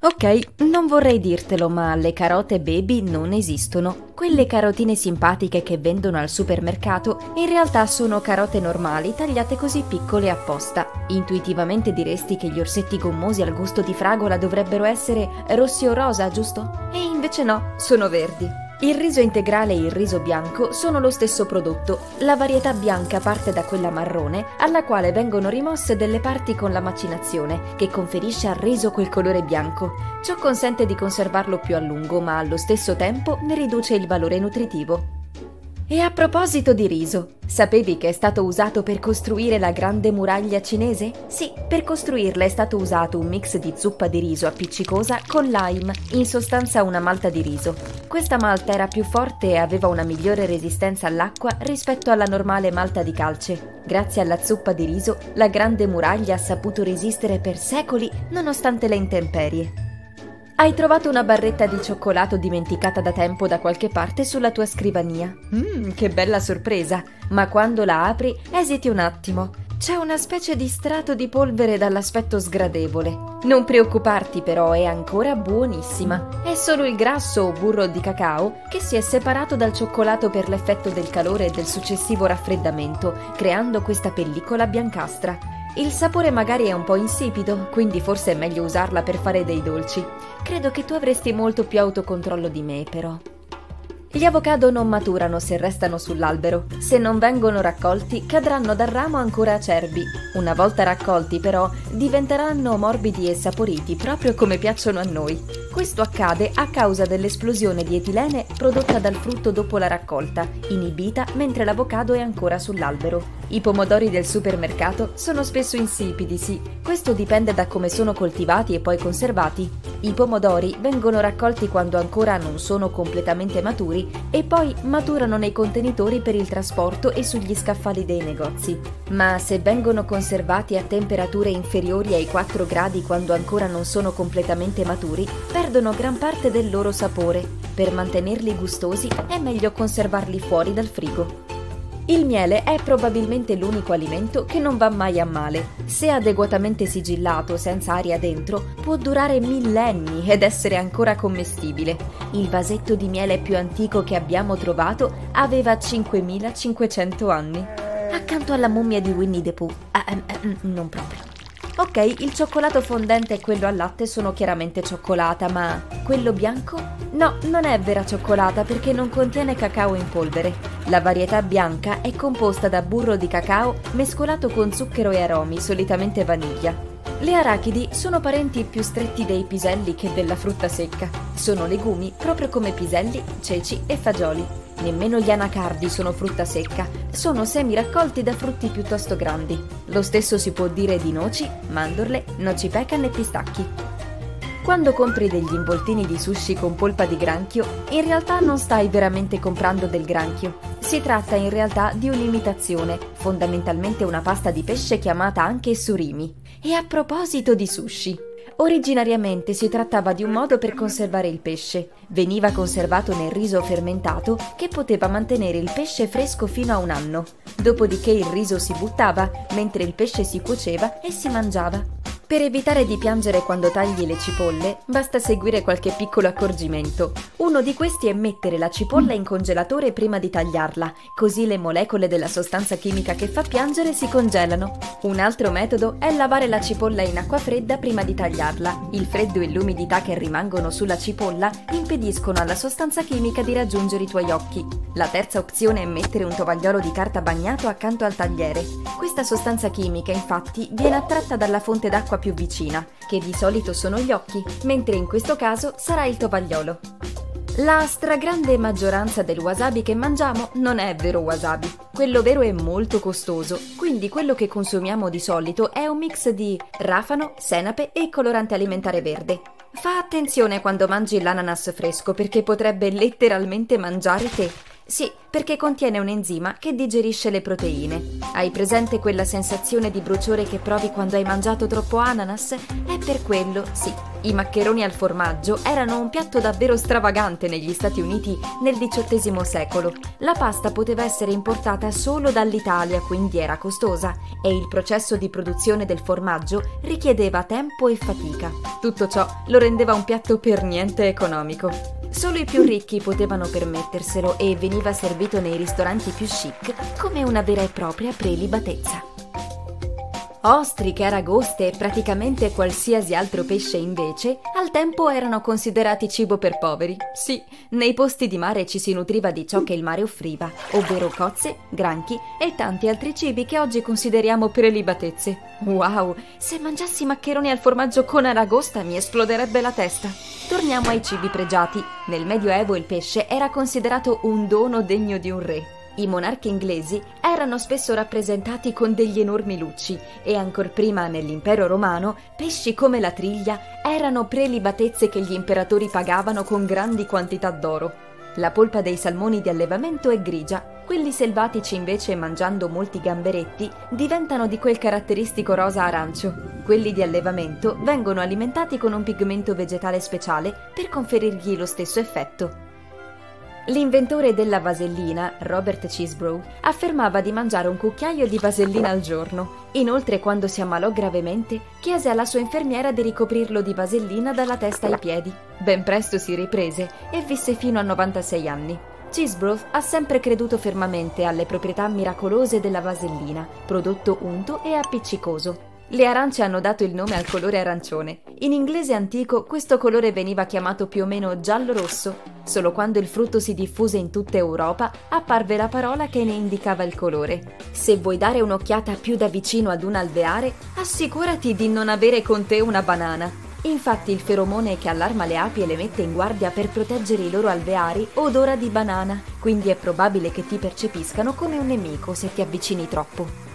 Ok, non vorrei dirtelo, ma le carote baby non esistono. Quelle carotine simpatiche che vendono al supermercato in realtà sono carote normali tagliate così piccole apposta. Intuitivamente diresti che gli orsetti gommosi al gusto di fragola dovrebbero essere rossi o rosa, giusto? E invece no, sono verdi. Il riso integrale e il riso bianco sono lo stesso prodotto. La varietà bianca parte da quella marrone, alla quale vengono rimosse delle parti con la macinazione, che conferisce al riso quel colore bianco. Ciò consente di conservarlo più a lungo, ma allo stesso tempo ne riduce il valore nutritivo. E a proposito di riso, sapevi che è stato usato per costruire la grande muraglia cinese? Sì, per costruirla è stato usato un mix di zuppa di riso appiccicosa con lime, in sostanza una malta di riso. Questa malta era più forte e aveva una migliore resistenza all'acqua rispetto alla normale malta di calce. Grazie alla zuppa di riso, la grande muraglia ha saputo resistere per secoli nonostante le intemperie. Hai trovato una barretta di cioccolato dimenticata da tempo da qualche parte sulla tua scrivania. Mmm, che bella sorpresa! Ma quando la apri, esiti un attimo. C'è una specie di strato di polvere dall'aspetto sgradevole. Non preoccuparti però, è ancora buonissima. È solo il grasso o burro di cacao che si è separato dal cioccolato per l'effetto del calore e del successivo raffreddamento, creando questa pellicola biancastra. Il sapore magari è un po' insipido, quindi forse è meglio usarla per fare dei dolci. Credo che tu avresti molto più autocontrollo di me, però. Gli avocado non maturano se restano sull'albero. Se non vengono raccolti, cadranno dal ramo ancora acerbi. Una volta raccolti, però, diventeranno morbidi e saporiti, proprio come piacciono a noi. Questo accade a causa dell'esplosione di etilene prodotta dal frutto dopo la raccolta, inibita mentre l'avocado è ancora sull'albero. I pomodori del supermercato sono spesso insipidi, sì. Questo dipende da come sono coltivati e poi conservati. I pomodori vengono raccolti quando ancora non sono completamente maturi maturi e poi maturano nei contenitori per il trasporto e sugli scaffali dei negozi. Ma se vengono conservati a temperature inferiori ai 4 gradi quando ancora non sono completamente maturi, perdono gran parte del loro sapore. Per mantenerli gustosi è meglio conservarli fuori dal frigo. Il miele è probabilmente l'unico alimento che non va mai a male. Se adeguatamente sigillato, senza aria dentro, può durare millenni ed essere ancora commestibile. Il vasetto di miele più antico che abbiamo trovato aveva 5500 anni. Accanto alla mummia di Winnie the Pooh. Ah, ehm, ehm, non proprio. Ok, il cioccolato fondente e quello al latte sono chiaramente cioccolata, ma quello bianco? No, non è vera cioccolata perché non contiene cacao in polvere. La varietà bianca è composta da burro di cacao mescolato con zucchero e aromi, solitamente vaniglia. Le arachidi sono parenti più stretti dei piselli che della frutta secca. Sono legumi proprio come piselli, ceci e fagioli. Nemmeno gli anacardi sono frutta secca, sono semi raccolti da frutti piuttosto grandi. Lo stesso si può dire di noci, mandorle, noci pecan e pistacchi. Quando compri degli involtini di sushi con polpa di granchio, in realtà non stai veramente comprando del granchio. Si tratta in realtà di un'imitazione, fondamentalmente una pasta di pesce chiamata anche surimi. E a proposito di sushi, Originariamente si trattava di un modo per conservare il pesce. Veniva conservato nel riso fermentato che poteva mantenere il pesce fresco fino a un anno. Dopodiché il riso si buttava, mentre il pesce si cuoceva e si mangiava. Per evitare di piangere quando tagli le cipolle, basta seguire qualche piccolo accorgimento. Uno di questi è mettere la cipolla in congelatore prima di tagliarla, così le molecole della sostanza chimica che fa piangere si congelano. Un altro metodo è lavare la cipolla in acqua fredda prima di tagliarla. Il freddo e l'umidità che rimangono sulla cipolla impediscono alla sostanza chimica di raggiungere i tuoi occhi. La terza opzione è mettere un tovagliolo di carta bagnato accanto al tagliere. Questa sostanza chimica, infatti, viene attratta dalla fonte d'acqua più vicina, che di solito sono gli occhi, mentre in questo caso sarà il tovagliolo. La stragrande maggioranza del wasabi che mangiamo non è vero wasabi. Quello vero è molto costoso, quindi quello che consumiamo di solito è un mix di rafano, senape e colorante alimentare verde. Fa attenzione quando mangi l'ananas fresco perché potrebbe letteralmente mangiare te Sì, perché contiene un enzima che digerisce le proteine. Hai presente quella sensazione di bruciore che provi quando hai mangiato troppo ananas? È per quello, sì. I maccheroni al formaggio erano un piatto davvero stravagante negli Stati Uniti nel XVIII secolo. La pasta poteva essere importata solo dall'Italia, quindi era costosa, e il processo di produzione del formaggio richiedeva tempo e fatica. Tutto ciò lo rendeva un piatto per niente economico. Solo i più ricchi potevano permetterselo e veniva servito nei ristoranti più chic come una vera e propria prelibatezza. Ostriche, aragoste e praticamente qualsiasi altro pesce invece al tempo erano considerati cibo per poveri. Sì, nei posti di mare ci si nutriva di ciò che il mare offriva, ovvero cozze, granchi e tanti altri cibi che oggi consideriamo prelibatezze. Wow, se mangiassi maccheroni al formaggio con aragosta mi esploderebbe la testa. Torniamo ai cibi pregiati. Nel Medioevo il pesce era considerato un dono degno di un re. I monarchi inglesi erano spesso rappresentati con degli enormi lucci e ancor prima nell'impero romano pesci come la triglia erano prelibatezze che gli imperatori pagavano con grandi quantità d'oro. La polpa dei salmoni di allevamento è grigia, quelli selvatici invece mangiando molti gamberetti diventano di quel caratteristico rosa arancio. Quelli di allevamento vengono alimentati con un pigmento vegetale speciale per conferirgli lo stesso effetto. L'inventore della vasellina, Robert Cheesebrough, affermava di mangiare un cucchiaio di vasellina al giorno. Inoltre, quando si ammalò gravemente, chiese alla sua infermiera di ricoprirlo di vasellina dalla testa ai piedi. Ben presto si riprese e visse fino a 96 anni. Cheesebrough ha sempre creduto fermamente alle proprietà miracolose della vasellina, prodotto unto e appiccicoso, le arance hanno dato il nome al colore arancione. In inglese antico questo colore veniva chiamato più o meno giallo-rosso. Solo quando il frutto si diffuse in tutta Europa apparve la parola che ne indicava il colore. Se vuoi dare un'occhiata più da vicino ad un alveare, assicurati di non avere con te una banana. Infatti il feromone che allarma le api e le mette in guardia per proteggere i loro alveari odora di banana, quindi è probabile che ti percepiscano come un nemico se ti avvicini troppo.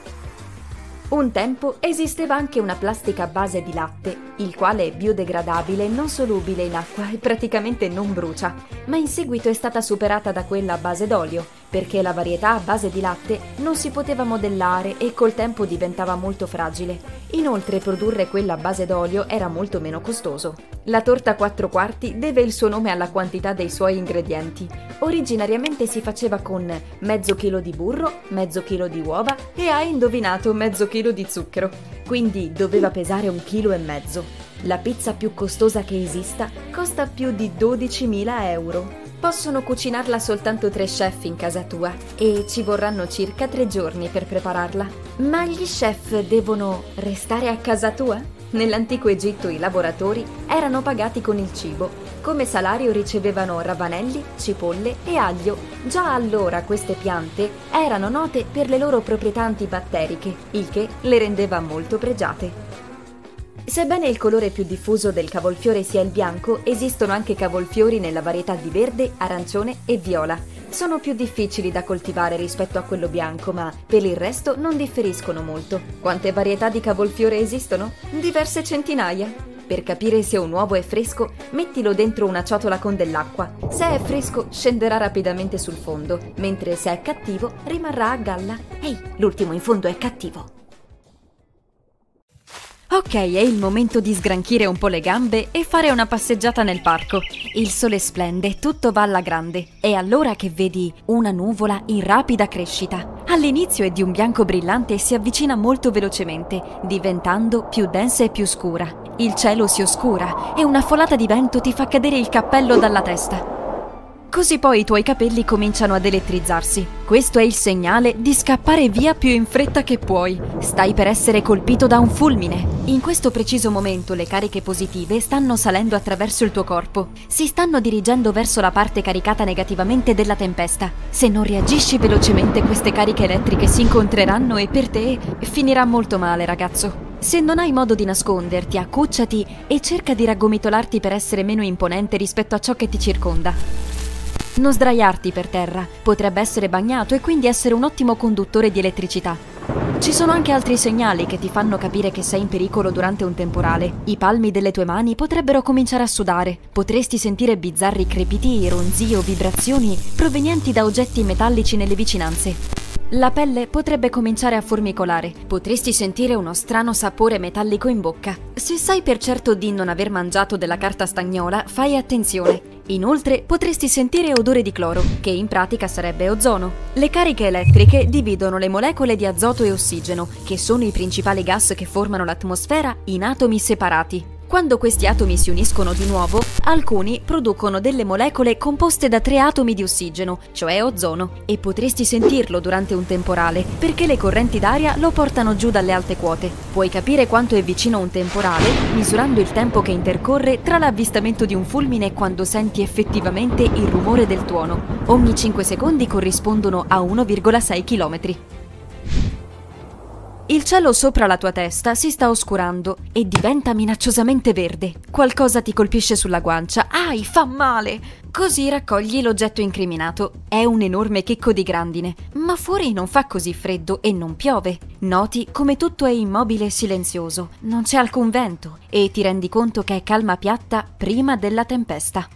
Un tempo esisteva anche una plastica a base di latte, il quale è biodegradabile non solubile in acqua e praticamente non brucia, ma in seguito è stata superata da quella a base d'olio, perché la varietà a base di latte non si poteva modellare e col tempo diventava molto fragile. Inoltre produrre quella a base d'olio era molto meno costoso. La torta 4 quarti deve il suo nome alla quantità dei suoi ingredienti. Originariamente si faceva con mezzo chilo di burro, mezzo chilo di uova e hai indovinato mezzo chilo di zucchero. Quindi doveva pesare un chilo e mezzo. La pizza più costosa che esista costa più di 12.000 euro. Possono cucinarla soltanto tre chef in casa tua e ci vorranno circa tre giorni per prepararla. Ma gli chef devono restare a casa tua? Nell'antico Egitto i lavoratori erano pagati con il cibo. Come salario ricevevano ravanelli, cipolle e aglio. Già allora queste piante erano note per le loro proprietà antibatteriche, il che le rendeva molto pregiate. Sebbene il colore più diffuso del cavolfiore sia il bianco, esistono anche cavolfiori nella varietà di verde, arancione e viola. Sono più difficili da coltivare rispetto a quello bianco, ma per il resto non differiscono molto. Quante varietà di cavolfiore esistono? Diverse centinaia. Per capire se un uovo è fresco, mettilo dentro una ciotola con dell'acqua. Se è fresco, scenderà rapidamente sul fondo, mentre se è cattivo, rimarrà a galla. Ehi, l'ultimo in fondo è cattivo. Ok, è il momento di sgranchire un po' le gambe e fare una passeggiata nel parco. Il sole splende, tutto va alla grande. È allora che vedi una nuvola in rapida crescita. All'inizio è di un bianco brillante e si avvicina molto velocemente, diventando più densa e più scura. Il cielo si oscura e una folata di vento ti fa cadere il cappello dalla testa. Così poi i tuoi capelli cominciano ad elettrizzarsi. Questo è il segnale di scappare via più in fretta che puoi. Stai per essere colpito da un fulmine. In questo preciso momento le cariche positive stanno salendo attraverso il tuo corpo. Si stanno dirigendo verso la parte caricata negativamente della tempesta. Se non reagisci velocemente queste cariche elettriche si incontreranno e per te finirà molto male, ragazzo. Se non hai modo di nasconderti, accucciati e cerca di raggomitolarti per essere meno imponente rispetto a ciò che ti circonda. Non sdraiarti per terra, potrebbe essere bagnato e quindi essere un ottimo conduttore di elettricità. Ci sono anche altri segnali che ti fanno capire che sei in pericolo durante un temporale. I palmi delle tue mani potrebbero cominciare a sudare. Potresti sentire bizzarri crepiti, ronzii o vibrazioni provenienti da oggetti metallici nelle vicinanze. La pelle potrebbe cominciare a formicolare. Potresti sentire uno strano sapore metallico in bocca. Se sai per certo di non aver mangiato della carta stagnola, fai attenzione. Inoltre potresti sentire odore di cloro, che in pratica sarebbe ozono. Le cariche elettriche dividono le molecole di azoto e ossigeno, che sono i principali gas che formano l'atmosfera, in atomi separati. Quando questi atomi si uniscono di nuovo, alcuni producono delle molecole composte da tre atomi di ossigeno, cioè ozono, e potresti sentirlo durante un temporale, perché le correnti d'aria lo portano giù dalle alte quote. Puoi capire quanto è vicino un temporale misurando il tempo che intercorre tra l'avvistamento di un fulmine e quando senti effettivamente il rumore del tuono. Ogni 5 secondi corrispondono a 1,6 km. Il cielo sopra la tua testa si sta oscurando e diventa minacciosamente verde. Qualcosa ti colpisce sulla guancia. Ai, fa male! Così raccogli l'oggetto incriminato. È un enorme chicco di grandine, ma fuori non fa così freddo e non piove. Noti come tutto è immobile e silenzioso. Non c'è alcun vento e ti rendi conto che è calma piatta prima della tempesta.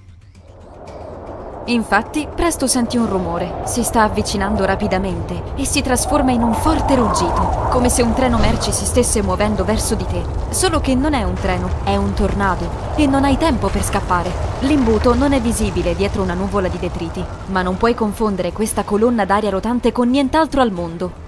Infatti, presto senti un rumore, si sta avvicinando rapidamente e si trasforma in un forte ruggito, come se un treno merci si stesse muovendo verso di te. Solo che non è un treno, è un tornado e non hai tempo per scappare. L'imbuto non è visibile dietro una nuvola di detriti, ma non puoi confondere questa colonna d'aria rotante con nient'altro al mondo.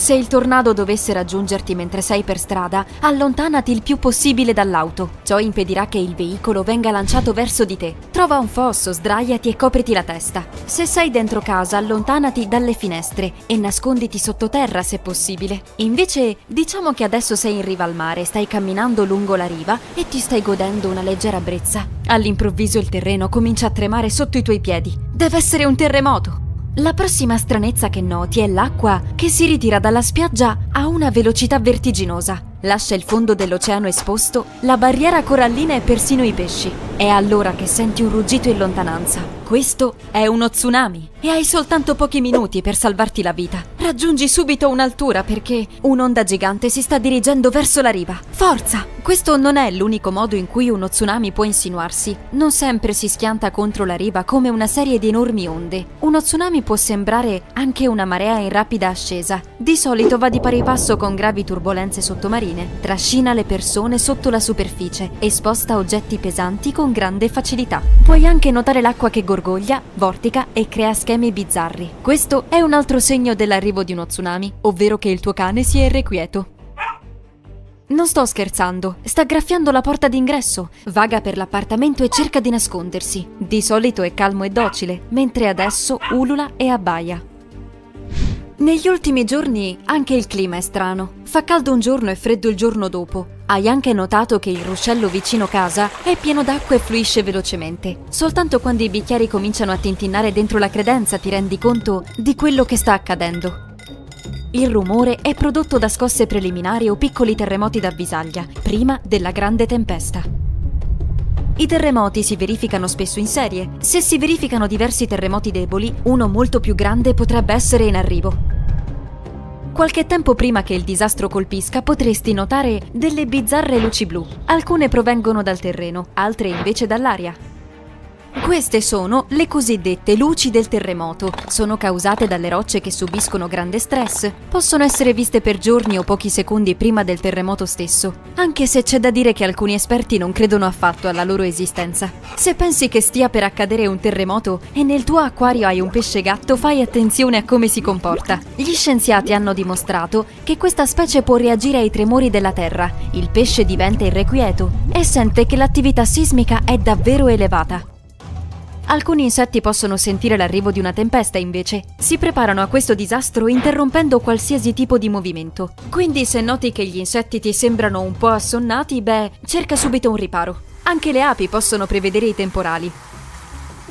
Se il tornado dovesse raggiungerti mentre sei per strada, allontanati il più possibile dall'auto. Ciò impedirà che il veicolo venga lanciato verso di te. Trova un fosso, sdraiati e copriti la testa. Se sei dentro casa, allontanati dalle finestre e nasconditi sottoterra se possibile. Invece, diciamo che adesso sei in riva al mare, stai camminando lungo la riva e ti stai godendo una leggera brezza. All'improvviso il terreno comincia a tremare sotto i tuoi piedi. Deve essere un terremoto! La prossima stranezza che noti è l'acqua che si ritira dalla spiaggia a una velocità vertiginosa. Lascia il fondo dell'oceano esposto, la barriera corallina e persino i pesci. È allora che senti un ruggito in lontananza. Questo è uno tsunami e hai soltanto pochi minuti per salvarti la vita. Raggiungi subito un'altura perché un'onda gigante si sta dirigendo verso la riva. Forza! Questo non è l'unico modo in cui uno tsunami può insinuarsi. Non sempre si schianta contro la riva come una serie di enormi onde. Uno tsunami può sembrare anche una marea in rapida ascesa. Di solito va di pari passo con gravi turbulenze sottomarine, trascina le persone sotto la superficie e sposta oggetti pesanti con grande facilità. Puoi anche notare l'acqua che gorgoglia, vortica e crea schemi bizzarri. Questo è un altro segno dell'arrivo di uno tsunami, ovvero che il tuo cane si è irrequieto. Non sto scherzando, sta graffiando la porta d'ingresso, vaga per l'appartamento e cerca di nascondersi. Di solito è calmo e docile, mentre adesso ulula e abbaia. Negli ultimi giorni anche il clima è strano. Fa caldo un giorno e freddo il giorno dopo. Hai anche notato che il ruscello vicino casa è pieno d'acqua e fluisce velocemente. Soltanto quando i bicchieri cominciano a tintinnare dentro la credenza ti rendi conto di quello che sta accadendo. Il rumore è prodotto da scosse preliminari o piccoli terremoti d'avvisaglia, prima della grande tempesta. I terremoti si verificano spesso in serie. Se si verificano diversi terremoti deboli, uno molto più grande potrebbe essere in arrivo. Qualche tempo prima che il disastro colpisca potresti notare delle bizzarre luci blu. Alcune provengono dal terreno, altre invece dall'aria. Queste sono le cosiddette luci del terremoto. Sono causate dalle rocce che subiscono grande stress. Possono essere viste per giorni o pochi secondi prima del terremoto stesso, anche se c'è da dire che alcuni esperti non credono affatto alla loro esistenza. Se pensi che stia per accadere un terremoto e nel tuo acquario hai un pesce gatto, fai attenzione a come si comporta. Gli scienziati hanno dimostrato che questa specie può reagire ai tremori della Terra. Il pesce diventa irrequieto e sente che l'attività sismica è davvero elevata. Alcuni insetti possono sentire l'arrivo di una tempesta invece. Si preparano a questo disastro interrompendo qualsiasi tipo di movimento. Quindi se noti che gli insetti ti sembrano un po' assonnati, beh, cerca subito un riparo. Anche le api possono prevedere i temporali.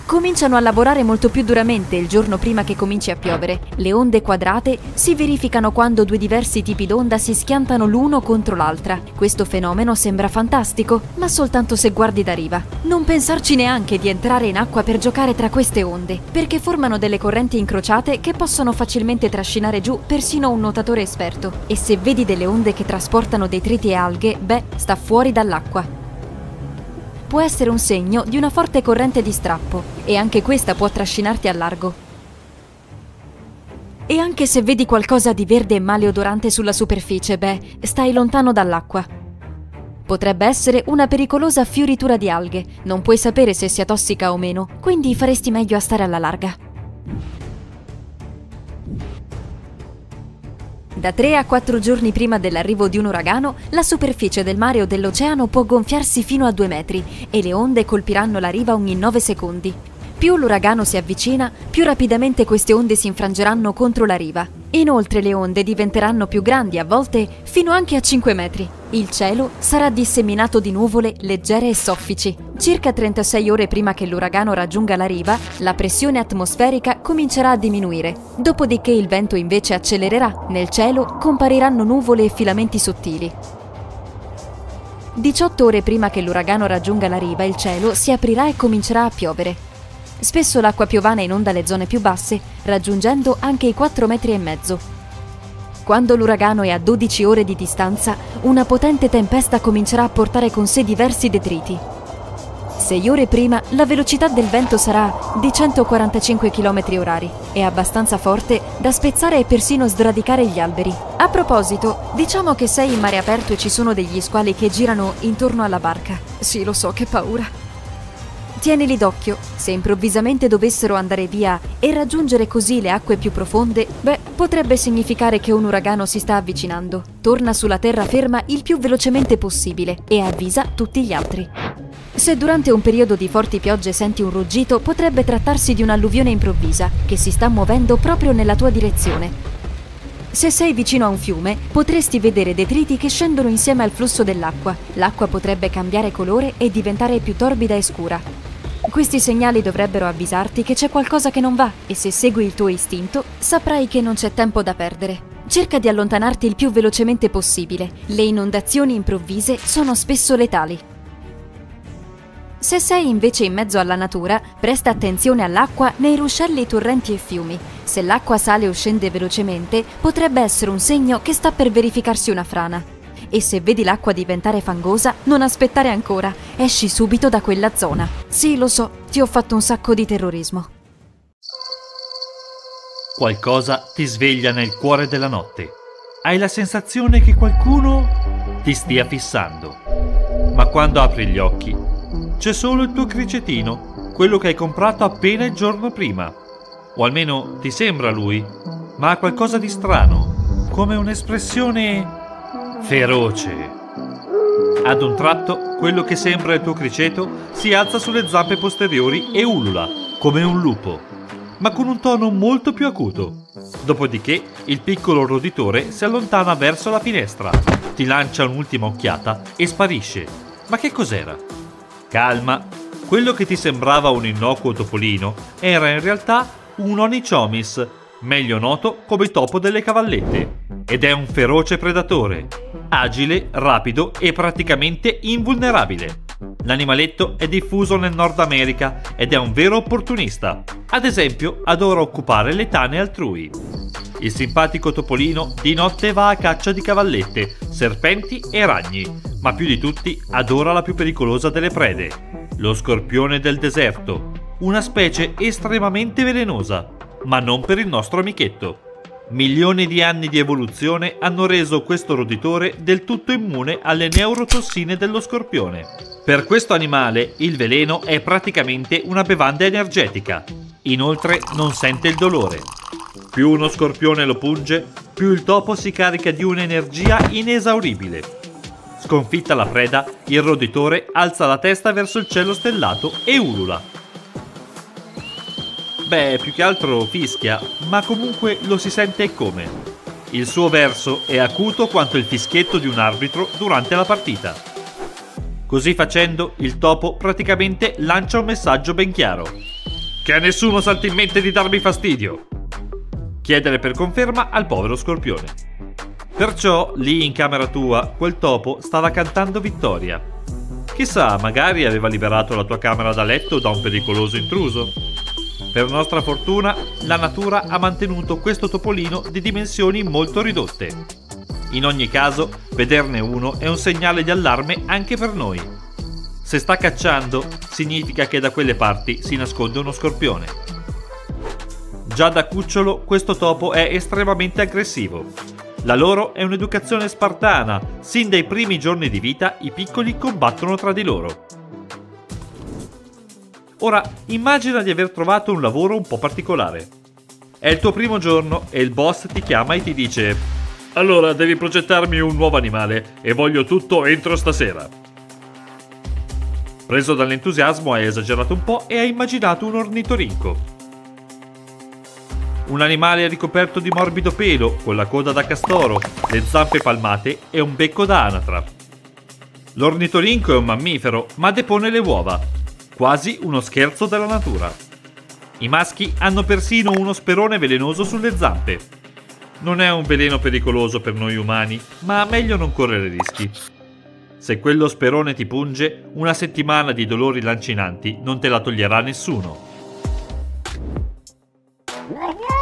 Cominciano a lavorare molto più duramente il giorno prima che cominci a piovere. Le onde quadrate si verificano quando due diversi tipi d'onda si schiantano l'uno contro l'altra. Questo fenomeno sembra fantastico, ma soltanto se guardi da riva. Non pensarci neanche di entrare in acqua per giocare tra queste onde, perché formano delle correnti incrociate che possono facilmente trascinare giù persino un nuotatore esperto. E se vedi delle onde che trasportano detriti e alghe, beh, sta fuori dall'acqua può essere un segno di una forte corrente di strappo e anche questa può trascinarti al largo. E anche se vedi qualcosa di verde e maleodorante sulla superficie, beh, stai lontano dall'acqua. Potrebbe essere una pericolosa fioritura di alghe, non puoi sapere se sia tossica o meno, quindi faresti meglio a stare alla larga. Da 3 a 4 giorni prima dell'arrivo di un uragano, la superficie del mare o dell'oceano può gonfiarsi fino a 2 metri e le onde colpiranno la riva ogni 9 secondi. Più l'uragano si avvicina, più rapidamente queste onde si infrangeranno contro la riva. Inoltre le onde diventeranno più grandi, a volte fino anche a 5 metri. Il cielo sarà disseminato di nuvole leggere e soffici. Circa 36 ore prima che l'uragano raggiunga la riva, la pressione atmosferica comincerà a diminuire. Dopodiché il vento invece accelererà. Nel cielo compariranno nuvole e filamenti sottili. 18 ore prima che l'uragano raggiunga la riva, il cielo si aprirà e comincerà a piovere. Spesso l'acqua piovana inonda le zone più basse, raggiungendo anche i 4 metri e mezzo. Quando l'uragano è a 12 ore di distanza, una potente tempesta comincerà a portare con sé diversi detriti. Sei ore prima la velocità del vento sarà di 145 km orari e abbastanza forte da spezzare e persino sradicare gli alberi. A proposito, diciamo che sei in mare aperto e ci sono degli squali che girano intorno alla barca. Sì, lo so, che paura. Tienili d'occhio, se improvvisamente dovessero andare via e raggiungere così le acque più profonde, beh, potrebbe significare che un uragano si sta avvicinando. Torna sulla terraferma il più velocemente possibile e avvisa tutti gli altri. Se durante un periodo di forti piogge senti un ruggito, potrebbe trattarsi di un'alluvione improvvisa che si sta muovendo proprio nella tua direzione. Se sei vicino a un fiume, potresti vedere detriti che scendono insieme al flusso dell'acqua. L'acqua potrebbe cambiare colore e diventare più torbida e scura. Questi segnali dovrebbero avvisarti che c'è qualcosa che non va e se segui il tuo istinto saprai che non c'è tempo da perdere. Cerca di allontanarti il più velocemente possibile. Le inondazioni improvvise sono spesso letali. Se sei invece in mezzo alla natura, presta attenzione all'acqua nei ruscelli, torrenti e fiumi. Se l'acqua sale o scende velocemente, potrebbe essere un segno che sta per verificarsi una frana e se vedi l'acqua diventare fangosa, non aspettare ancora, esci subito da quella zona. Sì, lo so, ti ho fatto un sacco di terrorismo. Qualcosa ti sveglia nel cuore della notte. Hai la sensazione che qualcuno ti stia fissando. Ma quando apri gli occhi, c'è solo il tuo cricetino, quello che hai comprato appena il giorno prima. O almeno ti sembra lui, ma ha qualcosa di strano, come un'espressione feroce. Ad un tratto, quello che sembra il tuo criceto si alza sulle zampe posteriori e ulula, come un lupo, ma con un tono molto più acuto. Dopodiché, il piccolo roditore si allontana verso la finestra, ti lancia un'ultima occhiata e sparisce. Ma che cos'era? Calma, quello che ti sembrava un innocuo topolino era in realtà un Onichomis, meglio noto come topo delle cavallette, ed è un feroce predatore agile, rapido e praticamente invulnerabile. L'animaletto è diffuso nel Nord America ed è un vero opportunista. Ad esempio, adora occupare le tane altrui. Il simpatico topolino di notte va a caccia di cavallette, serpenti e ragni, ma più di tutti adora la più pericolosa delle prede, lo scorpione del deserto, una specie estremamente velenosa, ma non per il nostro amichetto. Milioni di anni di evoluzione hanno reso questo roditore del tutto immune alle neurotossine dello scorpione. Per questo animale il veleno è praticamente una bevanda energetica. Inoltre non sente il dolore. Più uno scorpione lo punge, più il topo si carica di un'energia inesauribile. Sconfitta la preda, il roditore alza la testa verso il cielo stellato e ulula. Beh, più che altro fischia, ma comunque lo si sente come. Il suo verso è acuto quanto il fischietto di un arbitro durante la partita. Così facendo, il topo praticamente lancia un messaggio ben chiaro. Che a nessuno salti in mente di darmi fastidio. Chiedere per conferma al povero scorpione. Perciò, lì in camera tua, quel topo stava cantando vittoria. Chissà, magari aveva liberato la tua camera da letto da un pericoloso intruso. Per nostra fortuna, la natura ha mantenuto questo topolino di dimensioni molto ridotte. In ogni caso, vederne uno è un segnale di allarme anche per noi. Se sta cacciando, significa che da quelle parti si nasconde uno scorpione. Già da cucciolo, questo topo è estremamente aggressivo. La loro è un'educazione spartana, sin dai primi giorni di vita i piccoli combattono tra di loro. Ora, immagina di aver trovato un lavoro un po' particolare. È il tuo primo giorno e il boss ti chiama e ti dice Allora devi progettarmi un nuovo animale e voglio tutto entro stasera. Preso dall'entusiasmo hai esagerato un po' e hai immaginato un ornitorinco. Un animale ricoperto di morbido pelo, con la coda da castoro, le zampe palmate e un becco da anatra. L'ornitorinco è un mammifero, ma depone le uova. Quasi uno scherzo della natura. I maschi hanno persino uno sperone velenoso sulle zampe. Non è un veleno pericoloso per noi umani, ma meglio non correre rischi. Se quello sperone ti punge, una settimana di dolori lancinanti non te la toglierà nessuno.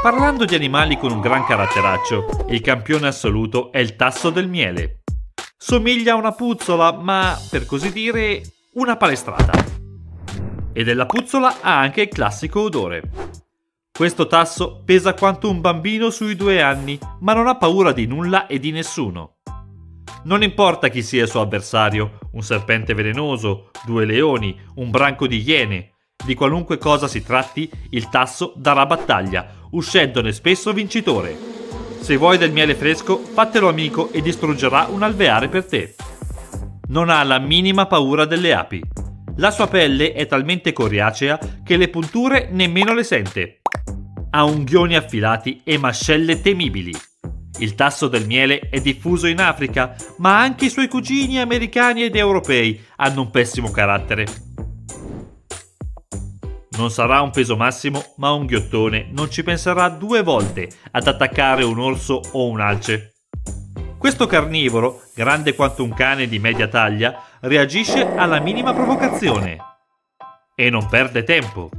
Parlando di animali con un gran caratteraccio, il campione assoluto è il tasso del miele. Somiglia a una puzzola, ma per così dire, una palestrata. E della puzzola ha anche il classico odore. Questo tasso pesa quanto un bambino sui due anni, ma non ha paura di nulla e di nessuno. Non importa chi sia il suo avversario, un serpente velenoso, due leoni, un branco di iene, di qualunque cosa si tratti, il tasso darà battaglia, uscendone spesso vincitore. Se vuoi del miele fresco, fatelo amico e distruggerà un alveare per te. Non ha la minima paura delle api. La sua pelle è talmente coriacea che le punture nemmeno le sente. Ha unghioni affilati e mascelle temibili. Il tasso del miele è diffuso in Africa, ma anche i suoi cugini americani ed europei hanno un pessimo carattere. Non sarà un peso massimo, ma un ghiottone non ci penserà due volte ad attaccare un orso o un alce. Questo carnivoro, grande quanto un cane di media taglia, reagisce alla minima provocazione. E non perde tempo.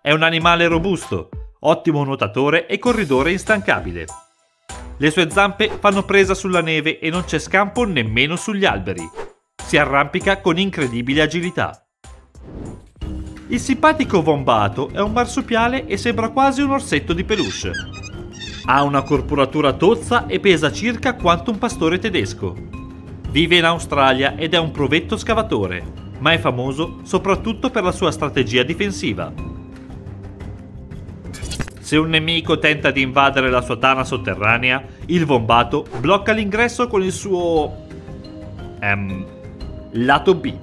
È un animale robusto, ottimo nuotatore e corridore instancabile. Le sue zampe fanno presa sulla neve e non c'è scampo nemmeno sugli alberi. Si arrampica con incredibile agilità. Il simpatico Vombato è un marsupiale e sembra quasi un orsetto di peluche. Ha una corporatura tozza e pesa circa quanto un pastore tedesco. Vive in Australia ed è un provetto scavatore, ma è famoso soprattutto per la sua strategia difensiva. Se un nemico tenta di invadere la sua tana sotterranea, il Vombato blocca l'ingresso con il suo... ehm... lato B.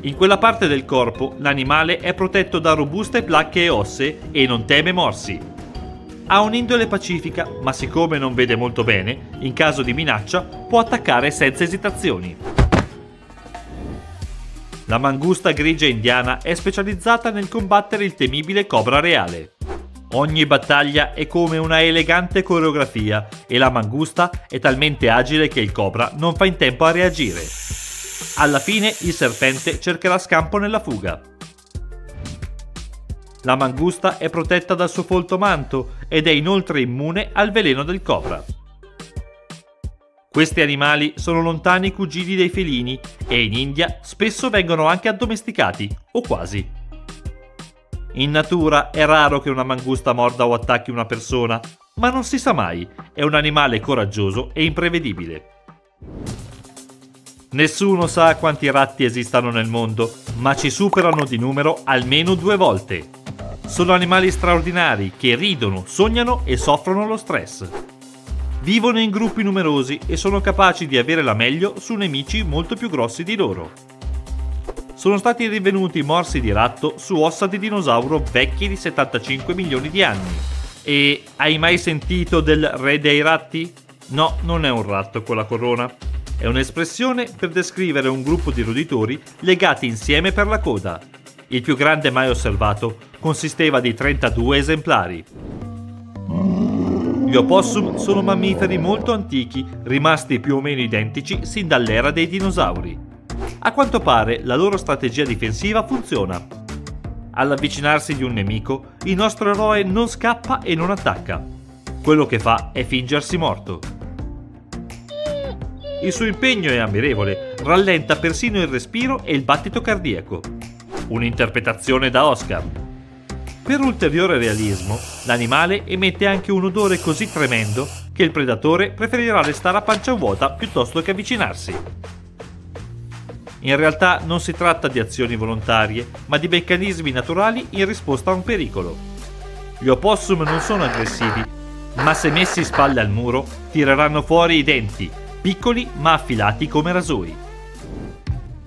In quella parte del corpo l'animale è protetto da robuste placche ossee e non teme morsi. Ha un'indole pacifica, ma siccome non vede molto bene, in caso di minaccia può attaccare senza esitazioni. La mangusta grigia indiana è specializzata nel combattere il temibile cobra reale. Ogni battaglia è come una elegante coreografia e la mangusta è talmente agile che il cobra non fa in tempo a reagire. Alla fine il serpente cercherà scampo nella fuga. La mangusta è protetta dal suo folto manto ed è inoltre immune al veleno del cobra. Questi animali sono lontani cugini dei felini e in India spesso vengono anche addomesticati, o quasi. In natura è raro che una mangusta morda o attacchi una persona, ma non si sa mai, è un animale coraggioso e imprevedibile. Nessuno sa quanti ratti esistano nel mondo, ma ci superano di numero almeno due volte. Sono animali straordinari che ridono, sognano e soffrono lo stress. Vivono in gruppi numerosi e sono capaci di avere la meglio su nemici molto più grossi di loro sono stati rinvenuti morsi di ratto su ossa di dinosauro vecchie di 75 milioni di anni. E hai mai sentito del re dei ratti? No, non è un ratto con la corona. È un'espressione per descrivere un gruppo di roditori legati insieme per la coda. il più grande mai osservato, consisteva di 32 esemplari. Gli opossum sono mammiferi molto antichi, rimasti più o meno identici sin dall'era dei dinosauri. A quanto pare la loro strategia difensiva funziona. All'avvicinarsi di un nemico, il nostro eroe non scappa e non attacca. Quello che fa è fingersi morto. Il suo impegno è ammirevole, rallenta persino il respiro e il battito cardiaco. Un'interpretazione da Oscar. Per ulteriore realismo, l'animale emette anche un odore così tremendo che il predatore preferirà restare a pancia vuota piuttosto che avvicinarsi. In realtà non si tratta di azioni volontarie, ma di meccanismi naturali in risposta a un pericolo. Gli opossum non sono aggressivi, ma se messi spalle al muro tireranno fuori i denti, piccoli ma affilati come rasoi.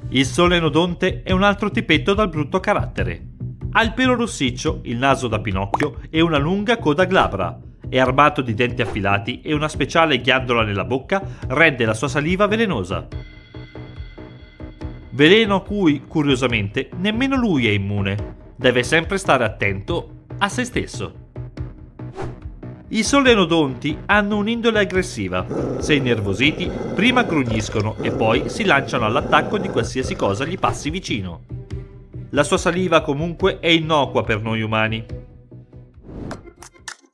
Il solenodonte è un altro tipetto dal brutto carattere. Ha il pelo rossiccio, il naso da pinocchio e una lunga coda glabra. È armato di denti affilati e una speciale ghiandola nella bocca rende la sua saliva velenosa. Veleno a cui, curiosamente, nemmeno lui è immune. Deve sempre stare attento a se stesso. I solenodonti hanno un'indole aggressiva. Se innervositi, prima grugniscono e poi si lanciano all'attacco di qualsiasi cosa gli passi vicino. La sua saliva comunque è innocua per noi umani.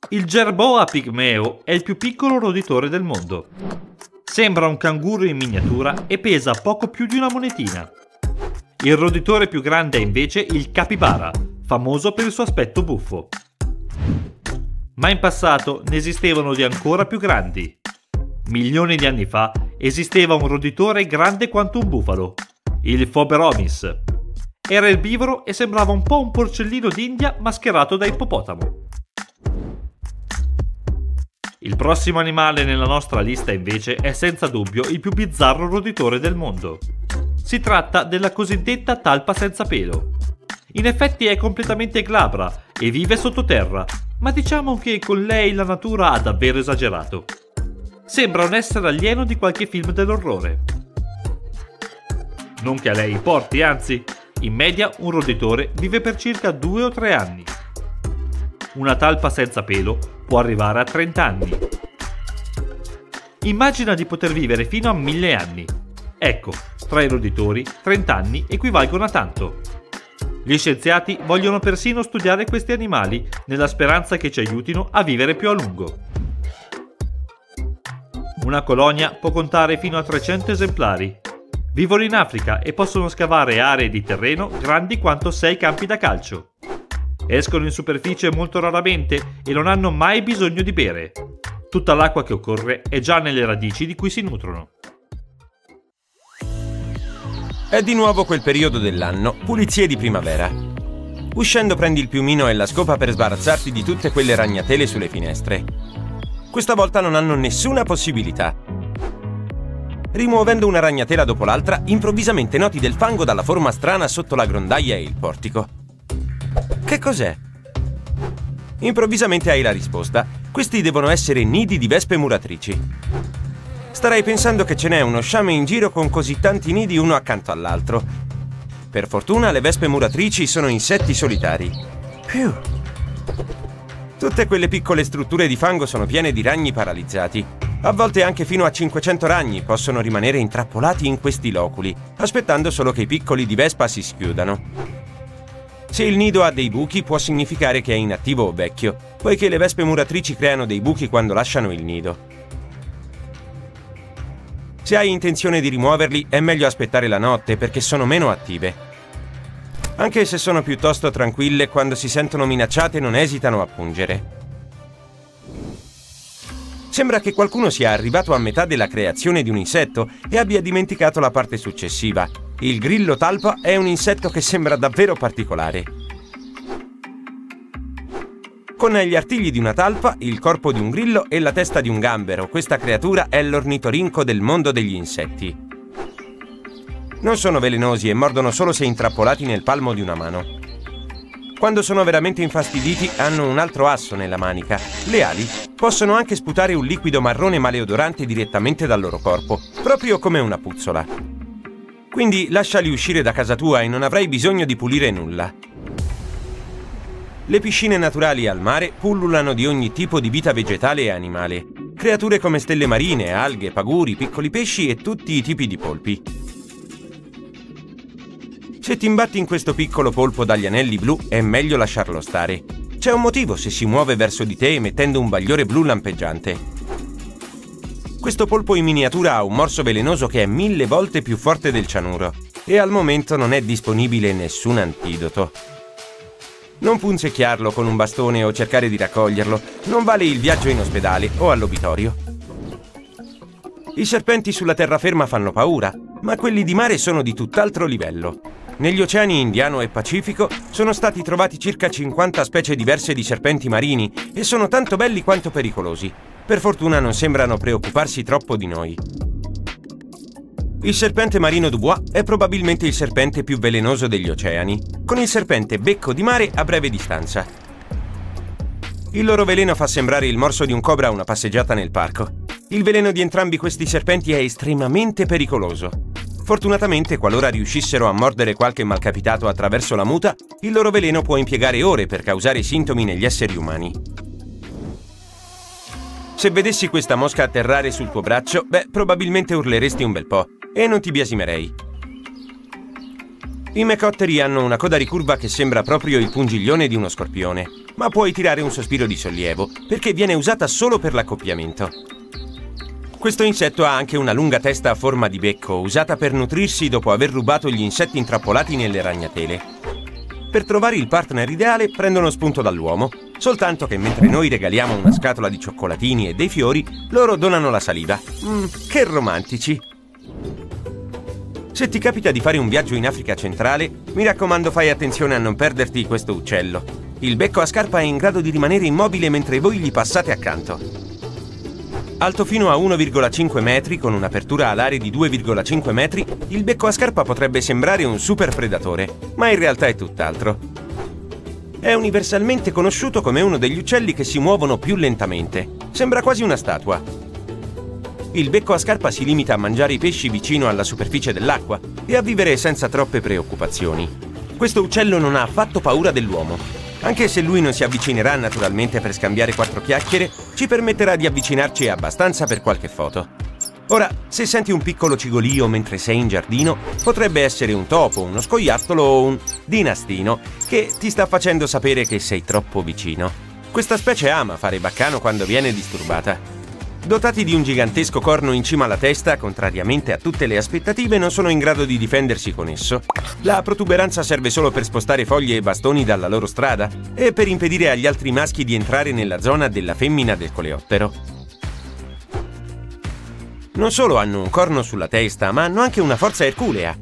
Il gerboa pigmeo è il più piccolo roditore del mondo. Sembra un canguro in miniatura e pesa poco più di una monetina. Il roditore più grande è invece il capibara, famoso per il suo aspetto buffo ma in passato ne esistevano di ancora più grandi. Milioni di anni fa esisteva un roditore grande quanto un bufalo, il Foberomis. Era erbivoro e sembrava un po' un porcellino d'India mascherato da ippopotamo. Il prossimo animale nella nostra lista invece è senza dubbio il più bizzarro roditore del mondo. Si tratta della cosiddetta talpa senza pelo. In effetti è completamente glabra e vive sottoterra, ma diciamo che con lei la natura ha davvero esagerato. Sembra un essere alieno di qualche film dell'orrore. Non che a lei importi, anzi, in media un roditore vive per circa 2 o 3 anni. Una talpa senza pelo può arrivare a 30 anni. Immagina di poter vivere fino a 1000 anni. Ecco, tra i roditori 30 anni equivalgono a tanto. Gli scienziati vogliono persino studiare questi animali nella speranza che ci aiutino a vivere più a lungo. Una colonia può contare fino a 300 esemplari. Vivono in Africa e possono scavare aree di terreno grandi quanto 6 campi da calcio. Escono in superficie molto raramente e non hanno mai bisogno di bere. Tutta l'acqua che occorre è già nelle radici di cui si nutrono. È di nuovo quel periodo dell'anno, pulizie di primavera. Uscendo prendi il piumino e la scopa per sbarazzarti di tutte quelle ragnatele sulle finestre. Questa volta non hanno nessuna possibilità. Rimuovendo una ragnatela dopo l'altra, improvvisamente noti del fango dalla forma strana sotto la grondaia e il portico. Che cos'è? Improvvisamente hai la risposta. Questi devono essere nidi di vespe muratrici. Starei pensando che ce n'è uno sciame in giro con così tanti nidi uno accanto all'altro. Per fortuna le vespe muratrici sono insetti solitari. Più. Tutte quelle piccole strutture di fango sono piene di ragni paralizzati. A volte anche fino a 500 ragni possono rimanere intrappolati in questi loculi, aspettando solo che i piccoli di vespa si schiudano. Se il nido ha dei buchi può significare che è inattivo o vecchio, poiché le vespe muratrici creano dei buchi quando lasciano il nido. Se hai intenzione di rimuoverli, è meglio aspettare la notte perché sono meno attive. Anche se sono piuttosto tranquille, quando si sentono minacciate non esitano a pungere. Sembra che qualcuno sia arrivato a metà della creazione di un insetto e abbia dimenticato la parte successiva. Il grillo talpa è un insetto che sembra davvero particolare. Con gli artigli di una talpa, il corpo di un grillo e la testa di un gambero, questa creatura è l'ornitorinco del mondo degli insetti. Non sono velenosi e mordono solo se intrappolati nel palmo di una mano. Quando sono veramente infastiditi hanno un altro asso nella manica. Le ali possono anche sputare un liquido marrone maleodorante direttamente dal loro corpo, proprio come una puzzola. Quindi lasciali uscire da casa tua e non avrai bisogno di pulire nulla. Le piscine naturali al mare pullulano di ogni tipo di vita vegetale e animale. Creature come stelle marine, alghe, paguri, piccoli pesci e tutti i tipi di polpi. Se ti imbatti in questo piccolo polpo dagli anelli blu, è meglio lasciarlo stare. C'è un motivo se si muove verso di te emettendo un bagliore blu lampeggiante. Questo polpo in miniatura ha un morso velenoso che è mille volte più forte del cianuro e al momento non è disponibile nessun antidoto. Non punzecchiarlo con un bastone o cercare di raccoglierlo, non vale il viaggio in ospedale o all'obitorio. I serpenti sulla terraferma fanno paura, ma quelli di mare sono di tutt'altro livello. Negli oceani Indiano e Pacifico sono stati trovati circa 50 specie diverse di serpenti marini e sono tanto belli quanto pericolosi. Per fortuna non sembrano preoccuparsi troppo di noi. Il serpente marino Dubois è probabilmente il serpente più velenoso degli oceani, con il serpente becco di mare a breve distanza. Il loro veleno fa sembrare il morso di un cobra a una passeggiata nel parco. Il veleno di entrambi questi serpenti è estremamente pericoloso. Fortunatamente, qualora riuscissero a mordere qualche malcapitato attraverso la muta, il loro veleno può impiegare ore per causare sintomi negli esseri umani. Se vedessi questa mosca atterrare sul tuo braccio, beh, probabilmente urleresti un bel po' e non ti biasimerei. I mecotteri hanno una coda ricurva che sembra proprio il pungiglione di uno scorpione, ma puoi tirare un sospiro di sollievo perché viene usata solo per l'accoppiamento. Questo insetto ha anche una lunga testa a forma di becco, usata per nutrirsi dopo aver rubato gli insetti intrappolati nelle ragnatele. Per trovare il partner ideale prendono spunto dall'uomo Soltanto che mentre noi regaliamo una scatola di cioccolatini e dei fiori, loro donano la saliva. Mm, che romantici! Se ti capita di fare un viaggio in Africa centrale, mi raccomando fai attenzione a non perderti questo uccello. Il becco a scarpa è in grado di rimanere immobile mentre voi gli passate accanto. Alto fino a 1,5 metri, con un'apertura alare di 2,5 metri, il becco a scarpa potrebbe sembrare un super predatore, ma in realtà è tutt'altro. È universalmente conosciuto come uno degli uccelli che si muovono più lentamente. Sembra quasi una statua. Il becco a scarpa si limita a mangiare i pesci vicino alla superficie dell'acqua e a vivere senza troppe preoccupazioni. Questo uccello non ha affatto paura dell'uomo. Anche se lui non si avvicinerà naturalmente per scambiare quattro chiacchiere, ci permetterà di avvicinarci abbastanza per qualche foto. Ora, se senti un piccolo cigolio mentre sei in giardino, potrebbe essere un topo, uno scoiattolo o un dinastino che ti sta facendo sapere che sei troppo vicino. Questa specie ama fare baccano quando viene disturbata. Dotati di un gigantesco corno in cima alla testa, contrariamente a tutte le aspettative, non sono in grado di difendersi con esso. La protuberanza serve solo per spostare foglie e bastoni dalla loro strada e per impedire agli altri maschi di entrare nella zona della femmina del coleottero. Non solo hanno un corno sulla testa, ma hanno anche una forza erculea.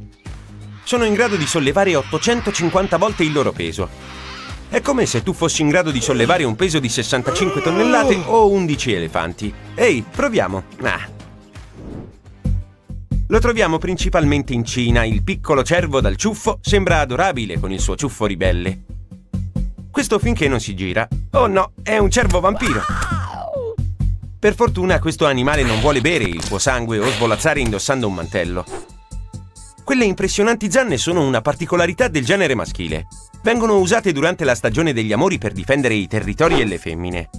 Sono in grado di sollevare 850 volte il loro peso. È come se tu fossi in grado di sollevare un peso di 65 tonnellate o 11 elefanti. Ehi, proviamo. Ah. Lo troviamo principalmente in Cina. Il piccolo cervo dal ciuffo sembra adorabile con il suo ciuffo ribelle. Questo finché non si gira. Oh no, è un cervo vampiro. Per fortuna questo animale non vuole bere il tuo sangue o svolazzare indossando un mantello. Quelle impressionanti zanne sono una particolarità del genere maschile. Vengono usate durante la stagione degli amori per difendere i territori e le femmine.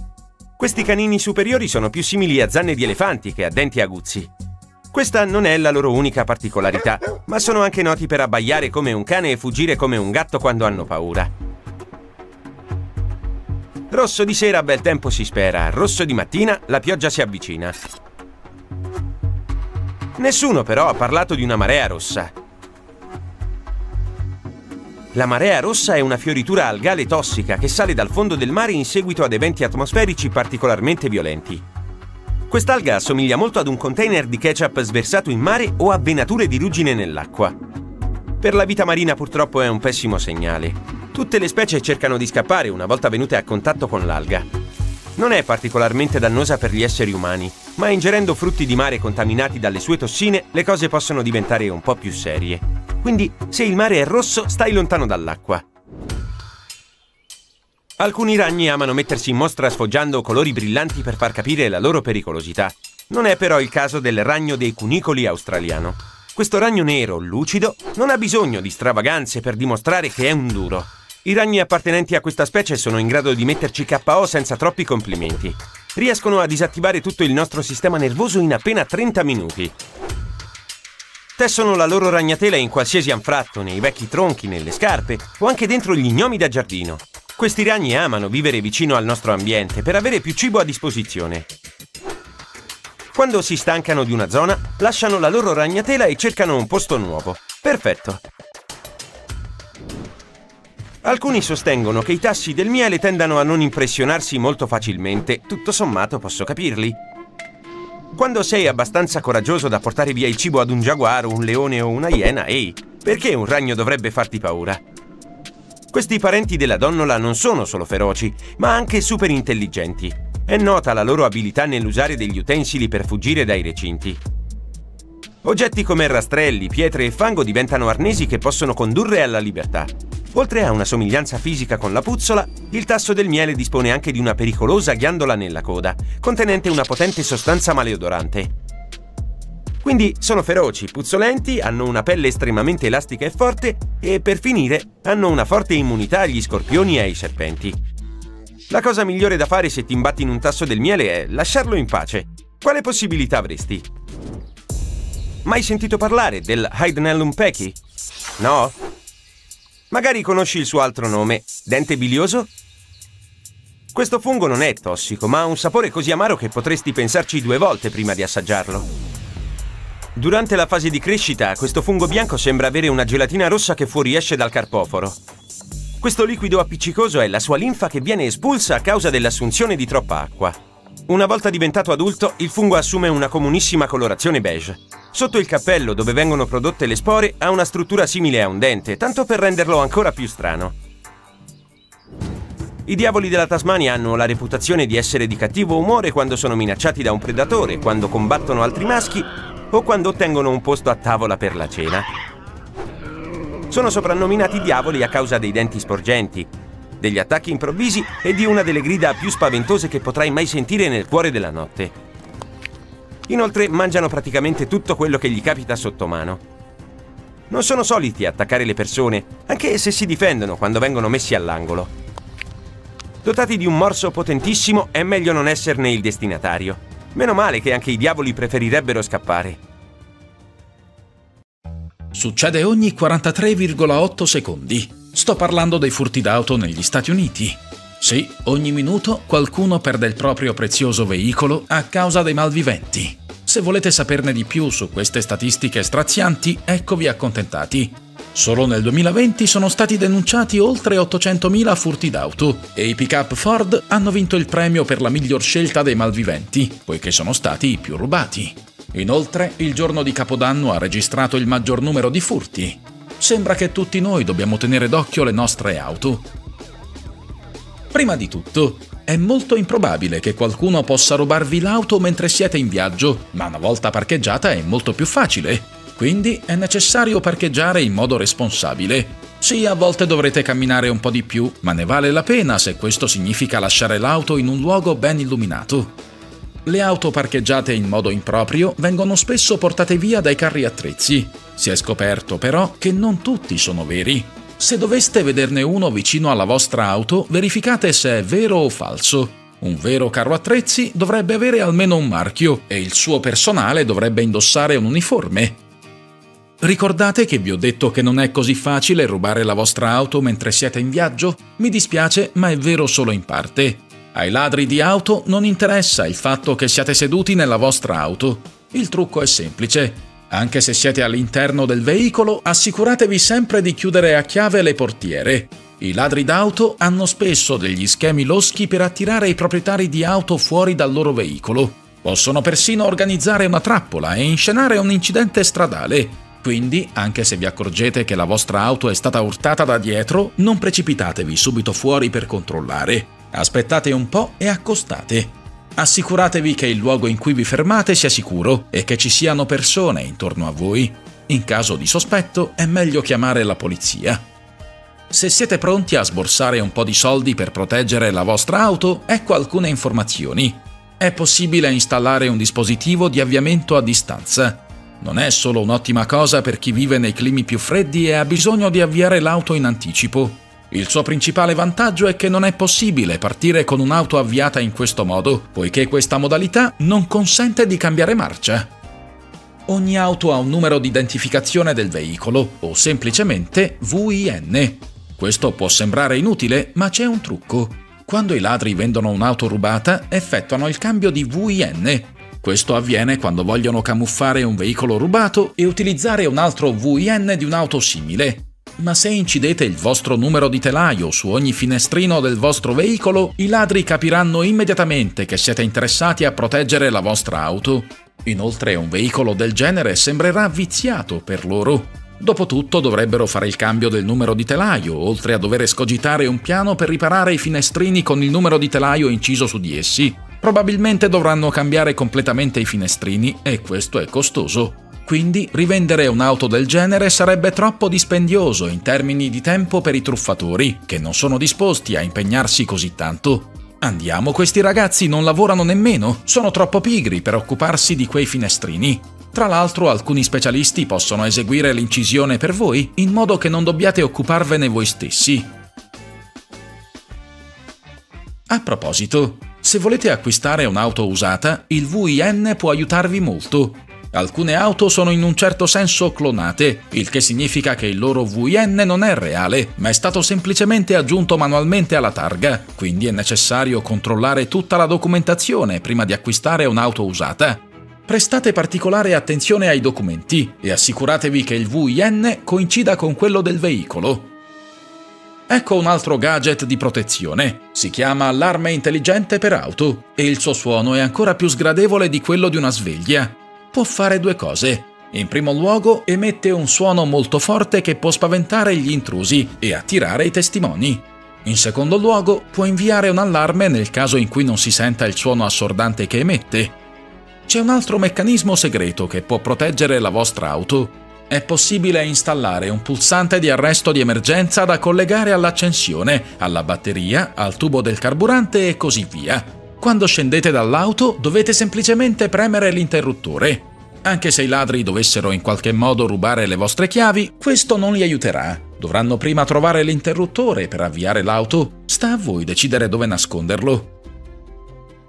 Questi canini superiori sono più simili a zanne di elefanti che a denti aguzzi. Questa non è la loro unica particolarità, ma sono anche noti per abbaiare come un cane e fuggire come un gatto quando hanno paura. Rosso di sera bel tempo si spera, rosso di mattina la pioggia si avvicina. Nessuno però ha parlato di una marea rossa. La marea rossa è una fioritura algale tossica che sale dal fondo del mare in seguito ad eventi atmosferici particolarmente violenti. Quest'alga assomiglia molto ad un container di ketchup sversato in mare o a venature di ruggine nell'acqua. Per la vita marina purtroppo è un pessimo segnale. Tutte le specie cercano di scappare una volta venute a contatto con l'alga. Non è particolarmente dannosa per gli esseri umani, ma ingerendo frutti di mare contaminati dalle sue tossine, le cose possono diventare un po' più serie. Quindi, se il mare è rosso, stai lontano dall'acqua. Alcuni ragni amano mettersi in mostra sfoggiando colori brillanti per far capire la loro pericolosità. Non è però il caso del ragno dei cunicoli australiano. Questo ragno nero, lucido, non ha bisogno di stravaganze per dimostrare che è un duro. I ragni appartenenti a questa specie sono in grado di metterci KO senza troppi complimenti. Riescono a disattivare tutto il nostro sistema nervoso in appena 30 minuti. Tessono la loro ragnatela in qualsiasi anfratto, nei vecchi tronchi, nelle scarpe o anche dentro gli gnomi da giardino. Questi ragni amano vivere vicino al nostro ambiente per avere più cibo a disposizione. Quando si stancano di una zona, lasciano la loro ragnatela e cercano un posto nuovo. Perfetto. Alcuni sostengono che i tassi del miele tendano a non impressionarsi molto facilmente, tutto sommato posso capirli. Quando sei abbastanza coraggioso da portare via il cibo ad un giaguaro, un leone o una iena, ehi, perché un ragno dovrebbe farti paura? Questi parenti della donnola non sono solo feroci, ma anche super intelligenti. È nota la loro abilità nell'usare degli utensili per fuggire dai recinti. Oggetti come rastrelli, pietre e fango diventano arnesi che possono condurre alla libertà. Oltre a una somiglianza fisica con la puzzola, il tasso del miele dispone anche di una pericolosa ghiandola nella coda, contenente una potente sostanza maleodorante. Quindi sono feroci, puzzolenti, hanno una pelle estremamente elastica e forte e, per finire, hanno una forte immunità agli scorpioni e ai serpenti. La cosa migliore da fare se ti imbatti in un tasso del miele è lasciarlo in pace. Quale possibilità avresti? Mai sentito parlare del Hydenellum pecki? No? Magari conosci il suo altro nome, dente bilioso? Questo fungo non è tossico, ma ha un sapore così amaro che potresti pensarci due volte prima di assaggiarlo. Durante la fase di crescita, questo fungo bianco sembra avere una gelatina rossa che fuoriesce dal carpoforo. Questo liquido appiccicoso è la sua linfa che viene espulsa a causa dell'assunzione di troppa acqua. Una volta diventato adulto, il fungo assume una comunissima colorazione beige. Sotto il cappello, dove vengono prodotte le spore, ha una struttura simile a un dente, tanto per renderlo ancora più strano. I diavoli della Tasmania hanno la reputazione di essere di cattivo umore quando sono minacciati da un predatore, quando combattono altri maschi o quando ottengono un posto a tavola per la cena. Sono soprannominati diavoli a causa dei denti sporgenti, degli attacchi improvvisi e di una delle grida più spaventose che potrai mai sentire nel cuore della notte. Inoltre mangiano praticamente tutto quello che gli capita sotto mano. Non sono soliti attaccare le persone, anche se si difendono quando vengono messi all'angolo. Dotati di un morso potentissimo, è meglio non esserne il destinatario. Meno male che anche i diavoli preferirebbero scappare. Succede ogni 43,8 secondi. Sto parlando dei furti d'auto negli Stati Uniti. Sì, ogni minuto qualcuno perde il proprio prezioso veicolo a causa dei malviventi. Se volete saperne di più su queste statistiche strazianti, eccovi accontentati. Solo nel 2020 sono stati denunciati oltre 800.000 furti d'auto e i pick-up Ford hanno vinto il premio per la miglior scelta dei malviventi, poiché sono stati i più rubati. Inoltre, il giorno di Capodanno ha registrato il maggior numero di furti. Sembra che tutti noi dobbiamo tenere d'occhio le nostre auto Prima di tutto, è molto improbabile che qualcuno possa rubarvi l'auto mentre siete in viaggio, ma una volta parcheggiata è molto più facile. Quindi è necessario parcheggiare in modo responsabile. Sì, a volte dovrete camminare un po' di più, ma ne vale la pena se questo significa lasciare l'auto in un luogo ben illuminato. Le auto parcheggiate in modo improprio vengono spesso portate via dai carri attrezzi. Si è scoperto però che non tutti sono veri. Se doveste vederne uno vicino alla vostra auto, verificate se è vero o falso. Un vero carro attrezzi dovrebbe avere almeno un marchio e il suo personale dovrebbe indossare un uniforme. Ricordate che vi ho detto che non è così facile rubare la vostra auto mentre siete in viaggio? Mi dispiace, ma è vero solo in parte. Ai ladri di auto non interessa il fatto che siate seduti nella vostra auto. Il trucco è semplice. Anche se siete all'interno del veicolo, assicuratevi sempre di chiudere a chiave le portiere. I ladri d'auto hanno spesso degli schemi loschi per attirare i proprietari di auto fuori dal loro veicolo. Possono persino organizzare una trappola e inscenare un incidente stradale. Quindi, anche se vi accorgete che la vostra auto è stata urtata da dietro, non precipitatevi subito fuori per controllare. Aspettate un po' e accostate. Assicuratevi che il luogo in cui vi fermate sia sicuro e che ci siano persone intorno a voi. In caso di sospetto è meglio chiamare la polizia. Se siete pronti a sborsare un po' di soldi per proteggere la vostra auto, ecco alcune informazioni. È possibile installare un dispositivo di avviamento a distanza. Non è solo un'ottima cosa per chi vive nei climi più freddi e ha bisogno di avviare l'auto in anticipo. Il suo principale vantaggio è che non è possibile partire con un'auto avviata in questo modo, poiché questa modalità non consente di cambiare marcia. Ogni auto ha un numero di identificazione del veicolo, o semplicemente VIN. Questo può sembrare inutile, ma c'è un trucco. Quando i ladri vendono un'auto rubata, effettuano il cambio di VIN, questo avviene quando vogliono camuffare un veicolo rubato e utilizzare un altro VIN di un'auto simile. Ma se incidete il vostro numero di telaio su ogni finestrino del vostro veicolo, i ladri capiranno immediatamente che siete interessati a proteggere la vostra auto. Inoltre un veicolo del genere sembrerà viziato per loro. Dopotutto dovrebbero fare il cambio del numero di telaio, oltre a dover escogitare un piano per riparare i finestrini con il numero di telaio inciso su di essi. Probabilmente dovranno cambiare completamente i finestrini e questo è costoso. Quindi rivendere un'auto del genere sarebbe troppo dispendioso in termini di tempo per i truffatori, che non sono disposti a impegnarsi così tanto. Andiamo, questi ragazzi non lavorano nemmeno, sono troppo pigri per occuparsi di quei finestrini. Tra l'altro alcuni specialisti possono eseguire l'incisione per voi in modo che non dobbiate occuparvene voi stessi. A proposito, se volete acquistare un'auto usata, il VIN può aiutarvi molto. Alcune auto sono in un certo senso clonate, il che significa che il loro VIN non è reale, ma è stato semplicemente aggiunto manualmente alla targa, quindi è necessario controllare tutta la documentazione prima di acquistare un'auto usata. Prestate particolare attenzione ai documenti e assicuratevi che il VIN coincida con quello del veicolo. Ecco un altro gadget di protezione. Si chiama allarme intelligente per auto e il suo suono è ancora più sgradevole di quello di una sveglia. Può fare due cose. In primo luogo emette un suono molto forte che può spaventare gli intrusi e attirare i testimoni. In secondo luogo può inviare un allarme nel caso in cui non si senta il suono assordante che emette. C'è un altro meccanismo segreto che può proteggere la vostra auto è possibile installare un pulsante di arresto di emergenza da collegare all'accensione, alla batteria, al tubo del carburante e così via. Quando scendete dall'auto dovete semplicemente premere l'interruttore. Anche se i ladri dovessero in qualche modo rubare le vostre chiavi, questo non li aiuterà. Dovranno prima trovare l'interruttore per avviare l'auto. Sta a voi decidere dove nasconderlo.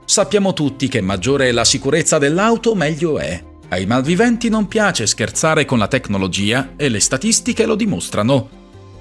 Sappiamo tutti che maggiore è la sicurezza dell'auto, meglio è. Ai malviventi non piace scherzare con la tecnologia e le statistiche lo dimostrano.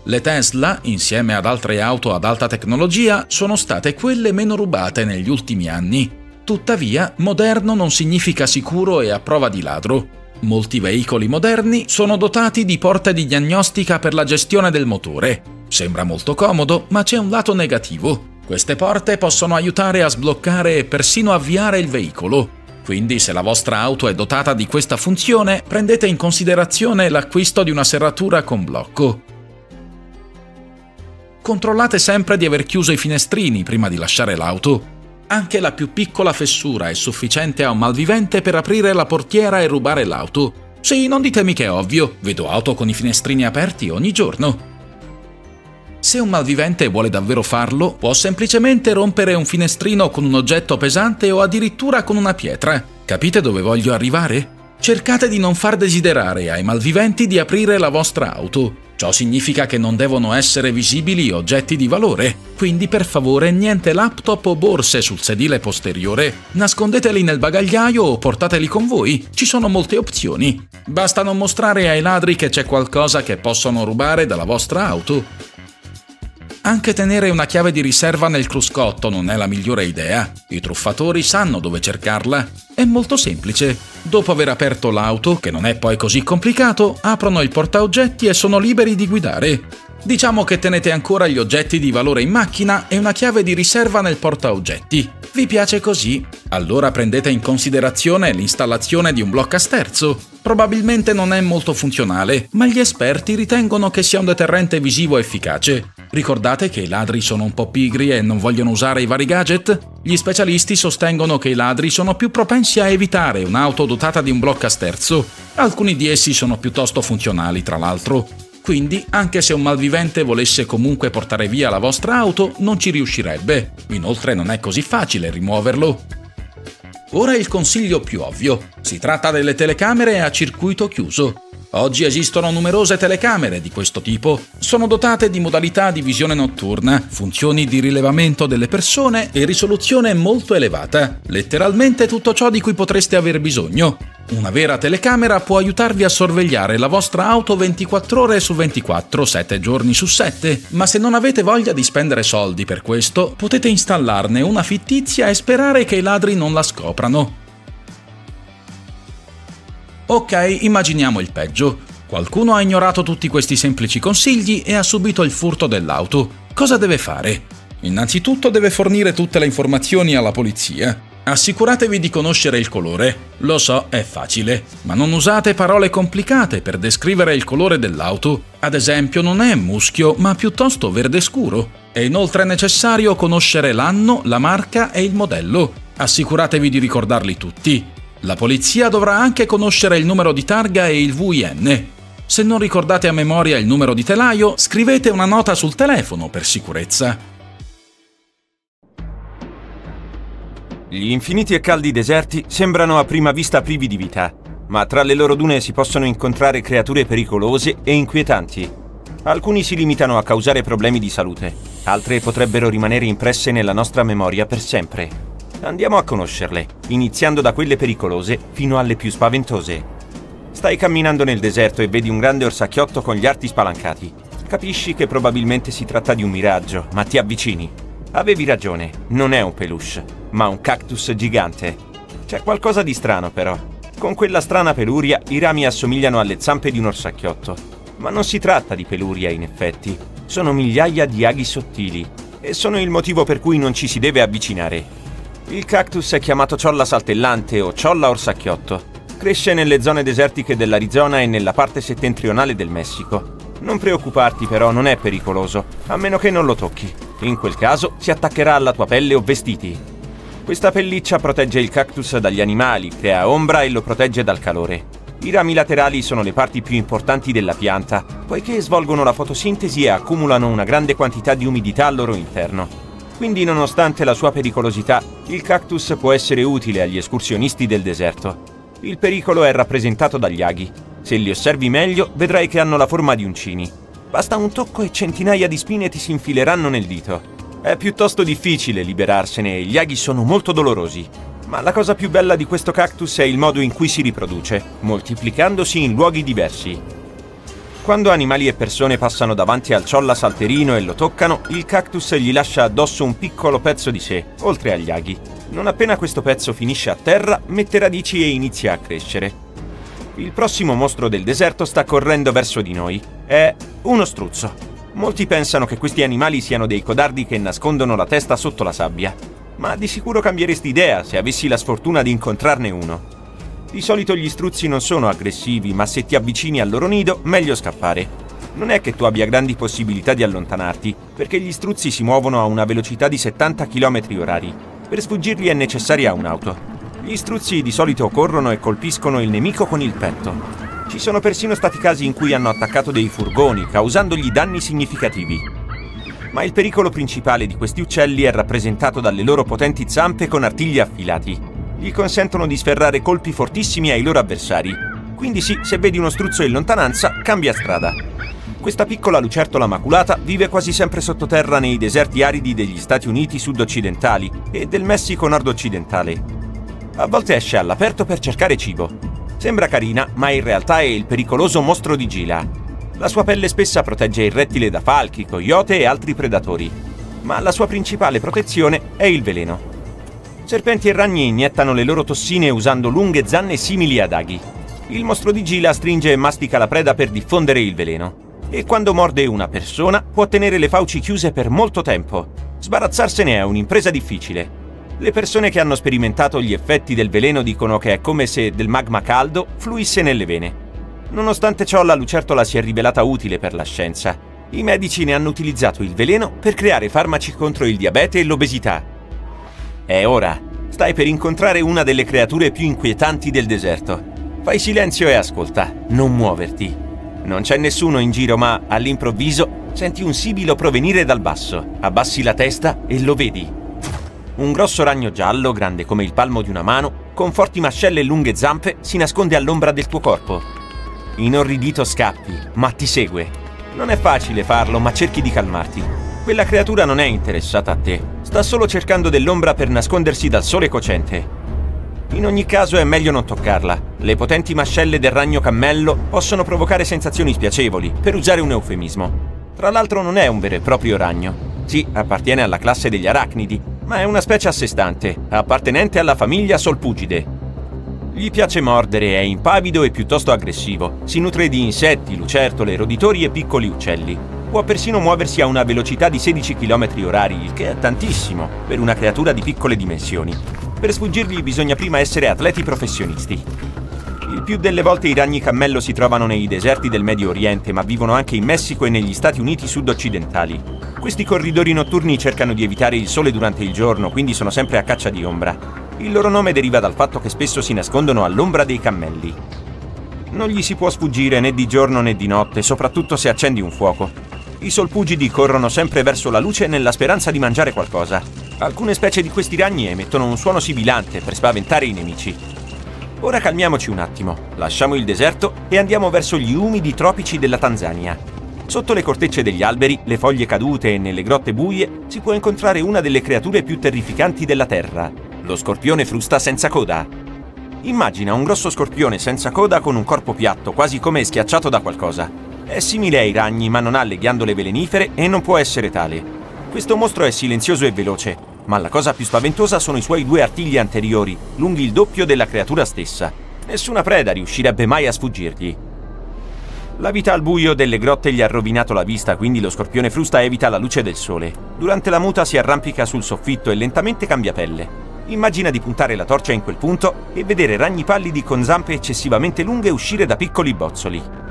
Le Tesla, insieme ad altre auto ad alta tecnologia, sono state quelle meno rubate negli ultimi anni. Tuttavia, moderno non significa sicuro e a prova di ladro. Molti veicoli moderni sono dotati di porte di diagnostica per la gestione del motore. Sembra molto comodo, ma c'è un lato negativo. Queste porte possono aiutare a sbloccare e persino avviare il veicolo. Quindi se la vostra auto è dotata di questa funzione, prendete in considerazione l'acquisto di una serratura con blocco. Controllate sempre di aver chiuso i finestrini prima di lasciare l'auto. Anche la più piccola fessura è sufficiente a un malvivente per aprire la portiera e rubare l'auto. Sì, non ditemi che è ovvio, vedo auto con i finestrini aperti ogni giorno. Se un malvivente vuole davvero farlo, può semplicemente rompere un finestrino con un oggetto pesante o addirittura con una pietra. Capite dove voglio arrivare? Cercate di non far desiderare ai malviventi di aprire la vostra auto. Ciò significa che non devono essere visibili oggetti di valore, quindi per favore niente laptop o borse sul sedile posteriore. Nascondeteli nel bagagliaio o portateli con voi, ci sono molte opzioni. Basta non mostrare ai ladri che c'è qualcosa che possono rubare dalla vostra auto. Anche tenere una chiave di riserva nel cruscotto non è la migliore idea. I truffatori sanno dove cercarla. È molto semplice. Dopo aver aperto l'auto, che non è poi così complicato, aprono il portaoggetti e sono liberi di guidare. Diciamo che tenete ancora gli oggetti di valore in macchina e una chiave di riserva nel portaoggetti. Vi piace così? Allora prendete in considerazione l'installazione di un bloccasterzo. Probabilmente non è molto funzionale, ma gli esperti ritengono che sia un deterrente visivo efficace. Ricordate che i ladri sono un po' pigri e non vogliono usare i vari gadget? Gli specialisti sostengono che i ladri sono più propensi a evitare un'auto dotata di un bloccasterzo. Alcuni di essi sono piuttosto funzionali, tra l'altro. Quindi, anche se un malvivente volesse comunque portare via la vostra auto, non ci riuscirebbe. Inoltre non è così facile rimuoverlo. Ora il consiglio più ovvio. Si tratta delle telecamere a circuito chiuso. Oggi esistono numerose telecamere di questo tipo. Sono dotate di modalità di visione notturna, funzioni di rilevamento delle persone e risoluzione molto elevata. Letteralmente tutto ciò di cui potreste aver bisogno. Una vera telecamera può aiutarvi a sorvegliare la vostra auto 24 ore su 24, 7 giorni su 7, ma se non avete voglia di spendere soldi per questo, potete installarne una fittizia e sperare che i ladri non la scoprano. Ok, immaginiamo il peggio. Qualcuno ha ignorato tutti questi semplici consigli e ha subito il furto dell'auto. Cosa deve fare? Innanzitutto deve fornire tutte le informazioni alla polizia. Assicuratevi di conoscere il colore. Lo so, è facile, ma non usate parole complicate per descrivere il colore dell'auto. Ad esempio, non è muschio, ma piuttosto verde scuro. È inoltre necessario conoscere l'anno, la marca e il modello. Assicuratevi di ricordarli tutti. La polizia dovrà anche conoscere il numero di targa e il VIN. Se non ricordate a memoria il numero di telaio, scrivete una nota sul telefono per sicurezza. Gli infiniti e caldi deserti sembrano a prima vista privi di vita, ma tra le loro dune si possono incontrare creature pericolose e inquietanti. Alcuni si limitano a causare problemi di salute, altre potrebbero rimanere impresse nella nostra memoria per sempre. Andiamo a conoscerle, iniziando da quelle pericolose fino alle più spaventose. Stai camminando nel deserto e vedi un grande orsacchiotto con gli arti spalancati. Capisci che probabilmente si tratta di un miraggio, ma ti avvicini. Avevi ragione, non è un peluche, ma un cactus gigante. C'è qualcosa di strano però. Con quella strana peluria i rami assomigliano alle zampe di un orsacchiotto. Ma non si tratta di peluria in effetti, sono migliaia di aghi sottili e sono il motivo per cui non ci si deve avvicinare. Il cactus è chiamato ciolla saltellante o ciolla orsacchiotto. Cresce nelle zone desertiche dell'Arizona e nella parte settentrionale del Messico. Non preoccuparti però, non è pericoloso, a meno che non lo tocchi. In quel caso si attaccherà alla tua pelle o vestiti. Questa pelliccia protegge il cactus dagli animali, crea ombra e lo protegge dal calore. I rami laterali sono le parti più importanti della pianta, poiché svolgono la fotosintesi e accumulano una grande quantità di umidità al loro interno. Quindi nonostante la sua pericolosità, il cactus può essere utile agli escursionisti del deserto. Il pericolo è rappresentato dagli aghi. Se li osservi meglio, vedrai che hanno la forma di uncini. Basta un tocco e centinaia di spine ti si infileranno nel dito. È piuttosto difficile liberarsene e gli aghi sono molto dolorosi. Ma la cosa più bella di questo cactus è il modo in cui si riproduce, moltiplicandosi in luoghi diversi. Quando animali e persone passano davanti al ciolla salterino e lo toccano, il cactus gli lascia addosso un piccolo pezzo di sé, oltre agli aghi. Non appena questo pezzo finisce a terra, mette radici e inizia a crescere. Il prossimo mostro del deserto sta correndo verso di noi. È uno struzzo. Molti pensano che questi animali siano dei codardi che nascondono la testa sotto la sabbia. Ma di sicuro cambieresti idea se avessi la sfortuna di incontrarne uno. Di solito gli struzzi non sono aggressivi, ma se ti avvicini al loro nido, meglio scappare. Non è che tu abbia grandi possibilità di allontanarti, perché gli struzzi si muovono a una velocità di 70 km h Per sfuggirli è necessaria un'auto. Gli struzzi di solito corrono e colpiscono il nemico con il petto. Ci sono persino stati casi in cui hanno attaccato dei furgoni, causandogli danni significativi. Ma il pericolo principale di questi uccelli è rappresentato dalle loro potenti zampe con artigli affilati gli consentono di sferrare colpi fortissimi ai loro avversari. Quindi sì, se vedi uno struzzo in lontananza, cambia strada. Questa piccola lucertola maculata vive quasi sempre sottoterra nei deserti aridi degli Stati Uniti sud-occidentali e del Messico nord-occidentale. A volte esce all'aperto per cercare cibo. Sembra carina, ma in realtà è il pericoloso mostro di Gila. La sua pelle spessa protegge il rettile da falchi, coyote e altri predatori. Ma la sua principale protezione è il veleno. Serpenti e ragni iniettano le loro tossine usando lunghe zanne simili ad aghi. Il mostro di Gila stringe e mastica la preda per diffondere il veleno. E quando morde una persona può tenere le fauci chiuse per molto tempo. Sbarazzarsene è un'impresa difficile. Le persone che hanno sperimentato gli effetti del veleno dicono che è come se del magma caldo fluisse nelle vene. Nonostante ciò, la lucertola si è rivelata utile per la scienza. I medici ne hanno utilizzato il veleno per creare farmaci contro il diabete e l'obesità è ora. Stai per incontrare una delle creature più inquietanti del deserto. Fai silenzio e ascolta, non muoverti. Non c'è nessuno in giro, ma all'improvviso senti un sibilo provenire dal basso. Abbassi la testa e lo vedi. Un grosso ragno giallo, grande come il palmo di una mano, con forti mascelle e lunghe zampe, si nasconde all'ombra del tuo corpo. Inorridito scappi, ma ti segue. Non è facile farlo, ma cerchi di calmarti. Quella creatura non è interessata a te, sta solo cercando dell'ombra per nascondersi dal sole cocente. In ogni caso è meglio non toccarla. Le potenti mascelle del ragno cammello possono provocare sensazioni spiacevoli, per usare un eufemismo. Tra l'altro non è un vero e proprio ragno. Sì, appartiene alla classe degli arachnidi, ma è una specie a sé stante, appartenente alla famiglia Solpugide. Gli piace mordere, è impavido e piuttosto aggressivo. Si nutre di insetti, lucertole, roditori e piccoli uccelli. Può persino muoversi a una velocità di 16 km orari, il che è tantissimo per una creatura di piccole dimensioni. Per sfuggirgli bisogna prima essere atleti professionisti. Il più delle volte i ragni cammello si trovano nei deserti del Medio Oriente, ma vivono anche in Messico e negli Stati Uniti sud-occidentali. Questi corridori notturni cercano di evitare il sole durante il giorno, quindi sono sempre a caccia di ombra. Il loro nome deriva dal fatto che spesso si nascondono all'ombra dei cammelli. Non gli si può sfuggire né di giorno né di notte, soprattutto se accendi un fuoco. I solpugidi corrono sempre verso la luce nella speranza di mangiare qualcosa. Alcune specie di questi ragni emettono un suono sibilante per spaventare i nemici. Ora calmiamoci un attimo, lasciamo il deserto e andiamo verso gli umidi tropici della Tanzania. Sotto le cortecce degli alberi, le foglie cadute e nelle grotte buie si può incontrare una delle creature più terrificanti della Terra, lo scorpione frusta senza coda. Immagina un grosso scorpione senza coda con un corpo piatto, quasi come schiacciato da qualcosa. È simile ai ragni, ma non ha le ghiandole velenifere e non può essere tale. Questo mostro è silenzioso e veloce, ma la cosa più spaventosa sono i suoi due artigli anteriori, lunghi il doppio della creatura stessa. Nessuna preda riuscirebbe mai a sfuggirgli. La vita al buio delle grotte gli ha rovinato la vista, quindi lo scorpione frusta evita la luce del sole. Durante la muta si arrampica sul soffitto e lentamente cambia pelle. Immagina di puntare la torcia in quel punto e vedere ragni pallidi con zampe eccessivamente lunghe uscire da piccoli bozzoli.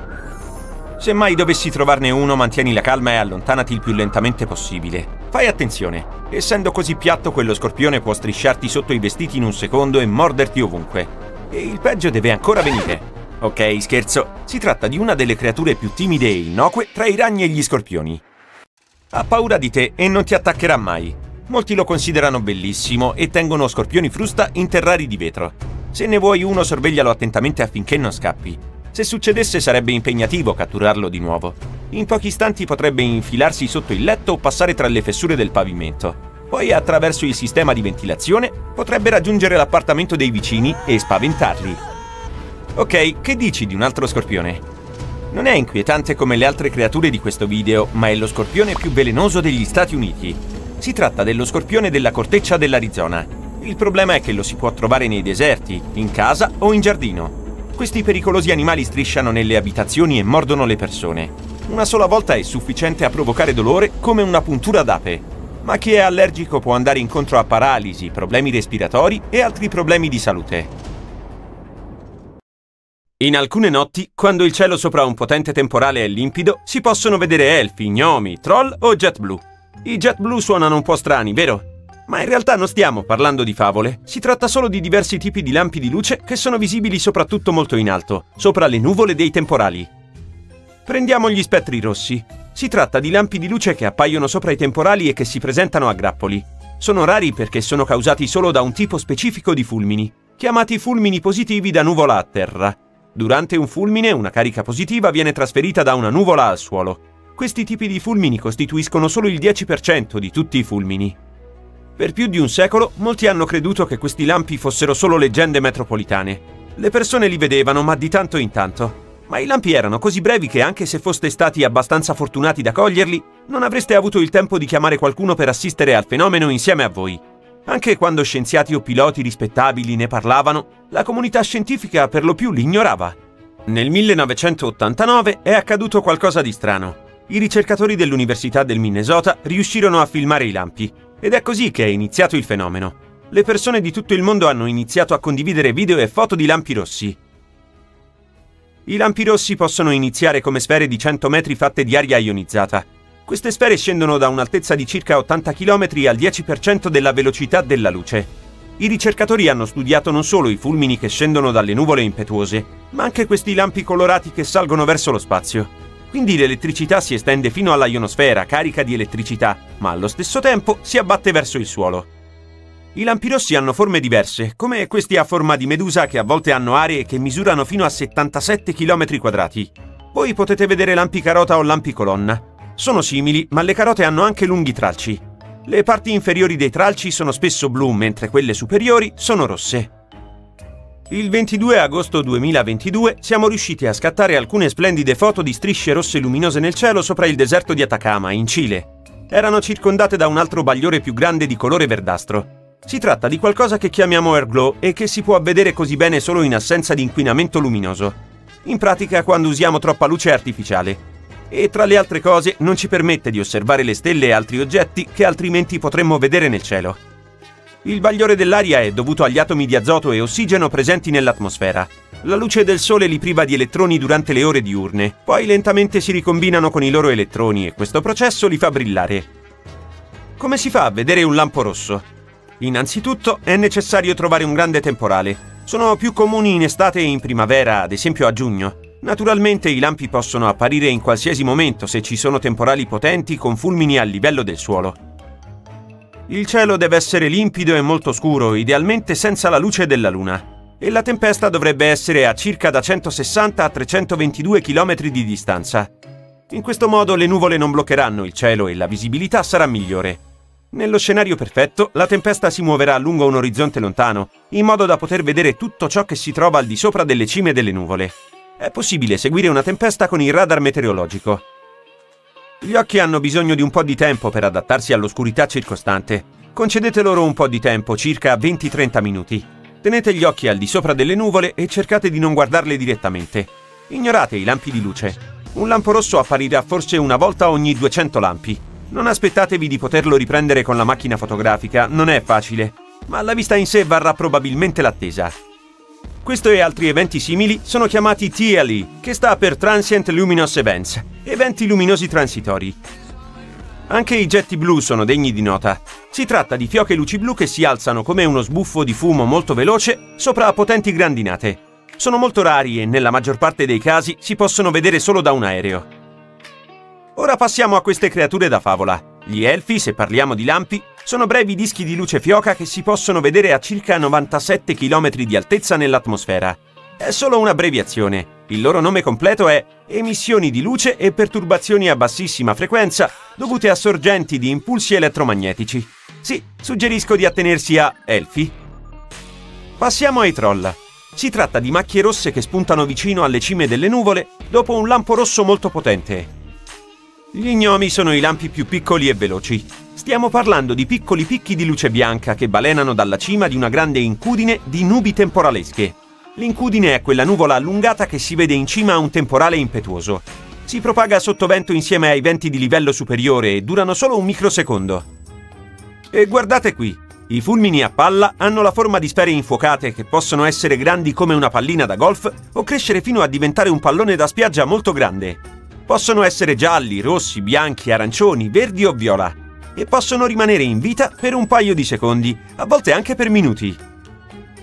Se mai dovessi trovarne uno, mantieni la calma e allontanati il più lentamente possibile. Fai attenzione, essendo così piatto quello scorpione può strisciarti sotto i vestiti in un secondo e morderti ovunque. E il peggio deve ancora venire. Ok, scherzo, si tratta di una delle creature più timide e innocue tra i ragni e gli scorpioni. Ha paura di te e non ti attaccherà mai. Molti lo considerano bellissimo e tengono scorpioni frusta in terrari di vetro. Se ne vuoi uno, sorveglialo attentamente affinché non scappi. Se succedesse sarebbe impegnativo catturarlo di nuovo. In pochi istanti potrebbe infilarsi sotto il letto o passare tra le fessure del pavimento. Poi attraverso il sistema di ventilazione potrebbe raggiungere l'appartamento dei vicini e spaventarli. Ok, che dici di un altro scorpione? Non è inquietante come le altre creature di questo video, ma è lo scorpione più velenoso degli Stati Uniti. Si tratta dello scorpione della corteccia dell'Arizona. Il problema è che lo si può trovare nei deserti, in casa o in giardino. Questi pericolosi animali strisciano nelle abitazioni e mordono le persone. Una sola volta è sufficiente a provocare dolore come una puntura d'ape. Ma chi è allergico può andare incontro a paralisi, problemi respiratori e altri problemi di salute. In alcune notti, quando il cielo sopra un potente temporale è limpido, si possono vedere elfi, gnomi, troll o jet blu. I jet blu suonano un po' strani, vero? Ma in realtà non stiamo parlando di favole, si tratta solo di diversi tipi di lampi di luce che sono visibili soprattutto molto in alto, sopra le nuvole dei temporali. Prendiamo gli spettri rossi. Si tratta di lampi di luce che appaiono sopra i temporali e che si presentano a grappoli. Sono rari perché sono causati solo da un tipo specifico di fulmini, chiamati fulmini positivi da nuvola a terra. Durante un fulmine una carica positiva viene trasferita da una nuvola al suolo. Questi tipi di fulmini costituiscono solo il 10% di tutti i fulmini. Per più di un secolo molti hanno creduto che questi lampi fossero solo leggende metropolitane. Le persone li vedevano, ma di tanto in tanto. Ma i lampi erano così brevi che anche se foste stati abbastanza fortunati da coglierli, non avreste avuto il tempo di chiamare qualcuno per assistere al fenomeno insieme a voi. Anche quando scienziati o piloti rispettabili ne parlavano, la comunità scientifica per lo più li ignorava. Nel 1989 è accaduto qualcosa di strano. I ricercatori dell'Università del Minnesota riuscirono a filmare i lampi ed è così che è iniziato il fenomeno. Le persone di tutto il mondo hanno iniziato a condividere video e foto di lampi rossi. I lampi rossi possono iniziare come sfere di 100 metri fatte di aria ionizzata. Queste sfere scendono da un'altezza di circa 80 km al 10% della velocità della luce. I ricercatori hanno studiato non solo i fulmini che scendono dalle nuvole impetuose, ma anche questi lampi colorati che salgono verso lo spazio. Quindi l'elettricità si estende fino alla ionosfera, carica di elettricità, ma allo stesso tempo si abbatte verso il suolo. I lampi rossi hanno forme diverse, come questi a forma di medusa che a volte hanno aree che misurano fino a 77 km quadrati. Poi potete vedere lampi carota o lampi colonna. Sono simili, ma le carote hanno anche lunghi tralci. Le parti inferiori dei tralci sono spesso blu, mentre quelle superiori sono rosse. Il 22 agosto 2022 siamo riusciti a scattare alcune splendide foto di strisce rosse luminose nel cielo sopra il deserto di Atacama, in Cile. Erano circondate da un altro bagliore più grande di colore verdastro. Si tratta di qualcosa che chiamiamo airglow e che si può vedere così bene solo in assenza di inquinamento luminoso. In pratica quando usiamo troppa luce artificiale. E tra le altre cose non ci permette di osservare le stelle e altri oggetti che altrimenti potremmo vedere nel cielo. Il bagliore dell'aria è dovuto agli atomi di azoto e ossigeno presenti nell'atmosfera. La luce del Sole li priva di elettroni durante le ore diurne, poi lentamente si ricombinano con i loro elettroni e questo processo li fa brillare. Come si fa a vedere un lampo rosso? Innanzitutto è necessario trovare un grande temporale. Sono più comuni in estate e in primavera, ad esempio a giugno. Naturalmente i lampi possono apparire in qualsiasi momento se ci sono temporali potenti con fulmini a livello del suolo. Il cielo deve essere limpido e molto scuro, idealmente senza la luce della luna. E la tempesta dovrebbe essere a circa da 160 a 322 km di distanza. In questo modo le nuvole non bloccheranno il cielo e la visibilità sarà migliore. Nello scenario perfetto, la tempesta si muoverà lungo un orizzonte lontano, in modo da poter vedere tutto ciò che si trova al di sopra delle cime delle nuvole. È possibile seguire una tempesta con il radar meteorologico. Gli occhi hanno bisogno di un po' di tempo per adattarsi all'oscurità circostante. Concedete loro un po' di tempo, circa 20-30 minuti. Tenete gli occhi al di sopra delle nuvole e cercate di non guardarle direttamente. Ignorate i lampi di luce. Un lampo rosso apparirà forse una volta ogni 200 lampi. Non aspettatevi di poterlo riprendere con la macchina fotografica, non è facile, ma la vista in sé varrà probabilmente l'attesa. Questo e altri eventi simili sono chiamati TLE, che sta per Transient Luminous Events, eventi luminosi transitori. Anche i getti blu sono degni di nota. Si tratta di fioche luci blu che si alzano come uno sbuffo di fumo molto veloce sopra potenti grandinate. Sono molto rari e nella maggior parte dei casi si possono vedere solo da un aereo. Ora passiamo a queste creature da favola. Gli elfi, se parliamo di lampi, sono brevi dischi di luce fioca che si possono vedere a circa 97 km di altezza nell'atmosfera. È solo un'abbreviazione. Il loro nome completo è emissioni di luce e perturbazioni a bassissima frequenza dovute a sorgenti di impulsi elettromagnetici. Sì, suggerisco di attenersi a elfi. Passiamo ai troll. Si tratta di macchie rosse che spuntano vicino alle cime delle nuvole dopo un lampo rosso molto potente. Gli gnomi sono i lampi più piccoli e veloci. Stiamo parlando di piccoli picchi di luce bianca che balenano dalla cima di una grande incudine di nubi temporalesche. L'incudine è quella nuvola allungata che si vede in cima a un temporale impetuoso. Si propaga sotto vento insieme ai venti di livello superiore e durano solo un microsecondo. E guardate qui, i fulmini a palla hanno la forma di sfere infuocate che possono essere grandi come una pallina da golf o crescere fino a diventare un pallone da spiaggia molto grande. Possono essere gialli, rossi, bianchi, arancioni, verdi o viola e possono rimanere in vita per un paio di secondi, a volte anche per minuti.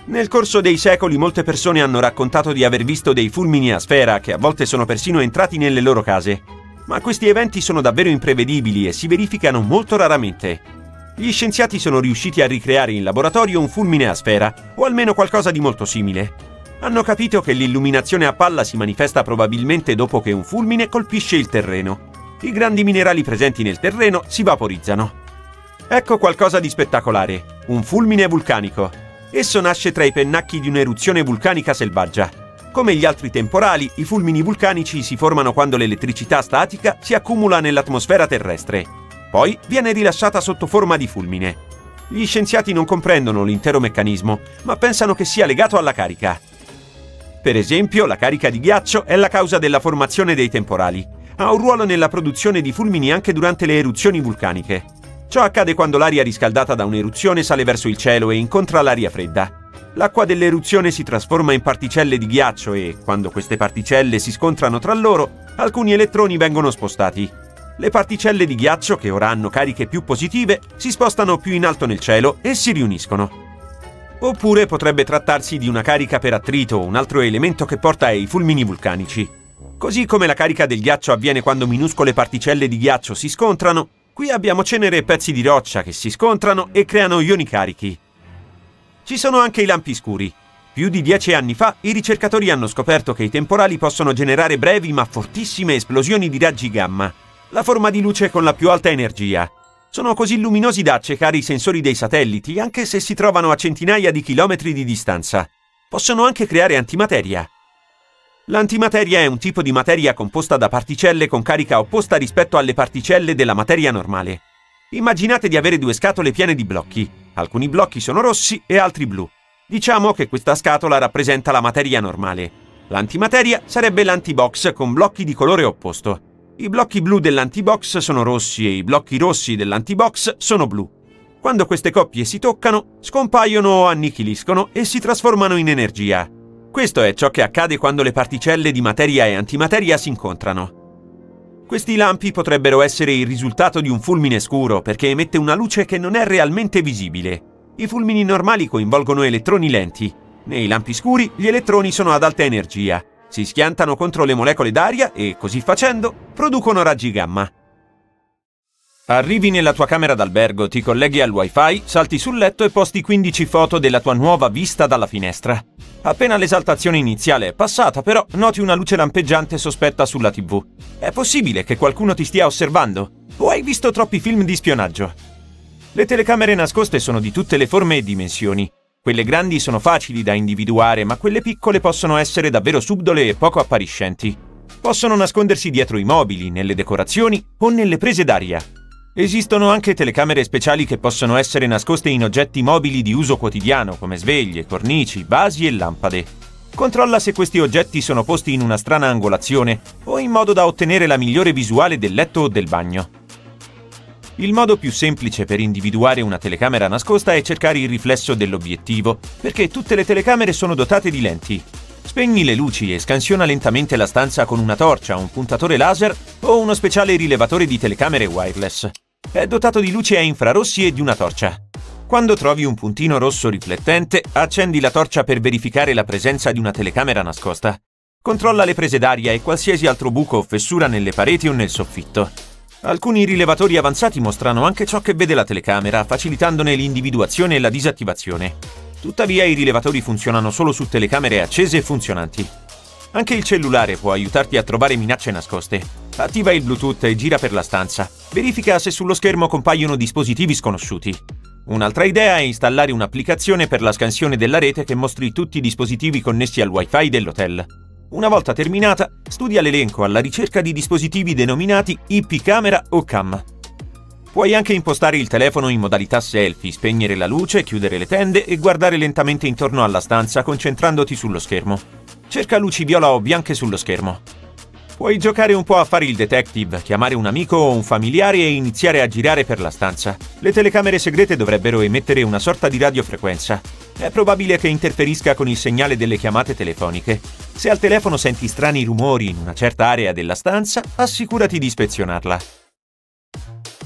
Nel corso dei secoli molte persone hanno raccontato di aver visto dei fulmini a sfera che a volte sono persino entrati nelle loro case. Ma questi eventi sono davvero imprevedibili e si verificano molto raramente. Gli scienziati sono riusciti a ricreare in laboratorio un fulmine a sfera, o almeno qualcosa di molto simile hanno capito che l'illuminazione a palla si manifesta probabilmente dopo che un fulmine colpisce il terreno. I grandi minerali presenti nel terreno si vaporizzano. Ecco qualcosa di spettacolare, un fulmine vulcanico. Esso nasce tra i pennacchi di un'eruzione vulcanica selvaggia. Come gli altri temporali, i fulmini vulcanici si formano quando l'elettricità statica si accumula nell'atmosfera terrestre. Poi viene rilasciata sotto forma di fulmine. Gli scienziati non comprendono l'intero meccanismo, ma pensano che sia legato alla carica. Per esempio, la carica di ghiaccio è la causa della formazione dei temporali. Ha un ruolo nella produzione di fulmini anche durante le eruzioni vulcaniche. Ciò accade quando l'aria riscaldata da un'eruzione sale verso il cielo e incontra l'aria fredda. L'acqua dell'eruzione si trasforma in particelle di ghiaccio e, quando queste particelle si scontrano tra loro, alcuni elettroni vengono spostati. Le particelle di ghiaccio, che ora hanno cariche più positive, si spostano più in alto nel cielo e si riuniscono. Oppure potrebbe trattarsi di una carica per attrito, un altro elemento che porta ai fulmini vulcanici. Così come la carica del ghiaccio avviene quando minuscole particelle di ghiaccio si scontrano, qui abbiamo cenere e pezzi di roccia che si scontrano e creano ioni carichi. Ci sono anche i lampi scuri. Più di dieci anni fa i ricercatori hanno scoperto che i temporali possono generare brevi ma fortissime esplosioni di raggi gamma, la forma di luce con la più alta energia. Sono così luminosi da accecare i sensori dei satelliti anche se si trovano a centinaia di chilometri di distanza. Possono anche creare antimateria. L'antimateria è un tipo di materia composta da particelle con carica opposta rispetto alle particelle della materia normale. Immaginate di avere due scatole piene di blocchi. Alcuni blocchi sono rossi e altri blu. Diciamo che questa scatola rappresenta la materia normale. L'antimateria sarebbe l'antibox con blocchi di colore opposto. I blocchi blu dell'antibox sono rossi e i blocchi rossi dell'antibox sono blu. Quando queste coppie si toccano, scompaiono o annichiliscono e si trasformano in energia. Questo è ciò che accade quando le particelle di materia e antimateria si incontrano. Questi lampi potrebbero essere il risultato di un fulmine scuro perché emette una luce che non è realmente visibile. I fulmini normali coinvolgono elettroni lenti. Nei lampi scuri gli elettroni sono ad alta energia, si schiantano contro le molecole d'aria e, così facendo, producono raggi gamma. Arrivi nella tua camera d'albergo, ti colleghi al wifi, salti sul letto e posti 15 foto della tua nuova vista dalla finestra. Appena l'esaltazione iniziale è passata, però, noti una luce lampeggiante sospetta sulla TV. È possibile che qualcuno ti stia osservando? O hai visto troppi film di spionaggio? Le telecamere nascoste sono di tutte le forme e dimensioni. Quelle grandi sono facili da individuare, ma quelle piccole possono essere davvero subdole e poco appariscenti. Possono nascondersi dietro i mobili, nelle decorazioni o nelle prese d'aria. Esistono anche telecamere speciali che possono essere nascoste in oggetti mobili di uso quotidiano, come sveglie, cornici, basi e lampade. Controlla se questi oggetti sono posti in una strana angolazione o in modo da ottenere la migliore visuale del letto o del bagno. Il modo più semplice per individuare una telecamera nascosta è cercare il riflesso dell'obiettivo, perché tutte le telecamere sono dotate di lenti. Spegni le luci e scansiona lentamente la stanza con una torcia, un puntatore laser o uno speciale rilevatore di telecamere wireless. È dotato di luci a infrarossi e di una torcia. Quando trovi un puntino rosso riflettente, accendi la torcia per verificare la presenza di una telecamera nascosta. Controlla le prese d'aria e qualsiasi altro buco o fessura nelle pareti o nel soffitto. Alcuni rilevatori avanzati mostrano anche ciò che vede la telecamera, facilitandone l'individuazione e la disattivazione. Tuttavia i rilevatori funzionano solo su telecamere accese e funzionanti. Anche il cellulare può aiutarti a trovare minacce nascoste. Attiva il Bluetooth e gira per la stanza. Verifica se sullo schermo compaiono dispositivi sconosciuti. Un'altra idea è installare un'applicazione per la scansione della rete che mostri tutti i dispositivi connessi al wifi dell'hotel. Una volta terminata, studia l'elenco alla ricerca di dispositivi denominati IP camera o cam. Puoi anche impostare il telefono in modalità selfie, spegnere la luce, chiudere le tende e guardare lentamente intorno alla stanza concentrandoti sullo schermo. Cerca luci viola o bianche sullo schermo. Puoi giocare un po' a fare il detective, chiamare un amico o un familiare e iniziare a girare per la stanza. Le telecamere segrete dovrebbero emettere una sorta di radiofrequenza. È probabile che interferisca con il segnale delle chiamate telefoniche. Se al telefono senti strani rumori in una certa area della stanza, assicurati di ispezionarla.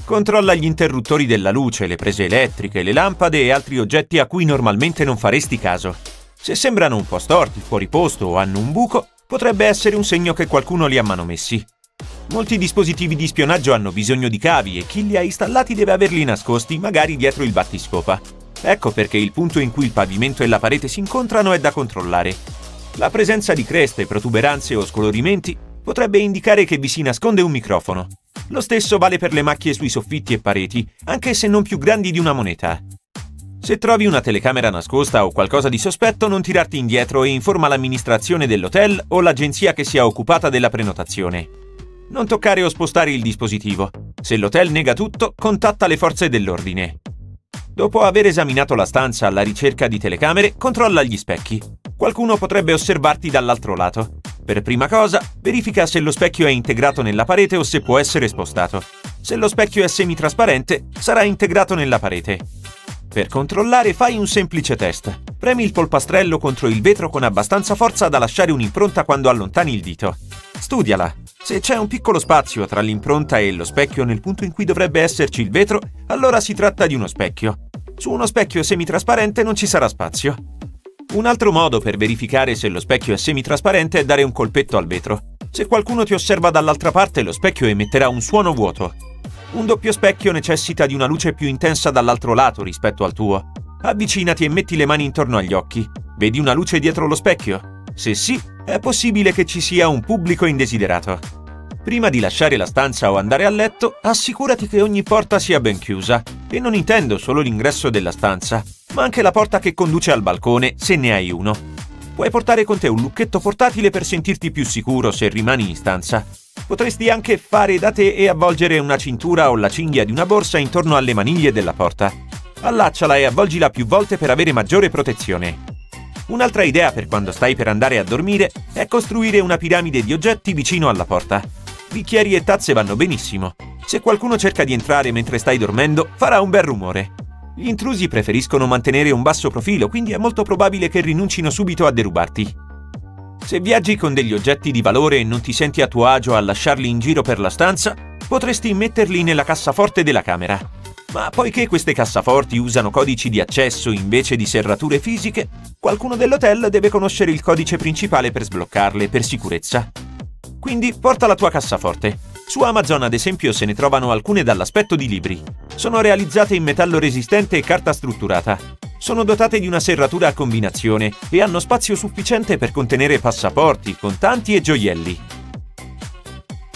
Controlla gli interruttori della luce, le prese elettriche, le lampade e altri oggetti a cui normalmente non faresti caso. Se sembrano un po' storti, fuori posto o hanno un buco, potrebbe essere un segno che qualcuno li ha manomessi. Molti dispositivi di spionaggio hanno bisogno di cavi e chi li ha installati deve averli nascosti, magari dietro il battiscopa. Ecco perché il punto in cui il pavimento e la parete si incontrano è da controllare. La presenza di creste, protuberanze o scolorimenti potrebbe indicare che vi si nasconde un microfono. Lo stesso vale per le macchie sui soffitti e pareti, anche se non più grandi di una moneta. Se trovi una telecamera nascosta o qualcosa di sospetto, non tirarti indietro e informa l'amministrazione dell'hotel o l'agenzia che sia occupata della prenotazione. Non toccare o spostare il dispositivo. Se l'hotel nega tutto, contatta le forze dell'ordine. Dopo aver esaminato la stanza alla ricerca di telecamere, controlla gli specchi. Qualcuno potrebbe osservarti dall'altro lato. Per prima cosa, verifica se lo specchio è integrato nella parete o se può essere spostato. Se lo specchio è semitrasparente, sarà integrato nella parete. Per controllare fai un semplice test. Premi il polpastrello contro il vetro con abbastanza forza da lasciare un'impronta quando allontani il dito. Studiala. Se c'è un piccolo spazio tra l'impronta e lo specchio nel punto in cui dovrebbe esserci il vetro, allora si tratta di uno specchio. Su uno specchio semitrasparente non ci sarà spazio. Un altro modo per verificare se lo specchio è semitrasparente è dare un colpetto al vetro. Se qualcuno ti osserva dall'altra parte, lo specchio emetterà un suono vuoto. Un doppio specchio necessita di una luce più intensa dall'altro lato rispetto al tuo. Avvicinati e metti le mani intorno agli occhi. Vedi una luce dietro lo specchio? Se sì, è possibile che ci sia un pubblico indesiderato. Prima di lasciare la stanza o andare a letto, assicurati che ogni porta sia ben chiusa. E non intendo solo l'ingresso della stanza, ma anche la porta che conduce al balcone, se ne hai uno. Puoi portare con te un lucchetto portatile per sentirti più sicuro se rimani in stanza. Potresti anche fare da te e avvolgere una cintura o la cinghia di una borsa intorno alle maniglie della porta. Allacciala e avvolgila più volte per avere maggiore protezione. Un'altra idea per quando stai per andare a dormire è costruire una piramide di oggetti vicino alla porta. Bicchieri e tazze vanno benissimo. Se qualcuno cerca di entrare mentre stai dormendo, farà un bel rumore. Gli intrusi preferiscono mantenere un basso profilo, quindi è molto probabile che rinuncino subito a derubarti. Se viaggi con degli oggetti di valore e non ti senti a tuo agio a lasciarli in giro per la stanza, potresti metterli nella cassaforte della camera. Ma poiché queste cassaforti usano codici di accesso invece di serrature fisiche, qualcuno dell'hotel deve conoscere il codice principale per sbloccarle per sicurezza. Quindi porta la tua cassaforte. Su Amazon, ad esempio, se ne trovano alcune dall'aspetto di libri. Sono realizzate in metallo resistente e carta strutturata. Sono dotate di una serratura a combinazione e hanno spazio sufficiente per contenere passaporti, contanti e gioielli.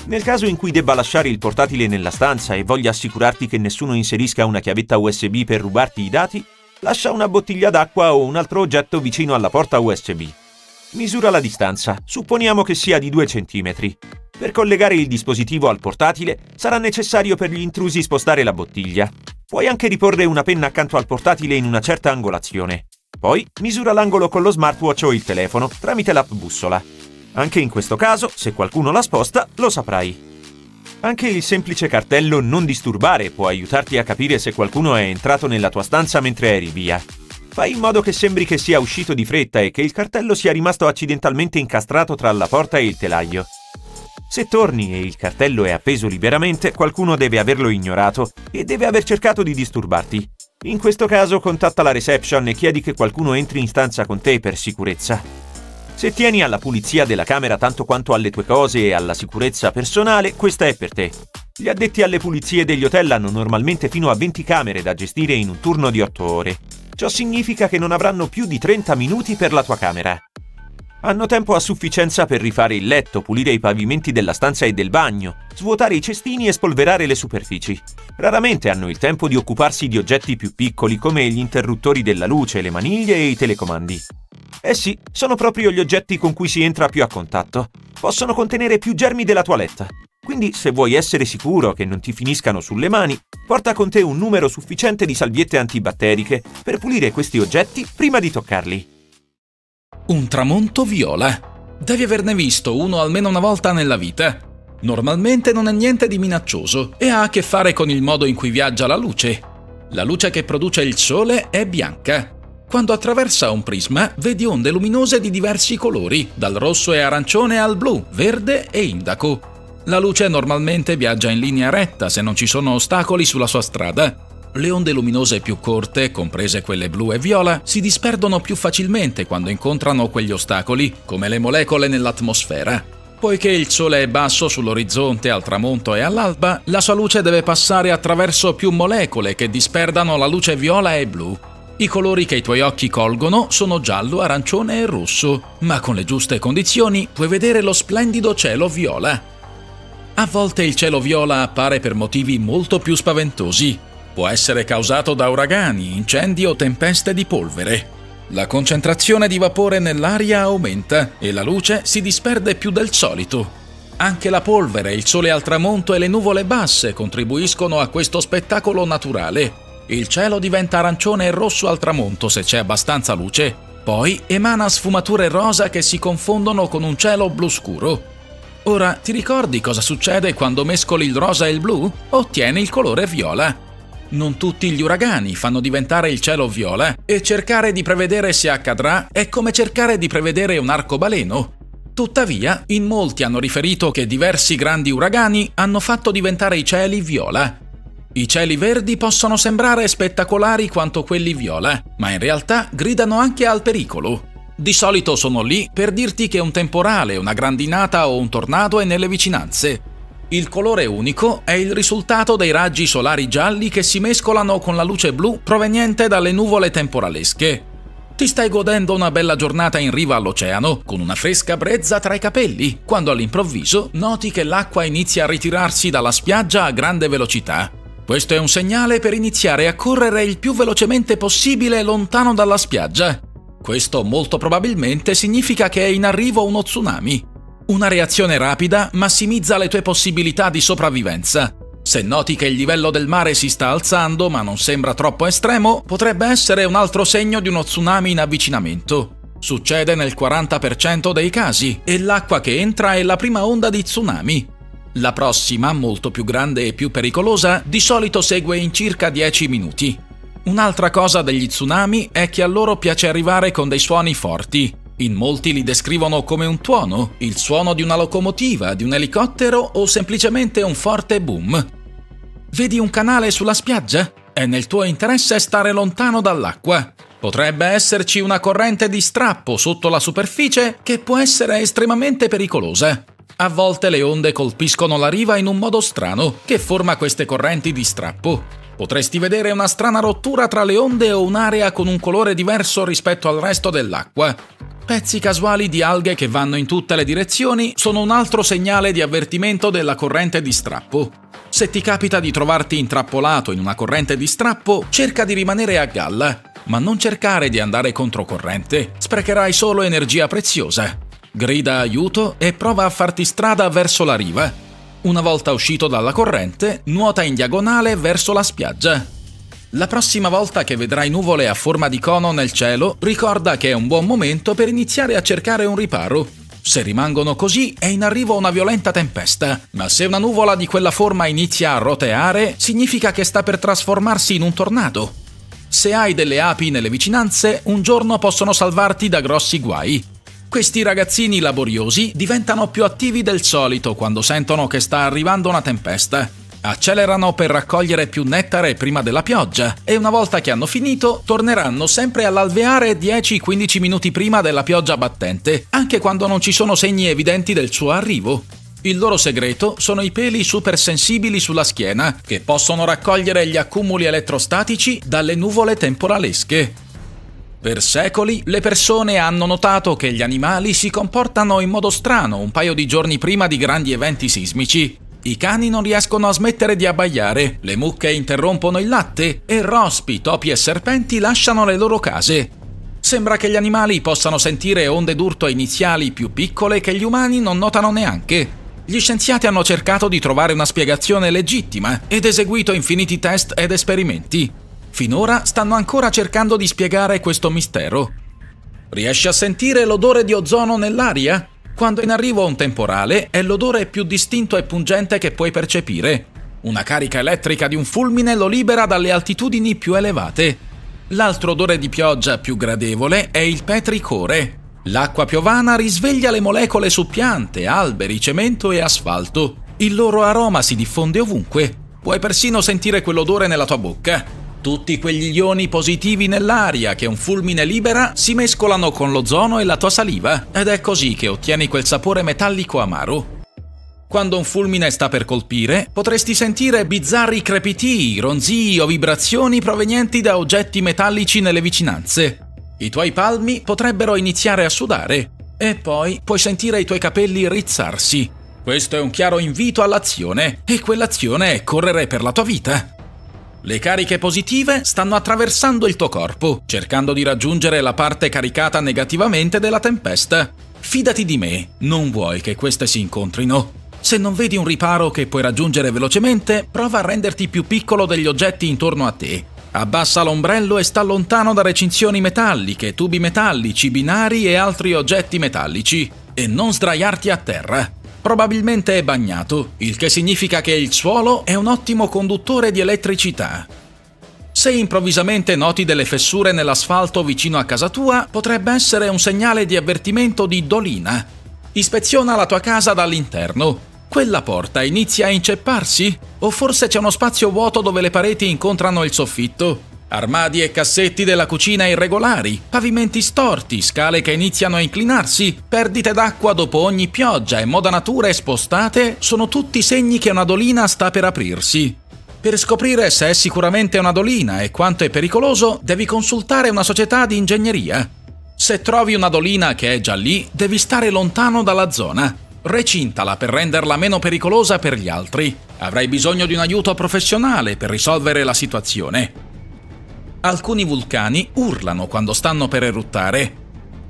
Nel caso in cui debba lasciare il portatile nella stanza e voglia assicurarti che nessuno inserisca una chiavetta USB per rubarti i dati, lascia una bottiglia d'acqua o un altro oggetto vicino alla porta USB. Misura la distanza, supponiamo che sia di 2 cm. Per collegare il dispositivo al portatile sarà necessario per gli intrusi spostare la bottiglia. Puoi anche riporre una penna accanto al portatile in una certa angolazione. Poi misura l'angolo con lo smartwatch o il telefono tramite l'app bussola. Anche in questo caso, se qualcuno la sposta, lo saprai. Anche il semplice cartello Non disturbare può aiutarti a capire se qualcuno è entrato nella tua stanza mentre eri via. Fai in modo che sembri che sia uscito di fretta e che il cartello sia rimasto accidentalmente incastrato tra la porta e il telaio. Se torni e il cartello è appeso liberamente, qualcuno deve averlo ignorato e deve aver cercato di disturbarti. In questo caso contatta la reception e chiedi che qualcuno entri in stanza con te per sicurezza. Se tieni alla pulizia della camera tanto quanto alle tue cose e alla sicurezza personale, questa è per te. Gli addetti alle pulizie degli hotel hanno normalmente fino a 20 camere da gestire in un turno di 8 ore. Ciò significa che non avranno più di 30 minuti per la tua camera. Hanno tempo a sufficienza per rifare il letto, pulire i pavimenti della stanza e del bagno, svuotare i cestini e spolverare le superfici. Raramente hanno il tempo di occuparsi di oggetti più piccoli come gli interruttori della luce, le maniglie e i telecomandi. Eh sì, sono proprio gli oggetti con cui si entra più a contatto. Possono contenere più germi della toiletta. Quindi, se vuoi essere sicuro che non ti finiscano sulle mani, porta con te un numero sufficiente di salviette antibatteriche per pulire questi oggetti prima di toccarli. Un tramonto viola. Devi averne visto uno almeno una volta nella vita. Normalmente non è niente di minaccioso e ha a che fare con il modo in cui viaggia la luce. La luce che produce il sole è bianca. Quando attraversa un prisma vedi onde luminose di diversi colori, dal rosso e arancione al blu, verde e indaco. La luce normalmente viaggia in linea retta se non ci sono ostacoli sulla sua strada. Le onde luminose più corte, comprese quelle blu e viola, si disperdono più facilmente quando incontrano quegli ostacoli, come le molecole nell'atmosfera. Poiché il Sole è basso sull'orizzonte al tramonto e all'alba, la sua luce deve passare attraverso più molecole che disperdano la luce viola e blu. I colori che i tuoi occhi colgono sono giallo, arancione e rosso, ma con le giuste condizioni puoi vedere lo splendido cielo viola. A volte il cielo viola appare per motivi molto più spaventosi. Può essere causato da uragani, incendi o tempeste di polvere. La concentrazione di vapore nell'aria aumenta e la luce si disperde più del solito. Anche la polvere, il sole al tramonto e le nuvole basse contribuiscono a questo spettacolo naturale. Il cielo diventa arancione e rosso al tramonto se c'è abbastanza luce, poi emana sfumature rosa che si confondono con un cielo blu scuro. Ora, ti ricordi cosa succede quando mescoli il rosa e il blu? Ottieni il colore viola. Non tutti gli uragani fanno diventare il cielo viola e cercare di prevedere se accadrà è come cercare di prevedere un arcobaleno. Tuttavia, in molti hanno riferito che diversi grandi uragani hanno fatto diventare i cieli viola. I cieli verdi possono sembrare spettacolari quanto quelli viola, ma in realtà gridano anche al pericolo. Di solito sono lì per dirti che un temporale, una grandinata o un tornado è nelle vicinanze. Il colore unico è il risultato dei raggi solari gialli che si mescolano con la luce blu proveniente dalle nuvole temporalesche. Ti stai godendo una bella giornata in riva all'oceano, con una fresca brezza tra i capelli, quando all'improvviso noti che l'acqua inizia a ritirarsi dalla spiaggia a grande velocità. Questo è un segnale per iniziare a correre il più velocemente possibile lontano dalla spiaggia. Questo molto probabilmente significa che è in arrivo uno tsunami. Una reazione rapida massimizza le tue possibilità di sopravvivenza. Se noti che il livello del mare si sta alzando ma non sembra troppo estremo, potrebbe essere un altro segno di uno tsunami in avvicinamento. Succede nel 40% dei casi e l'acqua che entra è la prima onda di tsunami. La prossima, molto più grande e più pericolosa, di solito segue in circa 10 minuti. Un'altra cosa degli tsunami è che a loro piace arrivare con dei suoni forti. In molti li descrivono come un tuono, il suono di una locomotiva, di un elicottero o semplicemente un forte boom. Vedi un canale sulla spiaggia? È nel tuo interesse stare lontano dall'acqua. Potrebbe esserci una corrente di strappo sotto la superficie che può essere estremamente pericolosa. A volte le onde colpiscono la riva in un modo strano che forma queste correnti di strappo. Potresti vedere una strana rottura tra le onde o un'area con un colore diverso rispetto al resto dell'acqua. Pezzi casuali di alghe che vanno in tutte le direzioni sono un altro segnale di avvertimento della corrente di strappo. Se ti capita di trovarti intrappolato in una corrente di strappo, cerca di rimanere a galla, ma non cercare di andare controcorrente, sprecherai solo energia preziosa. Grida aiuto e prova a farti strada verso la riva. Una volta uscito dalla corrente, nuota in diagonale verso la spiaggia. La prossima volta che vedrai nuvole a forma di cono nel cielo, ricorda che è un buon momento per iniziare a cercare un riparo. Se rimangono così è in arrivo una violenta tempesta, ma se una nuvola di quella forma inizia a roteare, significa che sta per trasformarsi in un tornado. Se hai delle api nelle vicinanze, un giorno possono salvarti da grossi guai. Questi ragazzini laboriosi diventano più attivi del solito quando sentono che sta arrivando una tempesta accelerano per raccogliere più nettare prima della pioggia e una volta che hanno finito torneranno sempre all'alveare 10-15 minuti prima della pioggia battente, anche quando non ci sono segni evidenti del suo arrivo. Il loro segreto sono i peli supersensibili sulla schiena, che possono raccogliere gli accumuli elettrostatici dalle nuvole temporalesche. Per secoli le persone hanno notato che gli animali si comportano in modo strano un paio di giorni prima di grandi eventi sismici. I cani non riescono a smettere di abbaiare, le mucche interrompono il latte e rospi, topi e serpenti lasciano le loro case. Sembra che gli animali possano sentire onde d'urto iniziali più piccole che gli umani non notano neanche. Gli scienziati hanno cercato di trovare una spiegazione legittima ed eseguito infiniti test ed esperimenti. Finora stanno ancora cercando di spiegare questo mistero. Riesci a sentire l'odore di ozono nell'aria? Quando in arrivo un temporale è l'odore più distinto e pungente che puoi percepire. Una carica elettrica di un fulmine lo libera dalle altitudini più elevate. L'altro odore di pioggia più gradevole è il petricore. L'acqua piovana risveglia le molecole su piante, alberi, cemento e asfalto. Il loro aroma si diffonde ovunque. Puoi persino sentire quell'odore nella tua bocca. Tutti quegli ioni positivi nell'aria che un fulmine libera si mescolano con l'ozono e la tua saliva ed è così che ottieni quel sapore metallico amaro. Quando un fulmine sta per colpire, potresti sentire bizzarri crepitii, ronzii o vibrazioni provenienti da oggetti metallici nelle vicinanze. I tuoi palmi potrebbero iniziare a sudare e poi puoi sentire i tuoi capelli rizzarsi. Questo è un chiaro invito all'azione e quell'azione è correre per la tua vita. Le cariche positive stanno attraversando il tuo corpo, cercando di raggiungere la parte caricata negativamente della tempesta. Fidati di me, non vuoi che queste si incontrino. Se non vedi un riparo che puoi raggiungere velocemente, prova a renderti più piccolo degli oggetti intorno a te. Abbassa l'ombrello e sta lontano da recinzioni metalliche, tubi metallici, binari e altri oggetti metallici. E non sdraiarti a terra probabilmente è bagnato, il che significa che il suolo è un ottimo conduttore di elettricità. Se improvvisamente noti delle fessure nell'asfalto vicino a casa tua, potrebbe essere un segnale di avvertimento di dolina. Ispeziona la tua casa dall'interno. Quella porta inizia a incepparsi? O forse c'è uno spazio vuoto dove le pareti incontrano il soffitto? Armadi e cassetti della cucina irregolari, pavimenti storti, scale che iniziano a inclinarsi, perdite d'acqua dopo ogni pioggia e modanature spostate sono tutti segni che una dolina sta per aprirsi. Per scoprire se è sicuramente una dolina e quanto è pericoloso, devi consultare una società di ingegneria. Se trovi una dolina che è già lì, devi stare lontano dalla zona. Recintala per renderla meno pericolosa per gli altri. Avrai bisogno di un aiuto professionale per risolvere la situazione. Alcuni vulcani urlano quando stanno per eruttare.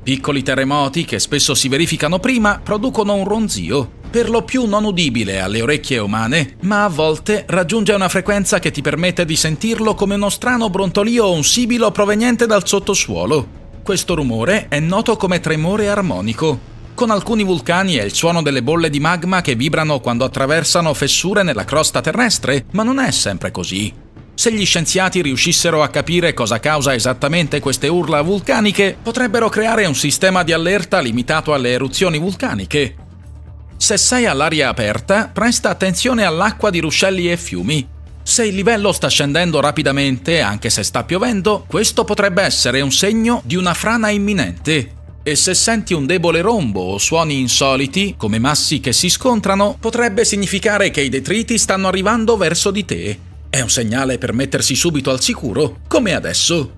Piccoli terremoti, che spesso si verificano prima, producono un ronzio, per lo più non udibile alle orecchie umane, ma a volte raggiunge una frequenza che ti permette di sentirlo come uno strano brontolio o un sibilo proveniente dal sottosuolo. Questo rumore è noto come tremore armonico. Con alcuni vulcani è il suono delle bolle di magma che vibrano quando attraversano fessure nella crosta terrestre, ma non è sempre così. Se gli scienziati riuscissero a capire cosa causa esattamente queste urla vulcaniche, potrebbero creare un sistema di allerta limitato alle eruzioni vulcaniche. Se sei all'aria aperta, presta attenzione all'acqua di ruscelli e fiumi. Se il livello sta scendendo rapidamente, anche se sta piovendo, questo potrebbe essere un segno di una frana imminente. E se senti un debole rombo o suoni insoliti, come massi che si scontrano, potrebbe significare che i detriti stanno arrivando verso di te. È un segnale per mettersi subito al sicuro, come adesso.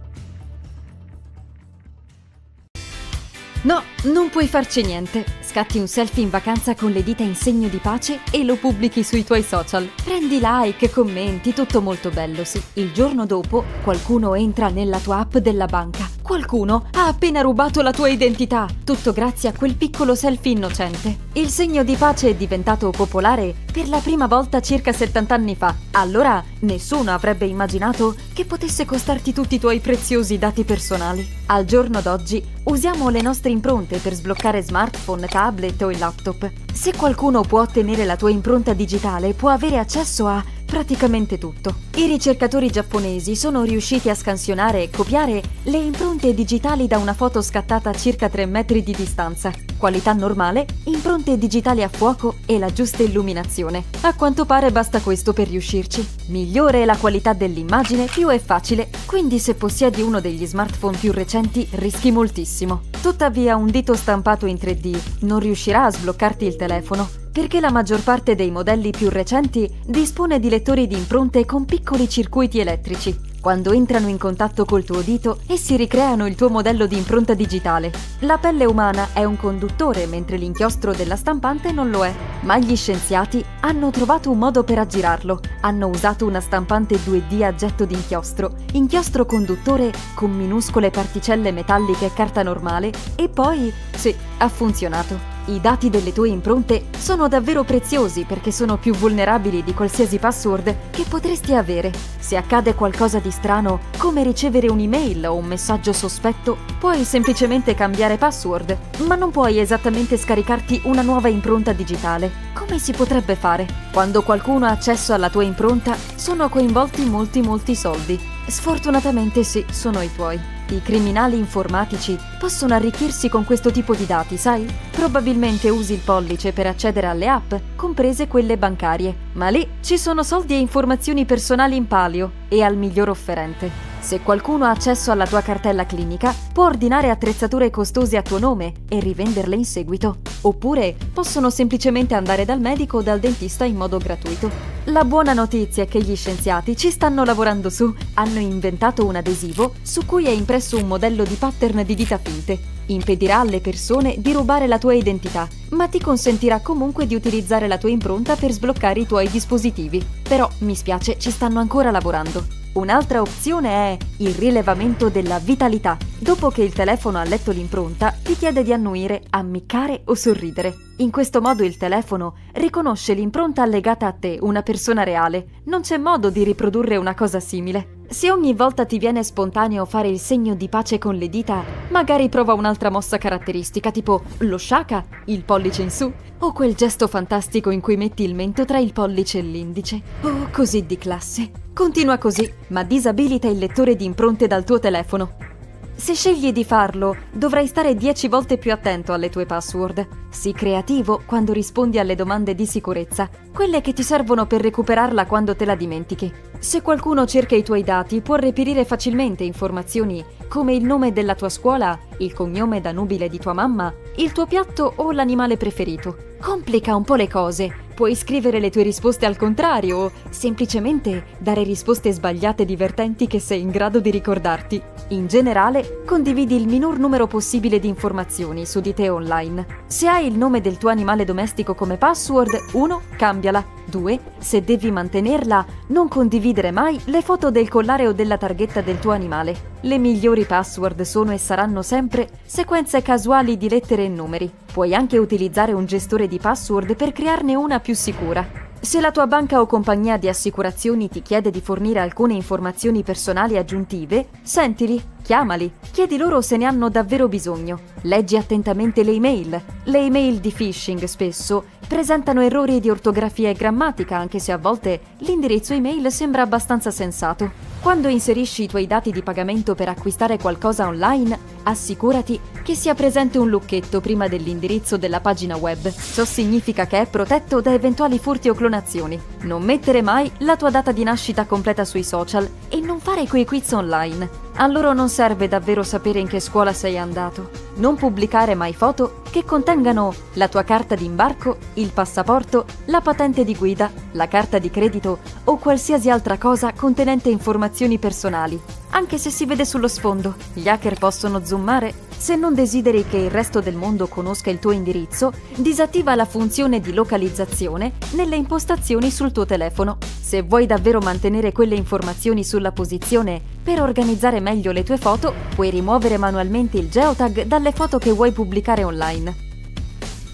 No, non puoi farci niente. Scatti un selfie in vacanza con le dita in segno di pace e lo pubblichi sui tuoi social. Prendi like, commenti, tutto molto bello, sì. Il giorno dopo qualcuno entra nella tua app della banca Qualcuno ha appena rubato la tua identità, tutto grazie a quel piccolo selfie innocente. Il segno di pace è diventato popolare per la prima volta circa 70 anni fa. Allora nessuno avrebbe immaginato che potesse costarti tutti i tuoi preziosi dati personali. Al giorno d'oggi usiamo le nostre impronte per sbloccare smartphone, tablet o laptop. Se qualcuno può ottenere la tua impronta digitale, può avere accesso a praticamente tutto. I ricercatori giapponesi sono riusciti a scansionare e copiare le impronte digitali da una foto scattata a circa 3 metri di distanza. Qualità normale, impronte digitali a fuoco e la giusta illuminazione. A quanto pare basta questo per riuscirci. Migliore è la qualità dell'immagine, più è facile, quindi se possiedi uno degli smartphone più recenti rischi moltissimo. Tuttavia un dito stampato in 3D non riuscirà a sbloccarti il telefono perché la maggior parte dei modelli più recenti dispone di lettori di impronte con piccoli circuiti elettrici. Quando entrano in contatto col tuo dito, essi ricreano il tuo modello di impronta digitale. La pelle umana è un conduttore, mentre l'inchiostro della stampante non lo è. Ma gli scienziati hanno trovato un modo per aggirarlo. Hanno usato una stampante 2D a getto di inchiostro, inchiostro conduttore con minuscole particelle metalliche e carta normale, e poi, sì, ha funzionato. I dati delle tue impronte sono davvero preziosi perché sono più vulnerabili di qualsiasi password che potresti avere. Se accade qualcosa di strano, come ricevere un'email o un messaggio sospetto, puoi semplicemente cambiare password, ma non puoi esattamente scaricarti una nuova impronta digitale. Come si potrebbe fare? Quando qualcuno ha accesso alla tua impronta, sono coinvolti molti molti soldi. Sfortunatamente sì, sono i tuoi. I criminali informatici possono arricchirsi con questo tipo di dati, sai? Probabilmente usi il pollice per accedere alle app, comprese quelle bancarie, ma lì ci sono soldi e informazioni personali in palio e al miglior offerente. Se qualcuno ha accesso alla tua cartella clinica, può ordinare attrezzature costose a tuo nome e rivenderle in seguito. Oppure possono semplicemente andare dal medico o dal dentista in modo gratuito. La buona notizia è che gli scienziati ci stanno lavorando su. Hanno inventato un adesivo su cui è impresso un modello di pattern di dita finte. Impedirà alle persone di rubare la tua identità, ma ti consentirà comunque di utilizzare la tua impronta per sbloccare i tuoi dispositivi. Però, mi spiace, ci stanno ancora lavorando. Un'altra opzione è il rilevamento della vitalità. Dopo che il telefono ha letto l'impronta, ti chiede di annuire, ammiccare o sorridere. In questo modo il telefono riconosce l'impronta allegata a te, una persona reale. Non c'è modo di riprodurre una cosa simile. Se ogni volta ti viene spontaneo fare il segno di pace con le dita, magari prova un'altra mossa caratteristica, tipo lo shaka, il pollice in su, o quel gesto fantastico in cui metti il mento tra il pollice e l'indice. Oh, così di classe. Continua così, ma disabilita il lettore di impronte dal tuo telefono. Se scegli di farlo, dovrai stare 10 volte più attento alle tue password. Sii creativo quando rispondi alle domande di sicurezza, quelle che ti servono per recuperarla quando te la dimentichi. Se qualcuno cerca i tuoi dati, può reperire facilmente informazioni come il nome della tua scuola, il cognome da nubile di tua mamma, il tuo piatto o l'animale preferito. Complica un po' le cose. Puoi scrivere le tue risposte al contrario o semplicemente dare risposte sbagliate e divertenti che sei in grado di ricordarti. In generale, condividi il minor numero possibile di informazioni su di te online. Se hai il nome del tuo animale domestico come password, 1. Cambiala. 2. Se devi mantenerla, non condividere mai le foto del collare o della targhetta del tuo animale. Le migliori password sono e saranno sempre sequenze casuali di lettere e numeri. Puoi anche utilizzare un gestore di password per crearne una più sicura. Se la tua banca o compagnia di assicurazioni ti chiede di fornire alcune informazioni personali aggiuntive, sentili, chiamali, chiedi loro se ne hanno davvero bisogno. Leggi attentamente le email. Le email di phishing spesso presentano errori di ortografia e grammatica, anche se a volte l'indirizzo email sembra abbastanza sensato. Quando inserisci i tuoi dati di pagamento per acquistare qualcosa online, assicurati che sia presente un lucchetto prima dell'indirizzo della pagina web. Ciò significa che è protetto da eventuali furti o clonazioni. Non mettere mai la tua data di nascita completa sui social e non fare quei quiz online. A loro non serve davvero sapere in che scuola sei andato. Non pubblicare mai foto che contengano la tua carta di imbarco, il passaporto, la patente di guida, la carta di credito o qualsiasi altra cosa contenente informazioni personali, anche se si vede sullo sfondo. Gli hacker possono zoomare se non desideri che il resto del mondo conosca il tuo indirizzo, disattiva la funzione di localizzazione nelle impostazioni sul tuo telefono. Se vuoi davvero mantenere quelle informazioni sulla posizione per organizzare meglio le tue foto, puoi rimuovere manualmente il geotag dalle foto che vuoi pubblicare online.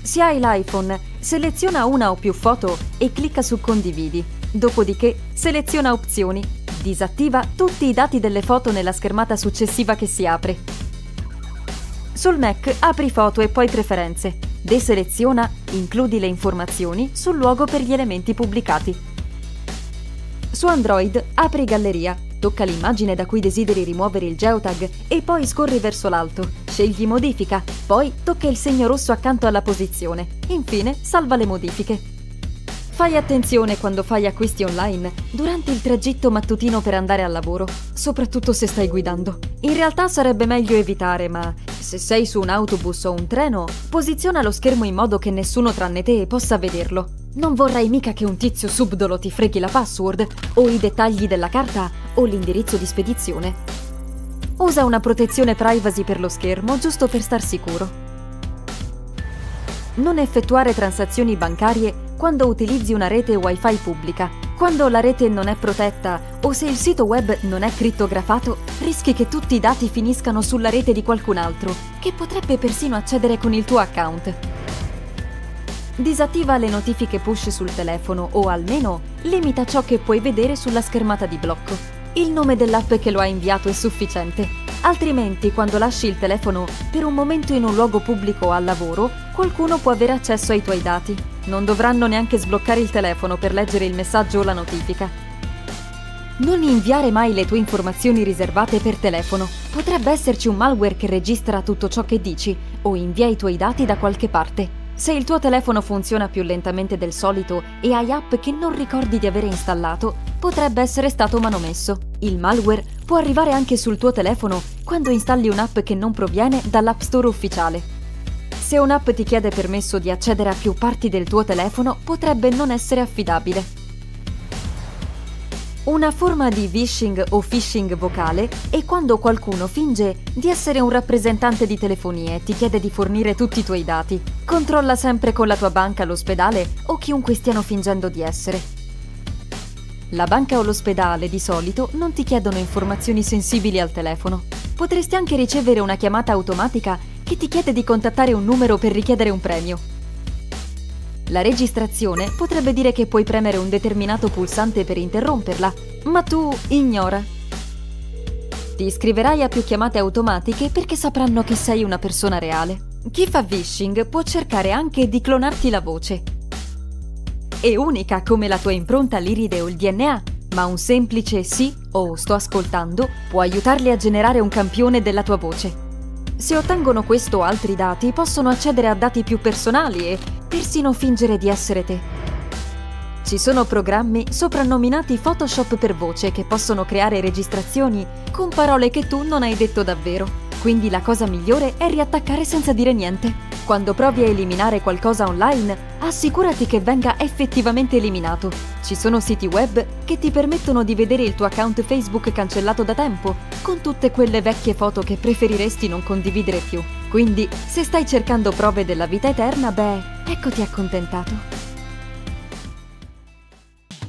Se hai l'iPhone, seleziona una o più foto e clicca su Condividi. Dopodiché seleziona Opzioni. Disattiva tutti i dati delle foto nella schermata successiva che si apre. Sul Mac apri foto e poi preferenze. Deseleziona, includi le informazioni sul luogo per gli elementi pubblicati. Su Android apri Galleria, tocca l'immagine da cui desideri rimuovere il geotag e poi scorri verso l'alto. Scegli Modifica, poi tocca il segno rosso accanto alla posizione. Infine salva le modifiche. Fai attenzione quando fai acquisti online durante il tragitto mattutino per andare al lavoro, soprattutto se stai guidando. In realtà sarebbe meglio evitare, ma se sei su un autobus o un treno, posiziona lo schermo in modo che nessuno tranne te possa vederlo. Non vorrai mica che un tizio subdolo ti freghi la password o i dettagli della carta o l'indirizzo di spedizione. Usa una protezione privacy per lo schermo giusto per star sicuro. Non effettuare transazioni bancarie quando utilizzi una rete wifi pubblica. Quando la rete non è protetta o se il sito web non è crittografato, rischi che tutti i dati finiscano sulla rete di qualcun altro, che potrebbe persino accedere con il tuo account. Disattiva le notifiche push sul telefono o almeno limita ciò che puoi vedere sulla schermata di blocco. Il nome dell'app che lo ha inviato è sufficiente. Altrimenti, quando lasci il telefono per un momento in un luogo pubblico o al lavoro, qualcuno può avere accesso ai tuoi dati. Non dovranno neanche sbloccare il telefono per leggere il messaggio o la notifica. Non inviare mai le tue informazioni riservate per telefono. Potrebbe esserci un malware che registra tutto ciò che dici o invia i tuoi dati da qualche parte. Se il tuo telefono funziona più lentamente del solito e hai app che non ricordi di avere installato, potrebbe essere stato manomesso. Il malware può arrivare anche sul tuo telefono quando installi un'app che non proviene dall'App Store ufficiale. Se un'app ti chiede permesso di accedere a più parti del tuo telefono, potrebbe non essere affidabile. Una forma di vishing o phishing vocale è quando qualcuno finge di essere un rappresentante di telefonia e ti chiede di fornire tutti i tuoi dati. Controlla sempre con la tua banca, l'ospedale o chiunque stiano fingendo di essere. La banca o l'ospedale di solito non ti chiedono informazioni sensibili al telefono. Potresti anche ricevere una chiamata automatica che ti chiede di contattare un numero per richiedere un premio. La registrazione potrebbe dire che puoi premere un determinato pulsante per interromperla, ma tu ignora. Ti iscriverai a più chiamate automatiche perché sapranno che sei una persona reale. Chi fa phishing può cercare anche di clonarti la voce. È unica come la tua impronta l'iride o il DNA, ma un semplice sì o sto ascoltando può aiutarli a generare un campione della tua voce. Se ottengono questo o altri dati, possono accedere a dati più personali e persino fingere di essere te. Ci sono programmi soprannominati Photoshop per voce che possono creare registrazioni con parole che tu non hai detto davvero. Quindi la cosa migliore è riattaccare senza dire niente. Quando provi a eliminare qualcosa online, assicurati che venga effettivamente eliminato. Ci sono siti web che ti permettono di vedere il tuo account Facebook cancellato da tempo, con tutte quelle vecchie foto che preferiresti non condividere più. Quindi, se stai cercando prove della vita eterna, beh, eccoti accontentato.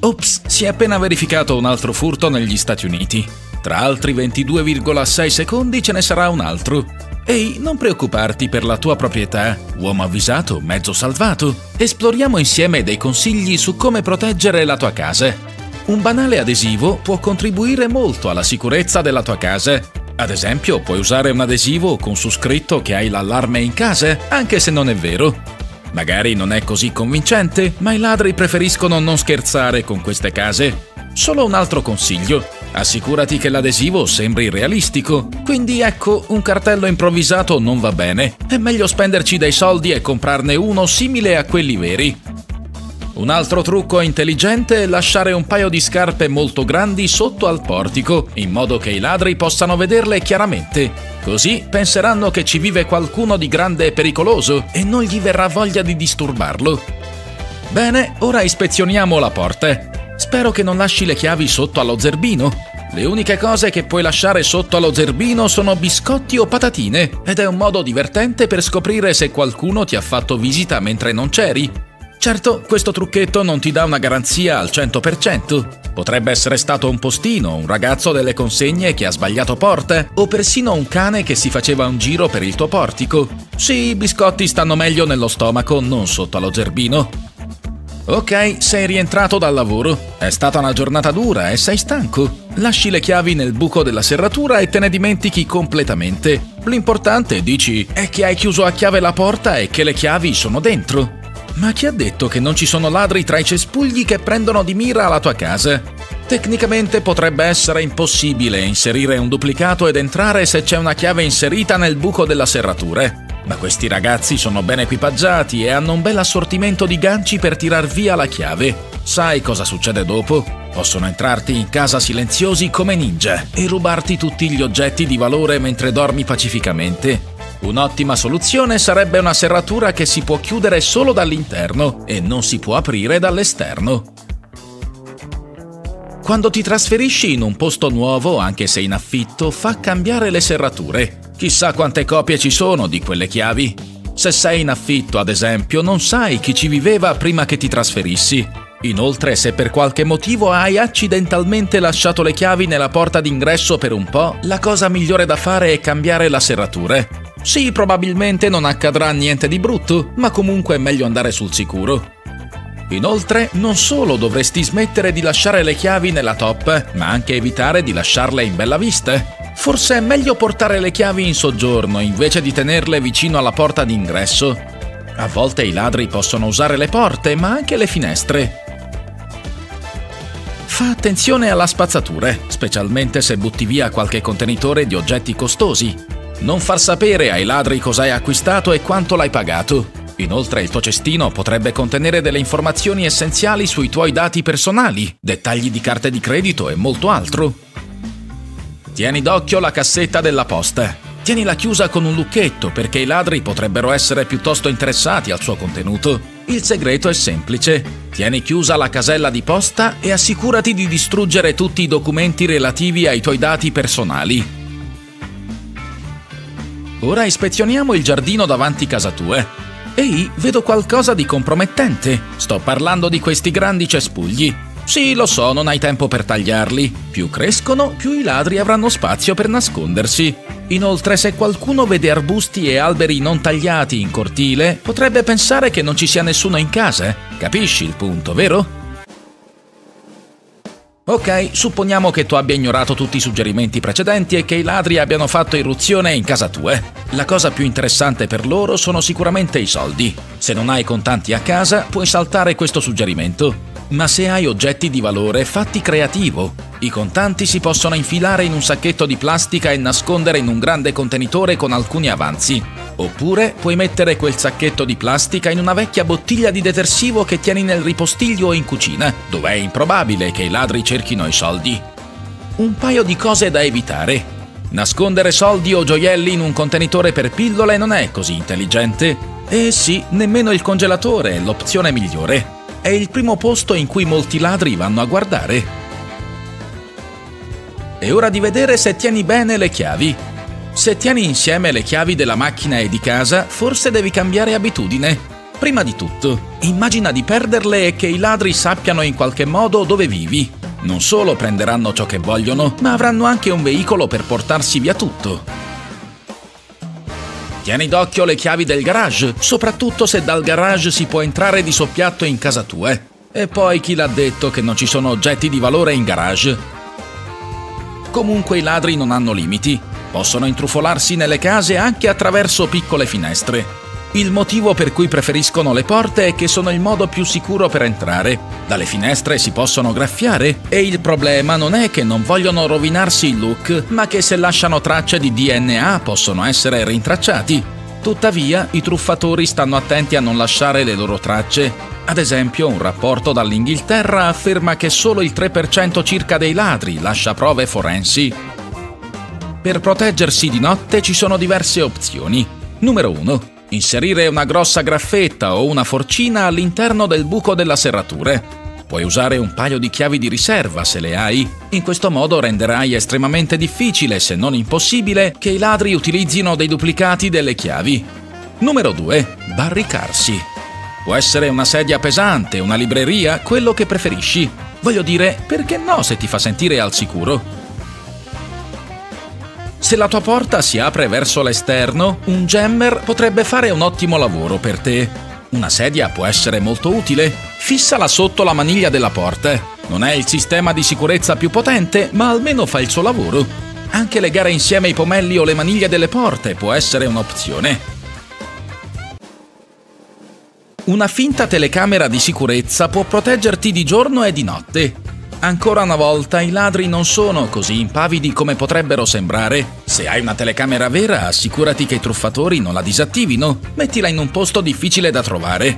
Ops, si è appena verificato un altro furto negli Stati Uniti. Tra altri 22,6 secondi ce ne sarà un altro. Ehi, non preoccuparti per la tua proprietà. Uomo avvisato, mezzo salvato. Esploriamo insieme dei consigli su come proteggere la tua casa. Un banale adesivo può contribuire molto alla sicurezza della tua casa. Ad esempio, puoi usare un adesivo con su scritto che hai l'allarme in casa, anche se non è vero. Magari non è così convincente, ma i ladri preferiscono non scherzare con queste case. Solo un altro consiglio. Assicurati che l'adesivo sembri realistico. Quindi ecco, un cartello improvvisato non va bene. È meglio spenderci dei soldi e comprarne uno simile a quelli veri. Un altro trucco intelligente è lasciare un paio di scarpe molto grandi sotto al portico, in modo che i ladri possano vederle chiaramente. Così penseranno che ci vive qualcuno di grande e pericoloso e non gli verrà voglia di disturbarlo. Bene, ora ispezioniamo la porta. Spero che non lasci le chiavi sotto allo zerbino. Le uniche cose che puoi lasciare sotto allo zerbino sono biscotti o patatine ed è un modo divertente per scoprire se qualcuno ti ha fatto visita mentre non c'eri. Certo, questo trucchetto non ti dà una garanzia al 100%. Potrebbe essere stato un postino, un ragazzo delle consegne che ha sbagliato porta, o persino un cane che si faceva un giro per il tuo portico. Sì, i biscotti stanno meglio nello stomaco, non sotto allo zerbino. Ok, sei rientrato dal lavoro. È stata una giornata dura e sei stanco. Lasci le chiavi nel buco della serratura e te ne dimentichi completamente. L'importante, dici, è che hai chiuso a chiave la porta e che le chiavi sono dentro. Ma chi ha detto che non ci sono ladri tra i cespugli che prendono di mira la tua casa? Tecnicamente potrebbe essere impossibile inserire un duplicato ed entrare se c'è una chiave inserita nel buco della serratura. Ma questi ragazzi sono ben equipaggiati e hanno un bel assortimento di ganci per tirar via la chiave. Sai cosa succede dopo? Possono entrarti in casa silenziosi come ninja e rubarti tutti gli oggetti di valore mentre dormi pacificamente. Un'ottima soluzione sarebbe una serratura che si può chiudere solo dall'interno e non si può aprire dall'esterno. Quando ti trasferisci in un posto nuovo, anche se in affitto, fa cambiare le serrature. Chissà quante copie ci sono di quelle chiavi. Se sei in affitto, ad esempio, non sai chi ci viveva prima che ti trasferissi. Inoltre, se per qualche motivo hai accidentalmente lasciato le chiavi nella porta d'ingresso per un po', la cosa migliore da fare è cambiare la serratura. Sì, probabilmente non accadrà niente di brutto, ma comunque è meglio andare sul sicuro. Inoltre, non solo dovresti smettere di lasciare le chiavi nella top, ma anche evitare di lasciarle in bella vista. Forse è meglio portare le chiavi in soggiorno invece di tenerle vicino alla porta d'ingresso. A volte i ladri possono usare le porte, ma anche le finestre. Fa attenzione alla spazzatura, specialmente se butti via qualche contenitore di oggetti costosi. Non far sapere ai ladri cosa hai acquistato e quanto l'hai pagato. Inoltre il tuo cestino potrebbe contenere delle informazioni essenziali sui tuoi dati personali, dettagli di carte di credito e molto altro. Tieni d'occhio la cassetta della posta. Tienila chiusa con un lucchetto perché i ladri potrebbero essere piuttosto interessati al suo contenuto. Il segreto è semplice. Tieni chiusa la casella di posta e assicurati di distruggere tutti i documenti relativi ai tuoi dati personali. Ora ispezioniamo il giardino davanti casa tua. Ehi, vedo qualcosa di compromettente. Sto parlando di questi grandi cespugli. Sì, lo so, non hai tempo per tagliarli. Più crescono, più i ladri avranno spazio per nascondersi. Inoltre, se qualcuno vede arbusti e alberi non tagliati in cortile, potrebbe pensare che non ci sia nessuno in casa. Capisci il punto, vero? Ok, supponiamo che tu abbia ignorato tutti i suggerimenti precedenti e che i ladri abbiano fatto irruzione in casa tua. La cosa più interessante per loro sono sicuramente i soldi. Se non hai contanti a casa, puoi saltare questo suggerimento. Ma se hai oggetti di valore, fatti creativo. I contanti si possono infilare in un sacchetto di plastica e nascondere in un grande contenitore con alcuni avanzi. Oppure puoi mettere quel sacchetto di plastica in una vecchia bottiglia di detersivo che tieni nel ripostiglio o in cucina, dove è improbabile che i ladri cerchino i soldi. Un paio di cose da evitare. Nascondere soldi o gioielli in un contenitore per pillole non è così intelligente. E sì, nemmeno il congelatore è l'opzione migliore. È il primo posto in cui molti ladri vanno a guardare. È ora di vedere se tieni bene le chiavi. Se tieni insieme le chiavi della macchina e di casa, forse devi cambiare abitudine. Prima di tutto, immagina di perderle e che i ladri sappiano in qualche modo dove vivi. Non solo prenderanno ciò che vogliono, ma avranno anche un veicolo per portarsi via tutto. Tieni d'occhio le chiavi del garage, soprattutto se dal garage si può entrare di soppiatto in casa tua. E poi chi l'ha detto che non ci sono oggetti di valore in garage? Comunque i ladri non hanno limiti. Possono intrufolarsi nelle case anche attraverso piccole finestre. Il motivo per cui preferiscono le porte è che sono il modo più sicuro per entrare. Dalle finestre si possono graffiare e il problema non è che non vogliono rovinarsi il look, ma che se lasciano tracce di DNA possono essere rintracciati. Tuttavia, i truffatori stanno attenti a non lasciare le loro tracce. Ad esempio, un rapporto dall'Inghilterra afferma che solo il 3% circa dei ladri lascia prove forensi. Per proteggersi di notte ci sono diverse opzioni. Numero 1 Inserire una grossa graffetta o una forcina all'interno del buco della serratura. Puoi usare un paio di chiavi di riserva se le hai. In questo modo renderai estremamente difficile, se non impossibile, che i ladri utilizzino dei duplicati delle chiavi. Numero 2. Barricarsi. Può essere una sedia pesante, una libreria, quello che preferisci. Voglio dire, perché no se ti fa sentire al sicuro? Se la tua porta si apre verso l'esterno, un jammer potrebbe fare un ottimo lavoro per te. Una sedia può essere molto utile. Fissala sotto la maniglia della porta. Non è il sistema di sicurezza più potente, ma almeno fa il suo lavoro. Anche legare insieme i pomelli o le maniglie delle porte può essere un'opzione. Una finta telecamera di sicurezza può proteggerti di giorno e di notte. Ancora una volta i ladri non sono così impavidi come potrebbero sembrare. Se hai una telecamera vera, assicurati che i truffatori non la disattivino. Mettila in un posto difficile da trovare.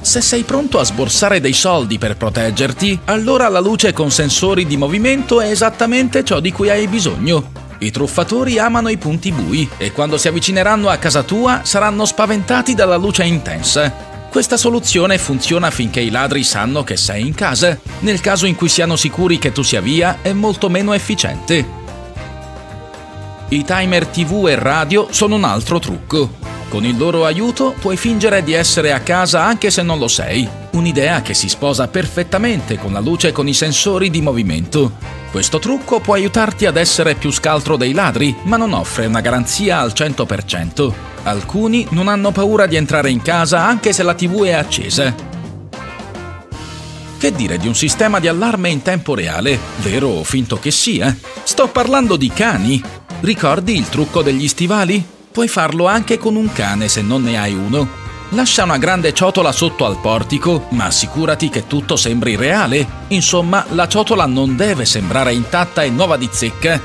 Se sei pronto a sborsare dei soldi per proteggerti, allora la luce con sensori di movimento è esattamente ciò di cui hai bisogno. I truffatori amano i punti bui e quando si avvicineranno a casa tua saranno spaventati dalla luce intensa. Questa soluzione funziona finché i ladri sanno che sei in casa. Nel caso in cui siano sicuri che tu sia via, è molto meno efficiente. I timer TV e radio sono un altro trucco. Con il loro aiuto puoi fingere di essere a casa anche se non lo sei. Un'idea che si sposa perfettamente con la luce e con i sensori di movimento. Questo trucco può aiutarti ad essere più scaltro dei ladri, ma non offre una garanzia al 100%. Alcuni non hanno paura di entrare in casa anche se la TV è accesa. Che dire di un sistema di allarme in tempo reale, vero o finto che sia? Sto parlando di cani. Ricordi il trucco degli stivali? Puoi farlo anche con un cane se non ne hai uno. Lascia una grande ciotola sotto al portico, ma assicurati che tutto sembri reale. Insomma, la ciotola non deve sembrare intatta e nuova di zecca.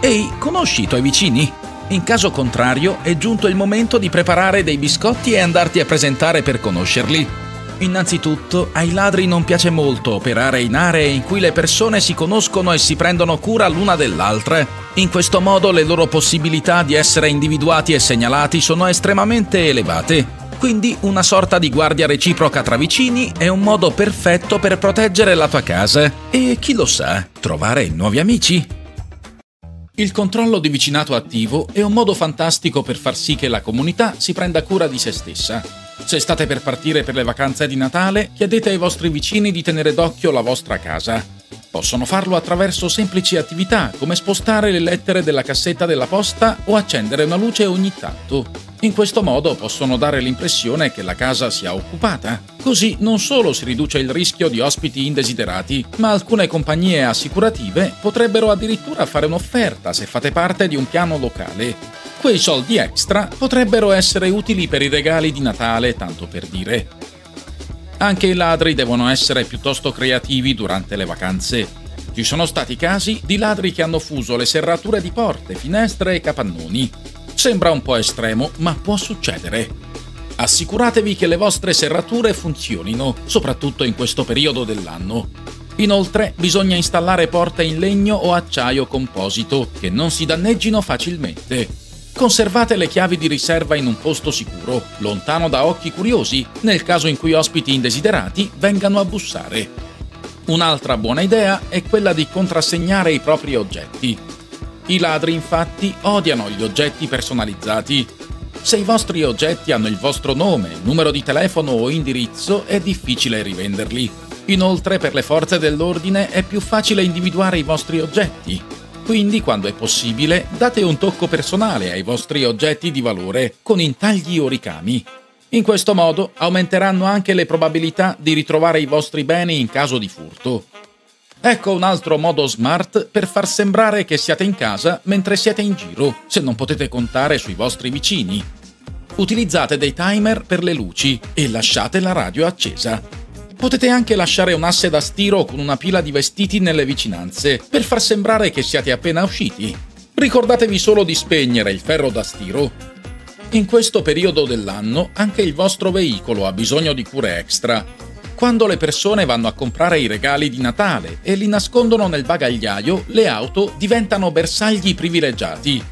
Ehi, conosci i tuoi vicini? In caso contrario, è giunto il momento di preparare dei biscotti e andarti a presentare per conoscerli. Innanzitutto, ai ladri non piace molto operare in aree in cui le persone si conoscono e si prendono cura l'una dell'altra. In questo modo le loro possibilità di essere individuati e segnalati sono estremamente elevate. Quindi una sorta di guardia reciproca tra vicini è un modo perfetto per proteggere la tua casa e chi lo sa, trovare nuovi amici. Il controllo di vicinato attivo è un modo fantastico per far sì che la comunità si prenda cura di se stessa. Se state per partire per le vacanze di Natale, chiedete ai vostri vicini di tenere d'occhio la vostra casa. Possono farlo attraverso semplici attività come spostare le lettere della cassetta della posta o accendere una luce ogni tanto. In questo modo possono dare l'impressione che la casa sia occupata. Così non solo si riduce il rischio di ospiti indesiderati, ma alcune compagnie assicurative potrebbero addirittura fare un'offerta se fate parte di un piano locale. Quei soldi extra potrebbero essere utili per i regali di Natale, tanto per dire. Anche i ladri devono essere piuttosto creativi durante le vacanze. Ci sono stati casi di ladri che hanno fuso le serrature di porte, finestre e capannoni. Sembra un po' estremo, ma può succedere. Assicuratevi che le vostre serrature funzionino, soprattutto in questo periodo dell'anno. Inoltre bisogna installare porte in legno o acciaio composito che non si danneggino facilmente. Conservate le chiavi di riserva in un posto sicuro, lontano da occhi curiosi, nel caso in cui ospiti indesiderati vengano a bussare. Un'altra buona idea è quella di contrassegnare i propri oggetti. I ladri infatti odiano gli oggetti personalizzati se i vostri oggetti hanno il vostro nome, numero di telefono o indirizzo, è difficile rivenderli. Inoltre, per le forze dell'ordine è più facile individuare i vostri oggetti. Quindi, quando è possibile, date un tocco personale ai vostri oggetti di valore con intagli o ricami. In questo modo aumenteranno anche le probabilità di ritrovare i vostri beni in caso di furto. Ecco un altro modo smart per far sembrare che siate in casa mentre siete in giro, se non potete contare sui vostri vicini. Utilizzate dei timer per le luci e lasciate la radio accesa. Potete anche lasciare un asse da stiro con una pila di vestiti nelle vicinanze per far sembrare che siate appena usciti. Ricordatevi solo di spegnere il ferro da stiro. In questo periodo dell'anno anche il vostro veicolo ha bisogno di cure extra quando le persone vanno a comprare i regali di Natale e li nascondono nel bagagliaio, le auto diventano bersagli privilegiati.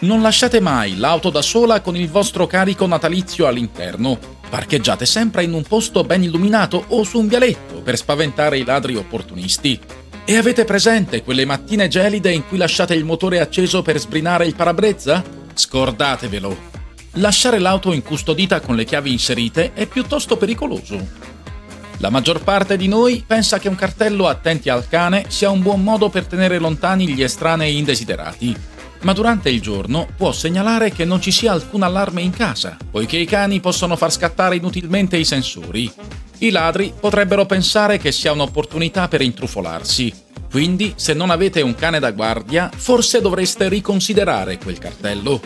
Non lasciate mai l'auto da sola con il vostro carico natalizio all'interno. Parcheggiate sempre in un posto ben illuminato o su un vialetto per spaventare i ladri opportunisti. E avete presente quelle mattine gelide in cui lasciate il motore acceso per sbrinare il parabrezza? Scordatevelo. Lasciare l'auto incustodita con le chiavi inserite è piuttosto pericoloso. La maggior parte di noi pensa che un cartello attenti al cane sia un buon modo per tenere lontani gli estranei indesiderati. Ma durante il giorno può segnalare che non ci sia alcun allarme in casa, poiché i cani possono far scattare inutilmente i sensori. I ladri potrebbero pensare che sia un'opportunità per intrufolarsi. Quindi, se non avete un cane da guardia, forse dovreste riconsiderare quel cartello.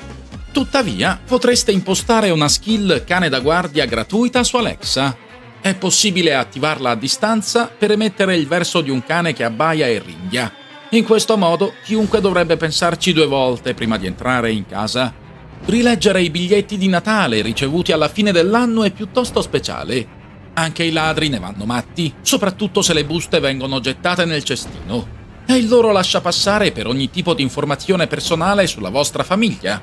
Tuttavia, potreste impostare una skill cane da guardia gratuita su Alexa è possibile attivarla a distanza per emettere il verso di un cane che abbaia e ringhia. In questo modo chiunque dovrebbe pensarci due volte prima di entrare in casa. Rileggere i biglietti di Natale ricevuti alla fine dell'anno è piuttosto speciale. Anche i ladri ne vanno matti, soprattutto se le buste vengono gettate nel cestino. È il loro lasciapassare per ogni tipo di informazione personale sulla vostra famiglia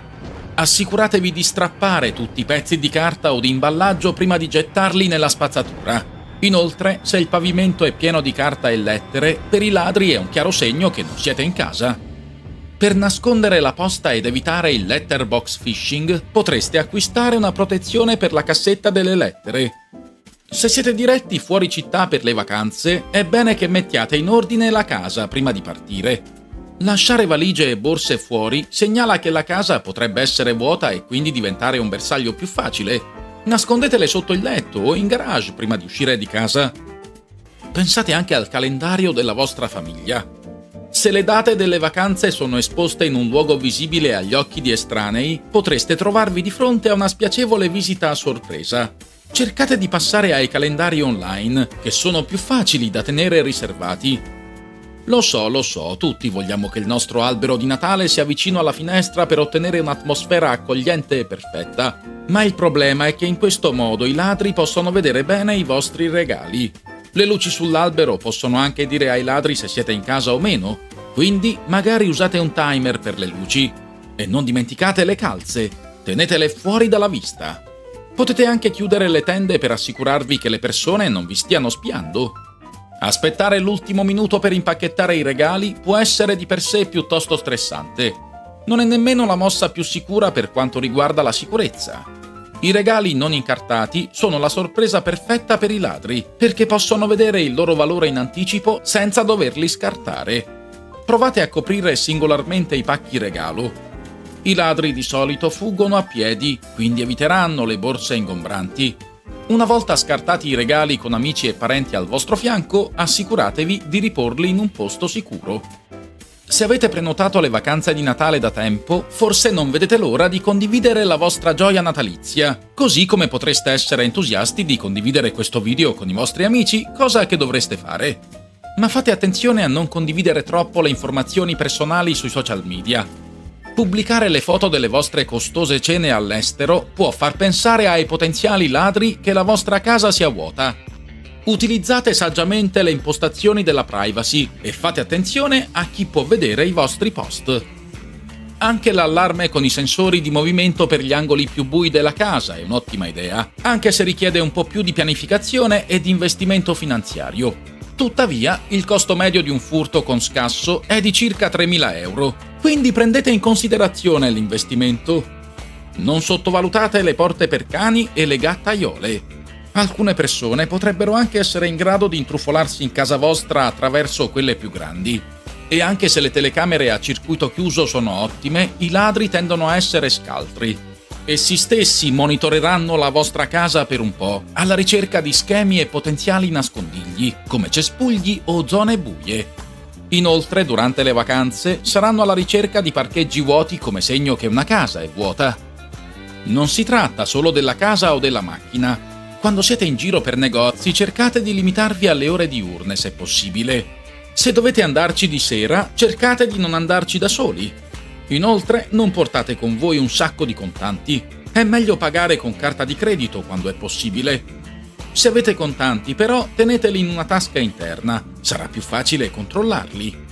assicuratevi di strappare tutti i pezzi di carta o di imballaggio prima di gettarli nella spazzatura. Inoltre, se il pavimento è pieno di carta e lettere, per i ladri è un chiaro segno che non siete in casa. Per nascondere la posta ed evitare il letterbox phishing, potreste acquistare una protezione per la cassetta delle lettere. Se siete diretti fuori città per le vacanze, è bene che mettiate in ordine la casa prima di partire. Lasciare valigie e borse fuori segnala che la casa potrebbe essere vuota e quindi diventare un bersaglio più facile. Nascondetele sotto il letto o in garage prima di uscire di casa. Pensate anche al calendario della vostra famiglia. Se le date delle vacanze sono esposte in un luogo visibile agli occhi di estranei, potreste trovarvi di fronte a una spiacevole visita a sorpresa. Cercate di passare ai calendari online, che sono più facili da tenere riservati lo so, lo so, tutti vogliamo che il nostro albero di Natale sia vicino alla finestra per ottenere un'atmosfera accogliente e perfetta, ma il problema è che in questo modo i ladri possono vedere bene i vostri regali. Le luci sull'albero possono anche dire ai ladri se siete in casa o meno, quindi magari usate un timer per le luci. E non dimenticate le calze, tenetele fuori dalla vista. Potete anche chiudere le tende per assicurarvi che le persone non vi stiano spiando. Aspettare l'ultimo minuto per impacchettare i regali può essere di per sé piuttosto stressante. Non è nemmeno la mossa più sicura per quanto riguarda la sicurezza. I regali non incartati sono la sorpresa perfetta per i ladri, perché possono vedere il loro valore in anticipo senza doverli scartare. Provate a coprire singolarmente i pacchi regalo. I ladri di solito fuggono a piedi, quindi eviteranno le borse ingombranti una volta scartati i regali con amici e parenti al vostro fianco, assicuratevi di riporli in un posto sicuro. Se avete prenotato le vacanze di Natale da tempo, forse non vedete l'ora di condividere la vostra gioia natalizia, così come potreste essere entusiasti di condividere questo video con i vostri amici, cosa che dovreste fare. Ma fate attenzione a non condividere troppo le informazioni personali sui social media. Pubblicare le foto delle vostre costose cene all'estero può far pensare ai potenziali ladri che la vostra casa sia vuota. Utilizzate saggiamente le impostazioni della privacy e fate attenzione a chi può vedere i vostri post. Anche l'allarme con i sensori di movimento per gli angoli più bui della casa è un'ottima idea, anche se richiede un po' più di pianificazione e di investimento finanziario. Tuttavia, il costo medio di un furto con scasso è di circa 3.000 euro, quindi prendete in considerazione l'investimento. Non sottovalutate le porte per cani e le gattaiole. Alcune persone potrebbero anche essere in grado di intrufolarsi in casa vostra attraverso quelle più grandi. E anche se le telecamere a circuito chiuso sono ottime, i ladri tendono a essere scaltri. Essi stessi monitoreranno la vostra casa per un po', alla ricerca di schemi e potenziali nascondigli, come cespugli o zone buie. Inoltre, durante le vacanze, saranno alla ricerca di parcheggi vuoti come segno che una casa è vuota. Non si tratta solo della casa o della macchina. Quando siete in giro per negozi, cercate di limitarvi alle ore diurne se possibile se dovete andarci di sera, cercate di non andarci da soli. Inoltre, non portate con voi un sacco di contanti. È meglio pagare con carta di credito quando è possibile. Se avete contanti, però, teneteli in una tasca interna. Sarà più facile controllarli.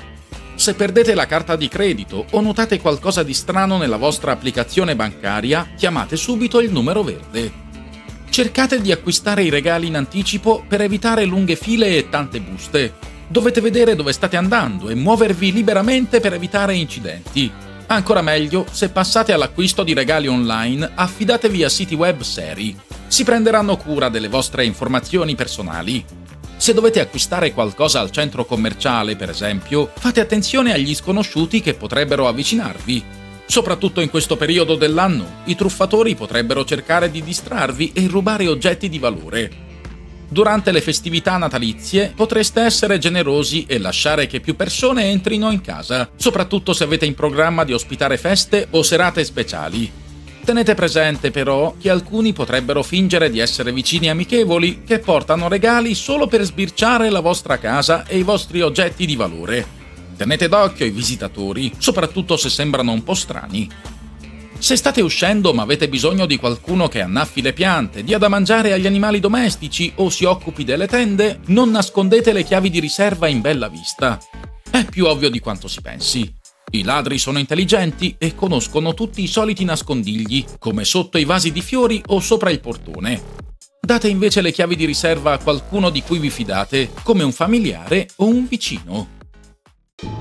Se perdete la carta di credito o notate qualcosa di strano nella vostra applicazione bancaria, chiamate subito il numero verde. Cercate di acquistare i regali in anticipo per evitare lunghe file e tante buste. Dovete vedere dove state andando e muovervi liberamente per evitare incidenti. Ancora meglio, se passate all'acquisto di regali online, affidatevi a siti web seri. Si prenderanno cura delle vostre informazioni personali. Se dovete acquistare qualcosa al centro commerciale, per esempio, fate attenzione agli sconosciuti che potrebbero avvicinarvi. Soprattutto in questo periodo dell'anno, i truffatori potrebbero cercare di distrarvi e rubare oggetti di valore. Durante le festività natalizie potreste essere generosi e lasciare che più persone entrino in casa, soprattutto se avete in programma di ospitare feste o serate speciali. Tenete presente però che alcuni potrebbero fingere di essere vicini amichevoli che portano regali solo per sbirciare la vostra casa e i vostri oggetti di valore. Tenete d'occhio i visitatori, soprattutto se sembrano un po' strani. Se state uscendo ma avete bisogno di qualcuno che annaffi le piante, dia da mangiare agli animali domestici o si occupi delle tende, non nascondete le chiavi di riserva in bella vista. È più ovvio di quanto si pensi. I ladri sono intelligenti e conoscono tutti i soliti nascondigli, come sotto i vasi di fiori o sopra il portone. Date invece le chiavi di riserva a qualcuno di cui vi fidate, come un familiare o un vicino.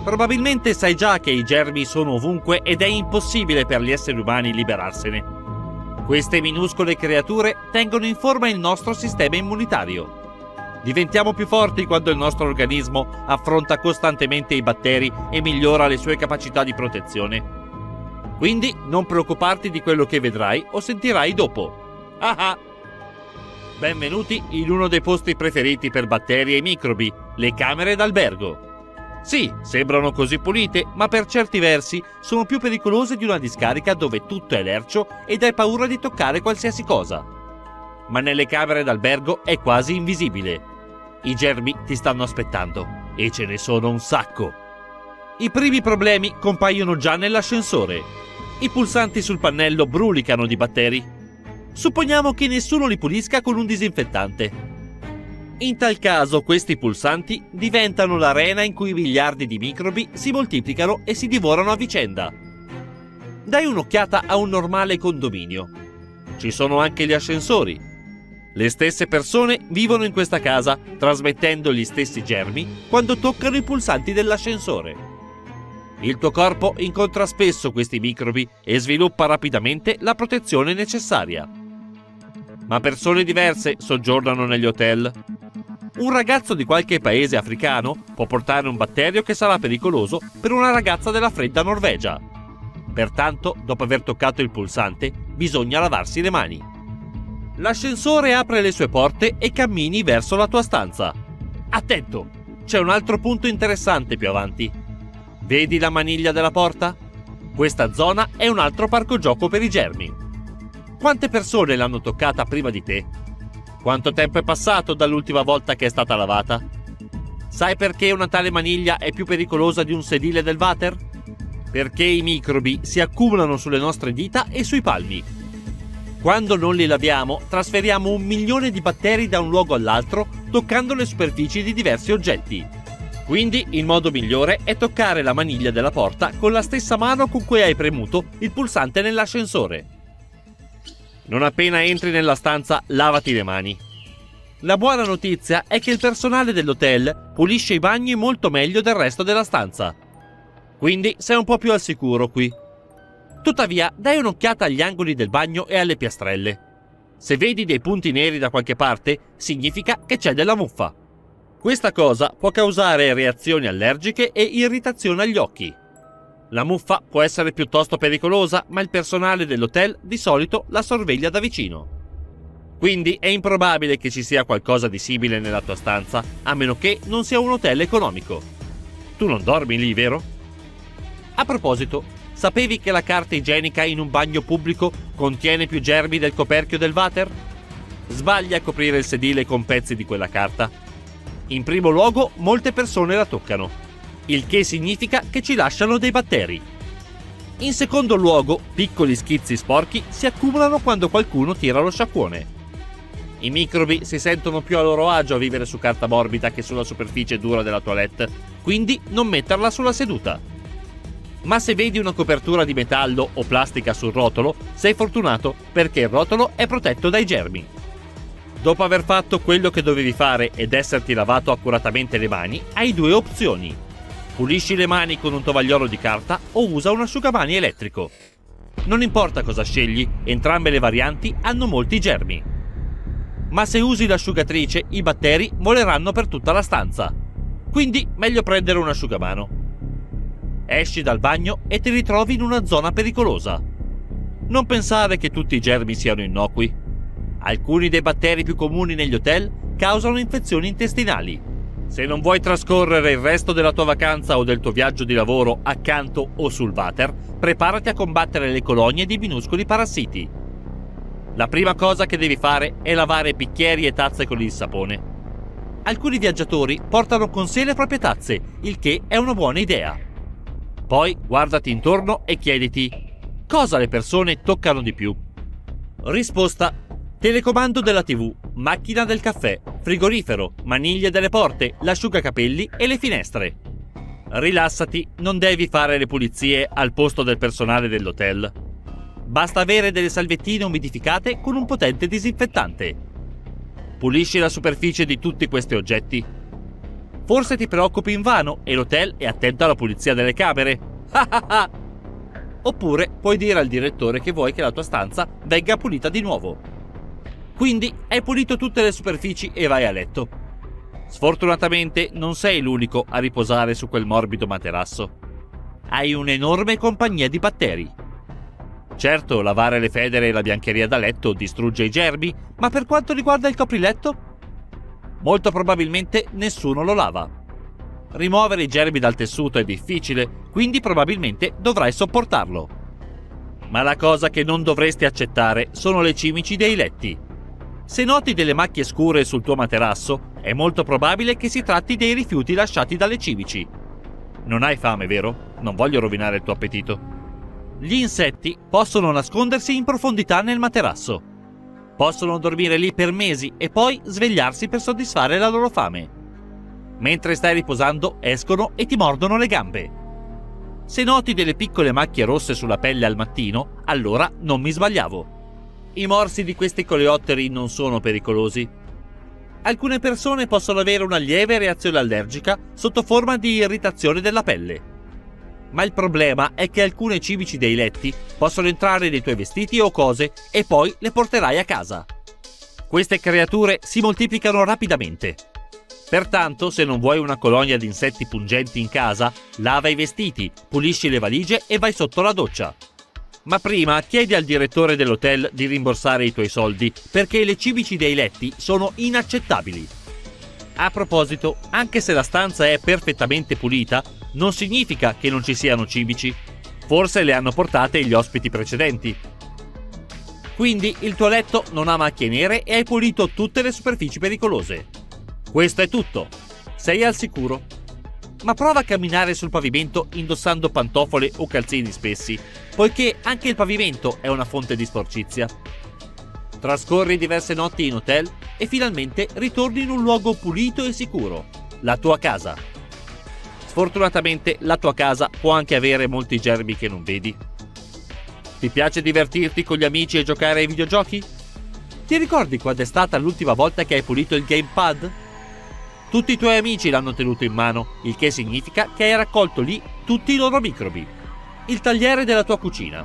Probabilmente sai già che i germi sono ovunque ed è impossibile per gli esseri umani liberarsene. Queste minuscole creature tengono in forma il nostro sistema immunitario. Diventiamo più forti quando il nostro organismo affronta costantemente i batteri e migliora le sue capacità di protezione. Quindi non preoccuparti di quello che vedrai o sentirai dopo. Ah ah! Benvenuti in uno dei posti preferiti per batteri e microbi, le camere d'albergo. Sì, sembrano così pulite, ma per certi versi sono più pericolose di una discarica dove tutto è lercio ed hai paura di toccare qualsiasi cosa. Ma nelle camere d'albergo è quasi invisibile. I germi ti stanno aspettando e ce ne sono un sacco. I primi problemi compaiono già nell'ascensore. I pulsanti sul pannello brulicano di batteri. Supponiamo che nessuno li pulisca con un disinfettante. In tal caso questi pulsanti diventano l'arena in cui miliardi di microbi si moltiplicano e si divorano a vicenda. Dai un'occhiata a un normale condominio. Ci sono anche gli ascensori. Le stesse persone vivono in questa casa, trasmettendo gli stessi germi quando toccano i pulsanti dell'ascensore. Il tuo corpo incontra spesso questi microbi e sviluppa rapidamente la protezione necessaria. Ma persone diverse soggiornano negli hotel, un ragazzo di qualche paese africano può portare un batterio che sarà pericoloso per una ragazza della fredda Norvegia. Pertanto, dopo aver toccato il pulsante, bisogna lavarsi le mani. L'ascensore apre le sue porte e cammini verso la tua stanza. Attento! C'è un altro punto interessante più avanti. Vedi la maniglia della porta? Questa zona è un altro parco gioco per i germi. Quante persone l'hanno toccata prima di te quanto tempo è passato dall'ultima volta che è stata lavata? Sai perché una tale maniglia è più pericolosa di un sedile del water? Perché i microbi si accumulano sulle nostre dita e sui palmi. Quando non li laviamo, trasferiamo un milione di batteri da un luogo all'altro toccando le superfici di diversi oggetti. Quindi il modo migliore è toccare la maniglia della porta con la stessa mano con cui hai premuto il pulsante nell'ascensore. Non appena entri nella stanza, lavati le mani. La buona notizia è che il personale dell'hotel pulisce i bagni molto meglio del resto della stanza. Quindi sei un po' più al sicuro qui. Tuttavia, dai un'occhiata agli angoli del bagno e alle piastrelle. Se vedi dei punti neri da qualche parte, significa che c'è della muffa. Questa cosa può causare reazioni allergiche e irritazione agli occhi. La muffa può essere piuttosto pericolosa, ma il personale dell'hotel di solito la sorveglia da vicino. Quindi è improbabile che ci sia qualcosa di simile nella tua stanza, a meno che non sia un hotel economico. Tu non dormi lì, vero? A proposito, sapevi che la carta igienica in un bagno pubblico contiene più germi del coperchio del water? Sbaglia a coprire il sedile con pezzi di quella carta. In primo luogo, molte persone la toccano, il che significa che ci lasciano dei batteri. In secondo luogo, piccoli schizzi sporchi si accumulano quando qualcuno tira lo sciacquone. I microbi si sentono più a loro agio a vivere su carta morbida che sulla superficie dura della toilette, quindi non metterla sulla seduta. Ma se vedi una copertura di metallo o plastica sul rotolo, sei fortunato perché il rotolo è protetto dai germi. Dopo aver fatto quello che dovevi fare ed esserti lavato accuratamente le mani, hai due opzioni. Pulisci le mani con un tovagliolo di carta o usa un asciugamani elettrico. Non importa cosa scegli, entrambe le varianti hanno molti germi ma se usi l'asciugatrice i batteri voleranno per tutta la stanza. Quindi meglio prendere un asciugamano. Esci dal bagno e ti ritrovi in una zona pericolosa. Non pensare che tutti i germi siano innocui. Alcuni dei batteri più comuni negli hotel causano infezioni intestinali. Se non vuoi trascorrere il resto della tua vacanza o del tuo viaggio di lavoro accanto o sul water, preparati a combattere le colonie di minuscoli parassiti. La prima cosa che devi fare è lavare bicchieri e tazze con il sapone. Alcuni viaggiatori portano con sé le proprie tazze, il che è una buona idea. Poi guardati intorno e chiediti cosa le persone toccano di più. Risposta: telecomando della TV, macchina del caffè, frigorifero, maniglie delle porte, l'asciugacapelli e le finestre. Rilassati, non devi fare le pulizie al posto del personale dell'hotel. Basta avere delle salvettine umidificate con un potente disinfettante. Pulisci la superficie di tutti questi oggetti. Forse ti preoccupi invano e l'hotel è attento alla pulizia delle camere. Oppure puoi dire al direttore che vuoi che la tua stanza venga pulita di nuovo. Quindi hai pulito tutte le superfici e vai a letto. Sfortunatamente non sei l'unico a riposare su quel morbido materasso. Hai un'enorme compagnia di batteri. Certo, lavare le federe e la biancheria da letto distrugge i germi, ma per quanto riguarda il copriletto? Molto probabilmente nessuno lo lava. Rimuovere i germi dal tessuto è difficile, quindi probabilmente dovrai sopportarlo. Ma la cosa che non dovresti accettare sono le cimici dei letti. Se noti delle macchie scure sul tuo materasso, è molto probabile che si tratti dei rifiuti lasciati dalle cimici. Non hai fame, vero? Non voglio rovinare il tuo appetito. Gli insetti possono nascondersi in profondità nel materasso. Possono dormire lì per mesi e poi svegliarsi per soddisfare la loro fame. Mentre stai riposando escono e ti mordono le gambe. Se noti delle piccole macchie rosse sulla pelle al mattino, allora non mi sbagliavo. I morsi di questi coleotteri non sono pericolosi. Alcune persone possono avere una lieve reazione allergica sotto forma di irritazione della pelle ma il problema è che alcune cibici dei letti possono entrare nei tuoi vestiti o cose e poi le porterai a casa. Queste creature si moltiplicano rapidamente. Pertanto, se non vuoi una colonia di insetti pungenti in casa, lava i vestiti, pulisci le valigie e vai sotto la doccia. Ma prima chiedi al direttore dell'hotel di rimborsare i tuoi soldi perché le cibici dei letti sono inaccettabili. A proposito, anche se la stanza è perfettamente pulita, non significa che non ci siano cibici. Forse le hanno portate gli ospiti precedenti. Quindi il tuo letto non ha macchie nere e hai pulito tutte le superfici pericolose. Questo è tutto. sei al sicuro. Ma prova a camminare sul pavimento indossando pantofole o calzini spessi, poiché anche il pavimento è una fonte di sporcizia. Trascorri diverse notti in hotel e finalmente ritorni in un luogo pulito e sicuro, la tua casa. Sfortunatamente la tua casa può anche avere molti germi che non vedi. Ti piace divertirti con gli amici e giocare ai videogiochi? Ti ricordi quando è stata l'ultima volta che hai pulito il gamepad? Tutti i tuoi amici l'hanno tenuto in mano, il che significa che hai raccolto lì tutti i loro microbi. Il tagliere della tua cucina.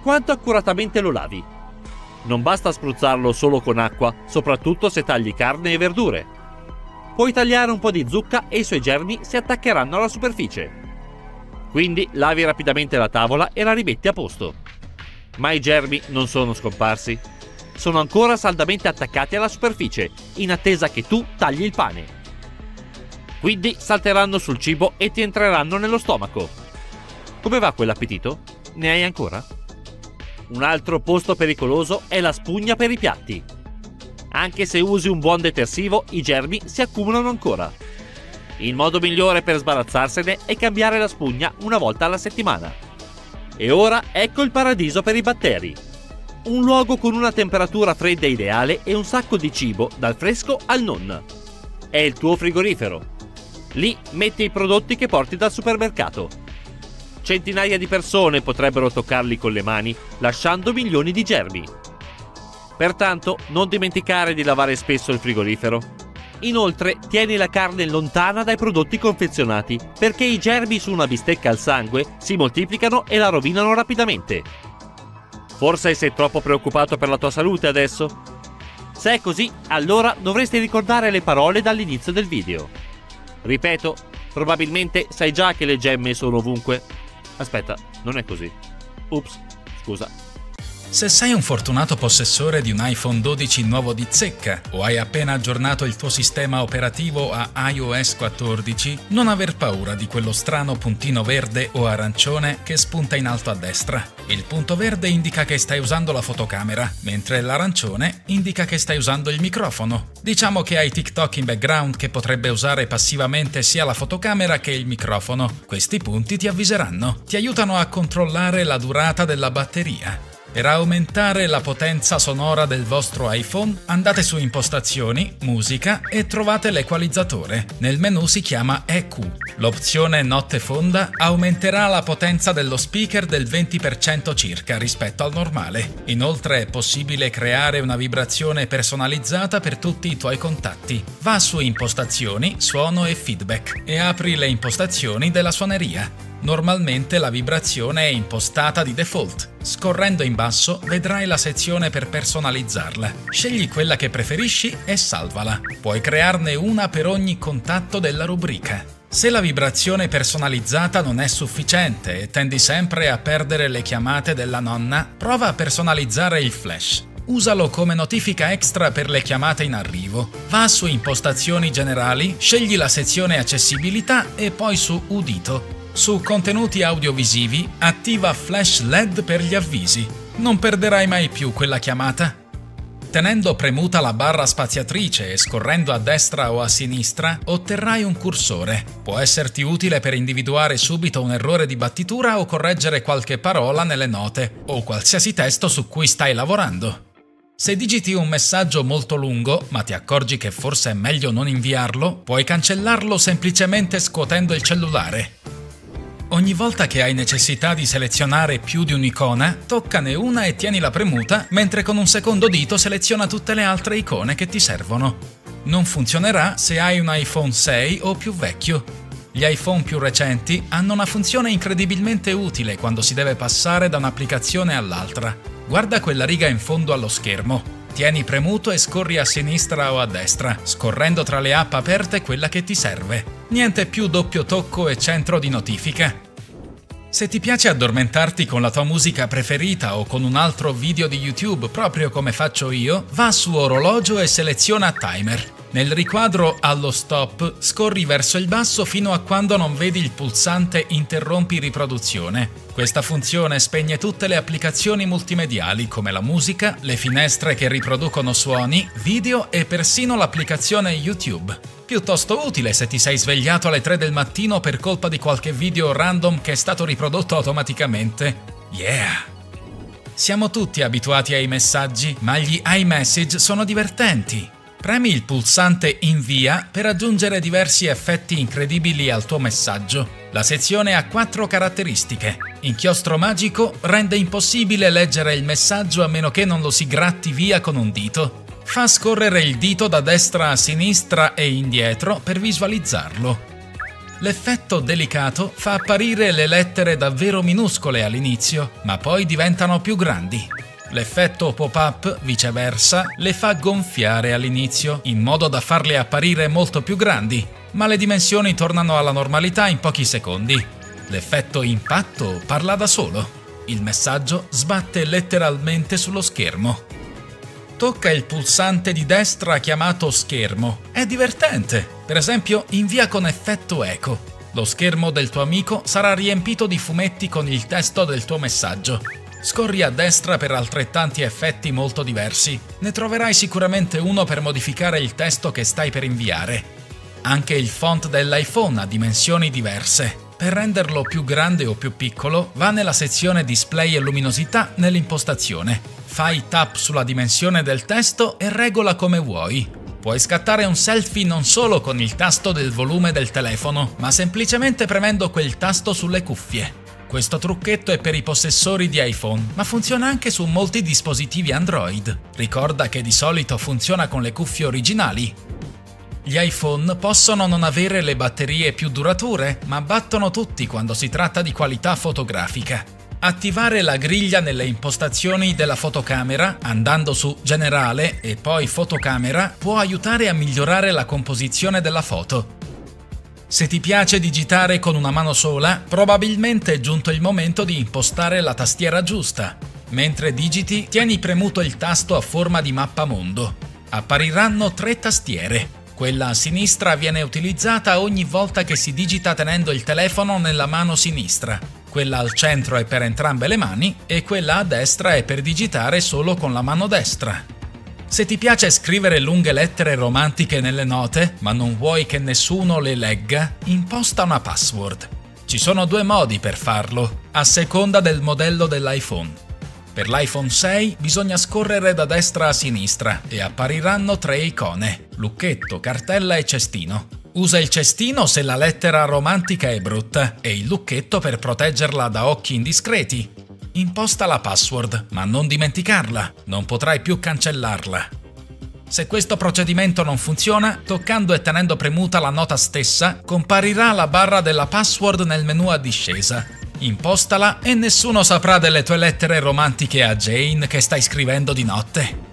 Quanto accuratamente lo lavi? Non basta spruzzarlo solo con acqua, soprattutto se tagli carne e verdure. Puoi tagliare un po' di zucca e i suoi germi si attaccheranno alla superficie. Quindi lavi rapidamente la tavola e la rimetti a posto. Ma i germi non sono scomparsi. Sono ancora saldamente attaccati alla superficie, in attesa che tu tagli il pane. Quindi salteranno sul cibo e ti entreranno nello stomaco. Come va quell'appetito? Ne hai ancora? Un altro posto pericoloso è la spugna per i piatti. Anche se usi un buon detersivo, i germi si accumulano ancora. Il modo migliore per sbarazzarsene è cambiare la spugna una volta alla settimana. E ora ecco il paradiso per i batteri. Un luogo con una temperatura fredda ideale e un sacco di cibo, dal fresco al non. È il tuo frigorifero. Lì metti i prodotti che porti dal supermercato centinaia di persone potrebbero toccarli con le mani, lasciando milioni di germi. Pertanto, non dimenticare di lavare spesso il frigorifero. Inoltre, tieni la carne lontana dai prodotti confezionati, perché i germi su una bistecca al sangue si moltiplicano e la rovinano rapidamente. Forse sei troppo preoccupato per la tua salute adesso? Se è così, allora dovresti ricordare le parole dall'inizio del video. Ripeto, probabilmente sai già che le gemme sono ovunque, Aspetta, non è così. Ups, scusa. Se sei un fortunato possessore di un iPhone 12 nuovo di zecca o hai appena aggiornato il tuo sistema operativo a iOS 14, non aver paura di quello strano puntino verde o arancione che spunta in alto a destra. Il punto verde indica che stai usando la fotocamera, mentre l'arancione indica che stai usando il microfono. Diciamo che hai TikTok in background che potrebbe usare passivamente sia la fotocamera che il microfono. Questi punti ti avviseranno, ti aiutano a controllare la durata della batteria. Per aumentare la potenza sonora del vostro iPhone andate su Impostazioni, Musica e trovate l'equalizzatore. Nel menu si chiama EQ. L'opzione Notte fonda aumenterà la potenza dello speaker del 20% circa rispetto al normale. Inoltre è possibile creare una vibrazione personalizzata per tutti i tuoi contatti. Va su Impostazioni, Suono e Feedback e apri le impostazioni della suoneria. Normalmente la vibrazione è impostata di default. Scorrendo in basso vedrai la sezione per personalizzarla. Scegli quella che preferisci e salvala. Puoi crearne una per ogni contatto della rubrica. Se la vibrazione personalizzata non è sufficiente e tendi sempre a perdere le chiamate della nonna, prova a personalizzare il flash. Usalo come notifica extra per le chiamate in arrivo. Va su Impostazioni generali, scegli la sezione Accessibilità e poi su Udito. Su contenuti audiovisivi attiva Flash LED per gli avvisi. Non perderai mai più quella chiamata. Tenendo premuta la barra spaziatrice e scorrendo a destra o a sinistra, otterrai un cursore. Può esserti utile per individuare subito un errore di battitura o correggere qualche parola nelle note o qualsiasi testo su cui stai lavorando. Se digiti un messaggio molto lungo, ma ti accorgi che forse è meglio non inviarlo, puoi cancellarlo semplicemente scuotendo il cellulare. Ogni volta che hai necessità di selezionare più di un'icona, toccane una e tienila premuta, mentre con un secondo dito seleziona tutte le altre icone che ti servono. Non funzionerà se hai un iPhone 6 o più vecchio. Gli iPhone più recenti hanno una funzione incredibilmente utile quando si deve passare da un'applicazione all'altra. Guarda quella riga in fondo allo schermo. Tieni premuto e scorri a sinistra o a destra, scorrendo tra le app aperte quella che ti serve. Niente più doppio tocco e centro di notifica. Se ti piace addormentarti con la tua musica preferita o con un altro video di YouTube proprio come faccio io, va su orologio e seleziona timer. Nel riquadro allo stop scorri verso il basso fino a quando non vedi il pulsante interrompi riproduzione. Questa funzione spegne tutte le applicazioni multimediali come la musica, le finestre che riproducono suoni, video e persino l'applicazione YouTube. Piuttosto utile se ti sei svegliato alle 3 del mattino per colpa di qualche video random che è stato riprodotto automaticamente. Yeah! Siamo tutti abituati ai messaggi, ma gli iMessage sono divertenti. Premi il pulsante Invia per aggiungere diversi effetti incredibili al tuo messaggio. La sezione ha quattro caratteristiche. Inchiostro magico rende impossibile leggere il messaggio a meno che non lo si gratti via con un dito. Fa scorrere il dito da destra a sinistra e indietro per visualizzarlo. L'effetto delicato fa apparire le lettere davvero minuscole all'inizio, ma poi diventano più grandi. L'effetto pop-up, viceversa, le fa gonfiare all'inizio, in modo da farle apparire molto più grandi, ma le dimensioni tornano alla normalità in pochi secondi. L'effetto impatto parla da solo. Il messaggio sbatte letteralmente sullo schermo tocca il pulsante di destra chiamato schermo. È divertente. Per esempio, invia con effetto eco. Lo schermo del tuo amico sarà riempito di fumetti con il testo del tuo messaggio. Scorri a destra per altrettanti effetti molto diversi. Ne troverai sicuramente uno per modificare il testo che stai per inviare. Anche il font dell'iPhone ha dimensioni diverse. Per renderlo più grande o più piccolo, va nella sezione Display e luminosità nell'impostazione. Fai tap sulla dimensione del testo e regola come vuoi. Puoi scattare un selfie non solo con il tasto del volume del telefono, ma semplicemente premendo quel tasto sulle cuffie. Questo trucchetto è per i possessori di iPhone, ma funziona anche su molti dispositivi Android. Ricorda che di solito funziona con le cuffie originali, gli iPhone possono non avere le batterie più durature, ma battono tutti quando si tratta di qualità fotografica. Attivare la griglia nelle impostazioni della fotocamera, andando su Generale e poi Fotocamera, può aiutare a migliorare la composizione della foto. Se ti piace digitare con una mano sola, probabilmente è giunto il momento di impostare la tastiera giusta. Mentre digiti, tieni premuto il tasto a forma di mappamondo. Appariranno tre tastiere. Quella a sinistra viene utilizzata ogni volta che si digita tenendo il telefono nella mano sinistra. Quella al centro è per entrambe le mani e quella a destra è per digitare solo con la mano destra. Se ti piace scrivere lunghe lettere romantiche nelle note, ma non vuoi che nessuno le legga, imposta una password. Ci sono due modi per farlo, a seconda del modello dell'iPhone. Per l'iPhone 6 bisogna scorrere da destra a sinistra e appariranno tre icone, lucchetto, cartella e cestino. Usa il cestino se la lettera romantica è brutta e il lucchetto per proteggerla da occhi indiscreti. Imposta la password, ma non dimenticarla, non potrai più cancellarla. Se questo procedimento non funziona, toccando e tenendo premuta la nota stessa, comparirà la barra della password nel menu a discesa Impostala e nessuno saprà delle tue lettere romantiche a Jane che stai scrivendo di notte.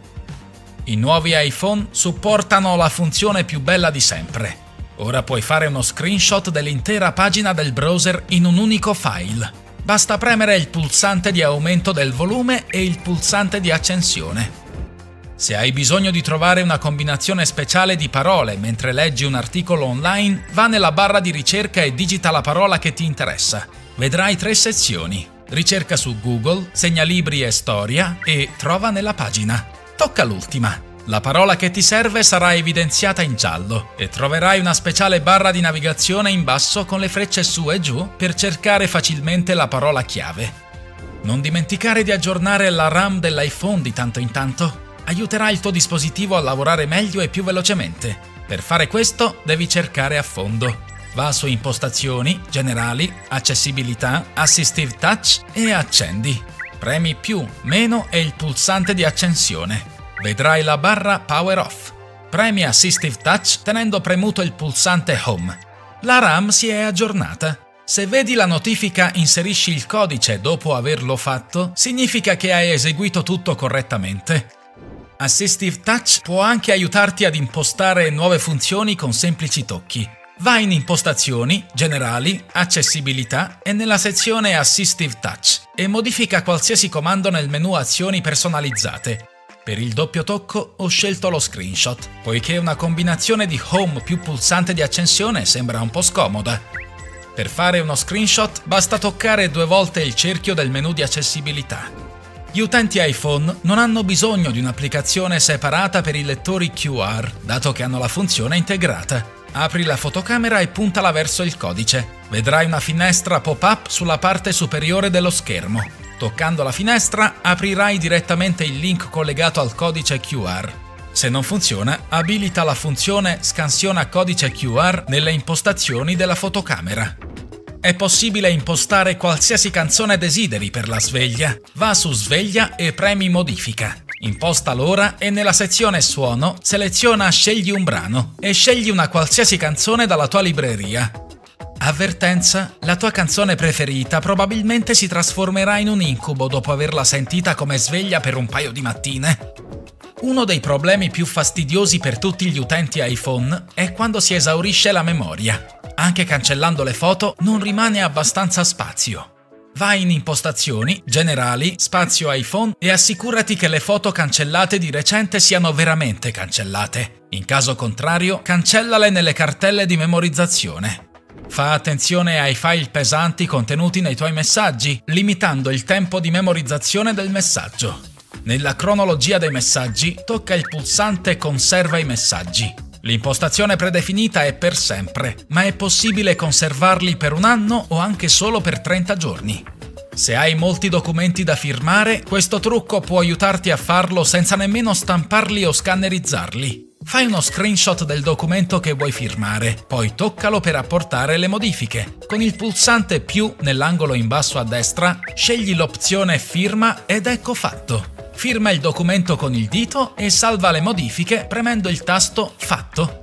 I nuovi iPhone supportano la funzione più bella di sempre. Ora puoi fare uno screenshot dell'intera pagina del browser in un unico file. Basta premere il pulsante di aumento del volume e il pulsante di accensione. Se hai bisogno di trovare una combinazione speciale di parole mentre leggi un articolo online, va nella barra di ricerca e digita la parola che ti interessa vedrai tre sezioni. Ricerca su Google, segnalibri e storia e trova nella pagina. Tocca l'ultima. La parola che ti serve sarà evidenziata in giallo e troverai una speciale barra di navigazione in basso con le frecce su e giù per cercare facilmente la parola chiave. Non dimenticare di aggiornare la RAM dell'iPhone di tanto in tanto. Aiuterà il tuo dispositivo a lavorare meglio e più velocemente. Per fare questo devi cercare a fondo. Va su Impostazioni, Generali, Accessibilità, Assistive Touch e accendi. Premi più, meno e il pulsante di accensione. Vedrai la barra Power Off. Premi Assistive Touch tenendo premuto il pulsante Home. La RAM si è aggiornata. Se vedi la notifica inserisci il codice dopo averlo fatto, significa che hai eseguito tutto correttamente. Assistive Touch può anche aiutarti ad impostare nuove funzioni con semplici tocchi. Vai in Impostazioni, Generali, Accessibilità e nella sezione Assistive Touch e modifica qualsiasi comando nel menu Azioni personalizzate. Per il doppio tocco ho scelto lo screenshot, poiché una combinazione di home più pulsante di accensione sembra un po' scomoda. Per fare uno screenshot basta toccare due volte il cerchio del menu di accessibilità. Gli utenti iPhone non hanno bisogno di un'applicazione separata per i lettori QR, dato che hanno la funzione integrata. Apri la fotocamera e puntala verso il codice. Vedrai una finestra pop-up sulla parte superiore dello schermo. Toccando la finestra aprirai direttamente il link collegato al codice QR. Se non funziona, abilita la funzione Scansiona codice QR nelle impostazioni della fotocamera. È possibile impostare qualsiasi canzone desideri per la sveglia. Va su Sveglia e premi Modifica. Imposta l'ora e nella sezione Suono seleziona Scegli un brano e scegli una qualsiasi canzone dalla tua libreria. Avvertenza, la tua canzone preferita probabilmente si trasformerà in un incubo dopo averla sentita come sveglia per un paio di mattine. Uno dei problemi più fastidiosi per tutti gli utenti iPhone è quando si esaurisce la memoria. Anche cancellando le foto non rimane abbastanza spazio. Vai in impostazioni, generali, spazio iPhone e assicurati che le foto cancellate di recente siano veramente cancellate. In caso contrario, cancellale nelle cartelle di memorizzazione. Fa attenzione ai file pesanti contenuti nei tuoi messaggi, limitando il tempo di memorizzazione del messaggio. Nella cronologia dei messaggi tocca il pulsante Conserva i messaggi. L'impostazione predefinita è per sempre, ma è possibile conservarli per un anno o anche solo per 30 giorni. Se hai molti documenti da firmare, questo trucco può aiutarti a farlo senza nemmeno stamparli o scannerizzarli. Fai uno screenshot del documento che vuoi firmare, poi toccalo per apportare le modifiche. Con il pulsante più nell'angolo in basso a destra, scegli l'opzione Firma ed ecco fatto firma il documento con il dito e salva le modifiche premendo il tasto Fatto.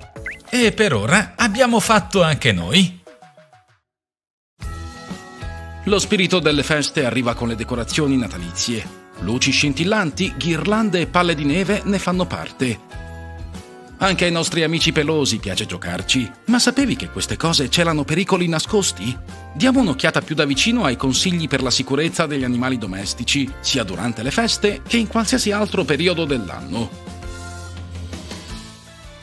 E per ora abbiamo fatto anche noi. Lo spirito delle feste arriva con le decorazioni natalizie. Luci scintillanti, ghirlande e palle di neve ne fanno parte. Anche ai nostri amici pelosi piace giocarci, ma sapevi che queste cose celano pericoli nascosti? Diamo un'occhiata più da vicino ai consigli per la sicurezza degli animali domestici, sia durante le feste che in qualsiasi altro periodo dell'anno.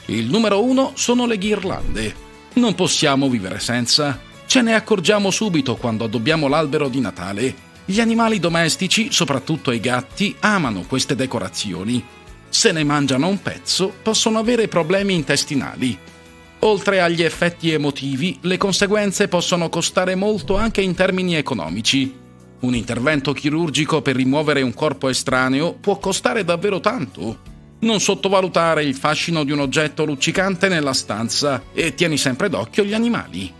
Il numero uno sono le ghirlande. Non possiamo vivere senza. Ce ne accorgiamo subito quando addobbiamo l'albero di Natale. Gli animali domestici, soprattutto i gatti, amano queste decorazioni se ne mangiano un pezzo, possono avere problemi intestinali. Oltre agli effetti emotivi, le conseguenze possono costare molto anche in termini economici. Un intervento chirurgico per rimuovere un corpo estraneo può costare davvero tanto. Non sottovalutare il fascino di un oggetto luccicante nella stanza e tieni sempre d'occhio gli animali.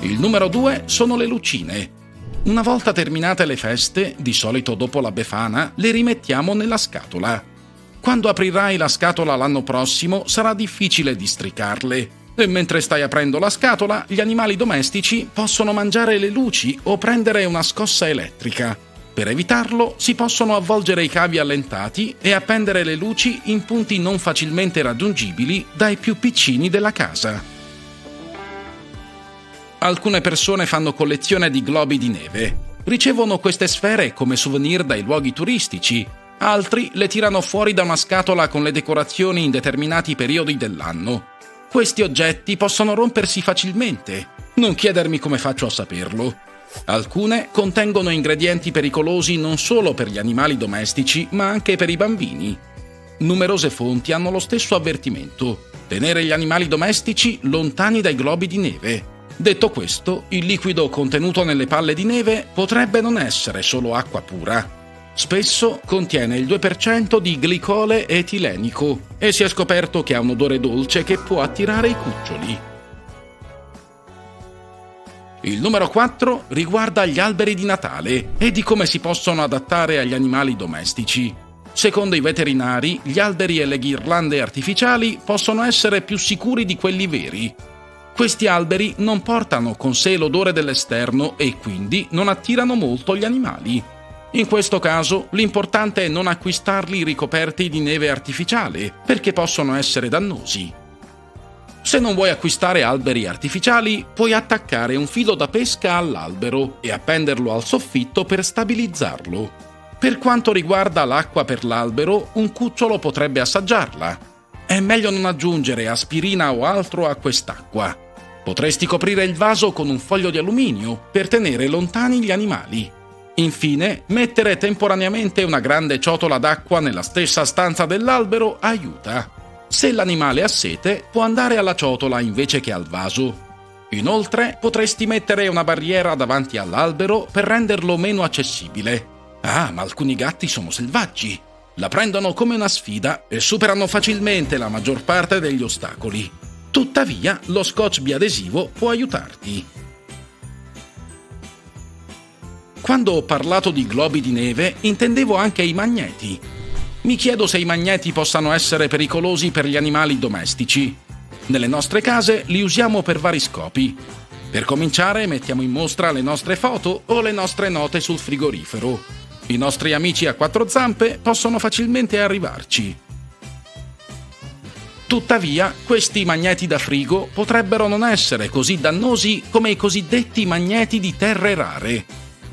Il numero 2 sono le lucine. Una volta terminate le feste, di solito dopo la Befana, le rimettiamo nella scatola. Quando aprirai la scatola l'anno prossimo sarà difficile districarle. E mentre stai aprendo la scatola, gli animali domestici possono mangiare le luci o prendere una scossa elettrica. Per evitarlo si possono avvolgere i cavi allentati e appendere le luci in punti non facilmente raggiungibili dai più piccini della casa. Alcune persone fanno collezione di globi di neve. Ricevono queste sfere come souvenir dai luoghi turistici. Altri le tirano fuori da una scatola con le decorazioni in determinati periodi dell'anno. Questi oggetti possono rompersi facilmente. Non chiedermi come faccio a saperlo. Alcune contengono ingredienti pericolosi non solo per gli animali domestici, ma anche per i bambini. Numerose fonti hanno lo stesso avvertimento. Tenere gli animali domestici lontani dai globi di neve. Detto questo, il liquido contenuto nelle palle di neve potrebbe non essere solo acqua pura. Spesso contiene il 2% di glicole etilenico e si è scoperto che ha un odore dolce che può attirare i cuccioli. Il numero 4 riguarda gli alberi di Natale e di come si possono adattare agli animali domestici. Secondo i veterinari, gli alberi e le ghirlande artificiali possono essere più sicuri di quelli veri, questi alberi non portano con sé l'odore dell'esterno e quindi non attirano molto gli animali. In questo caso l'importante è non acquistarli ricoperti di neve artificiale, perché possono essere dannosi. Se non vuoi acquistare alberi artificiali, puoi attaccare un filo da pesca all'albero e appenderlo al soffitto per stabilizzarlo. Per quanto riguarda l'acqua per l'albero, un cucciolo potrebbe assaggiarla. È meglio non aggiungere aspirina o altro a quest'acqua. Potresti coprire il vaso con un foglio di alluminio per tenere lontani gli animali. Infine, mettere temporaneamente una grande ciotola d'acqua nella stessa stanza dell'albero aiuta. Se l'animale ha sete, può andare alla ciotola invece che al vaso. Inoltre, potresti mettere una barriera davanti all'albero per renderlo meno accessibile. Ah, ma alcuni gatti sono selvaggi. La prendono come una sfida e superano facilmente la maggior parte degli ostacoli. Tuttavia, lo scotch biadesivo può aiutarti. Quando ho parlato di globi di neve, intendevo anche i magneti. Mi chiedo se i magneti possano essere pericolosi per gli animali domestici. Nelle nostre case li usiamo per vari scopi. Per cominciare, mettiamo in mostra le nostre foto o le nostre note sul frigorifero. I nostri amici a quattro zampe possono facilmente arrivarci. Tuttavia, questi magneti da frigo potrebbero non essere così dannosi come i cosiddetti magneti di terre rare.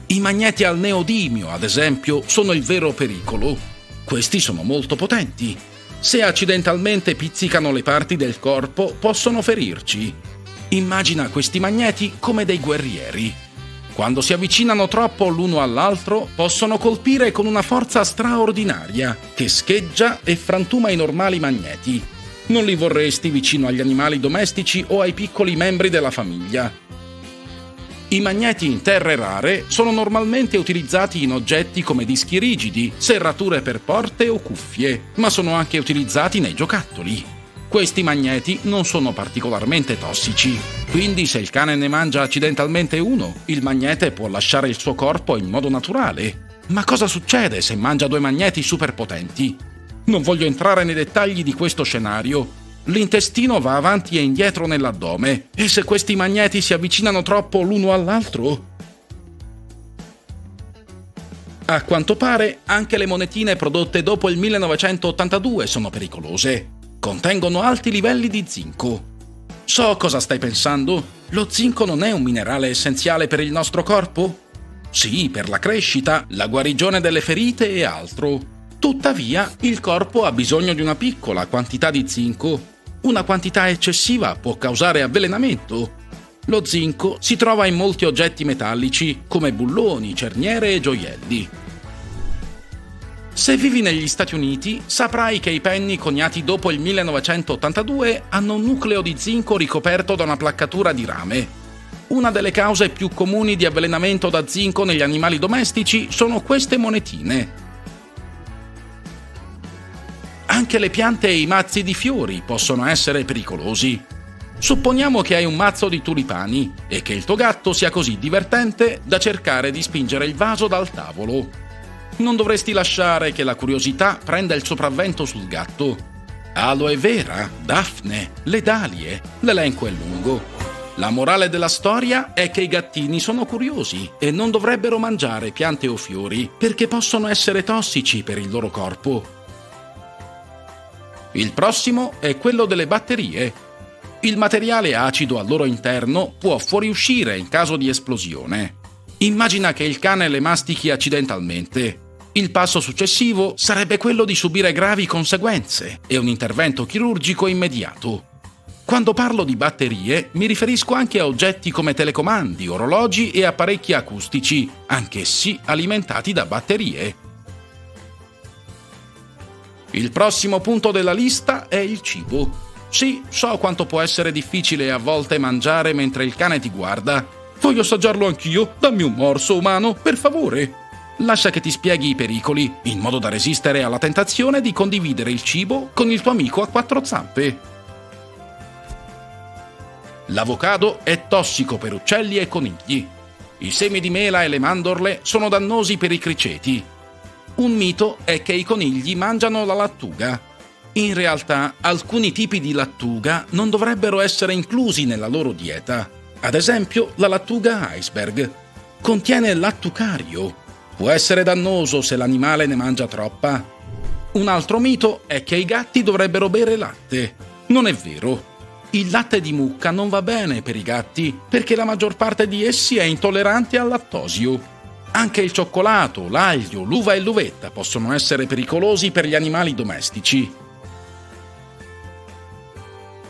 I magneti al neodimio, ad esempio, sono il vero pericolo. Questi sono molto potenti. Se accidentalmente pizzicano le parti del corpo, possono ferirci. Immagina questi magneti come dei guerrieri. Quando si avvicinano troppo l'uno all'altro, possono colpire con una forza straordinaria che scheggia e frantuma i normali magneti. Non li vorresti vicino agli animali domestici o ai piccoli membri della famiglia. I magneti in terre rare sono normalmente utilizzati in oggetti come dischi rigidi, serrature per porte o cuffie, ma sono anche utilizzati nei giocattoli. Questi magneti non sono particolarmente tossici, quindi se il cane ne mangia accidentalmente uno, il magnete può lasciare il suo corpo in modo naturale. Ma cosa succede se mangia due magneti superpotenti? Non voglio entrare nei dettagli di questo scenario, L'intestino va avanti e indietro nell'addome e se questi magneti si avvicinano troppo l'uno all'altro? A quanto pare anche le monetine prodotte dopo il 1982 sono pericolose. Contengono alti livelli di zinco. So cosa stai pensando? Lo zinco non è un minerale essenziale per il nostro corpo? Sì, per la crescita, la guarigione delle ferite e altro. Tuttavia, il corpo ha bisogno di una piccola quantità di zinco una quantità eccessiva può causare avvelenamento. Lo zinco si trova in molti oggetti metallici come bulloni, cerniere e gioielli. Se vivi negli Stati Uniti, saprai che i penny coniati dopo il 1982 hanno un nucleo di zinco ricoperto da una placcatura di rame. Una delle cause più comuni di avvelenamento da zinco negli animali domestici sono queste monetine. Anche le piante e i mazzi di fiori possono essere pericolosi. Supponiamo che hai un mazzo di tulipani e che il tuo gatto sia così divertente da cercare di spingere il vaso dal tavolo. Non dovresti lasciare che la curiosità prenda il sopravvento sul gatto. Aloe vera, Daphne, le dalie, l'elenco è lungo. La morale della storia è che i gattini sono curiosi e non dovrebbero mangiare piante o fiori perché possono essere tossici per il loro corpo. Il prossimo è quello delle batterie. Il materiale acido al loro interno può fuoriuscire in caso di esplosione. Immagina che il cane le mastichi accidentalmente. Il passo successivo sarebbe quello di subire gravi conseguenze e un intervento chirurgico immediato. Quando parlo di batterie mi riferisco anche a oggetti come telecomandi, orologi e apparecchi acustici, anch'essi alimentati da batterie. Il prossimo punto della lista è il cibo. Sì, so quanto può essere difficile a volte mangiare mentre il cane ti guarda. Voglio assaggiarlo anch'io? Dammi un morso umano, per favore. Lascia che ti spieghi i pericoli, in modo da resistere alla tentazione di condividere il cibo con il tuo amico a quattro zampe. L'avocado è tossico per uccelli e conigli. I semi di mela e le mandorle sono dannosi per i criceti un mito è che i conigli mangiano la lattuga. In realtà alcuni tipi di lattuga non dovrebbero essere inclusi nella loro dieta. Ad esempio la lattuga iceberg. Contiene lattucario. Può essere dannoso se l'animale ne mangia troppa. Un altro mito è che i gatti dovrebbero bere latte. Non è vero. Il latte di mucca non va bene per i gatti perché la maggior parte di essi è intollerante al lattosio. Anche il cioccolato, l'aglio, l'uva e l'uvetta possono essere pericolosi per gli animali domestici.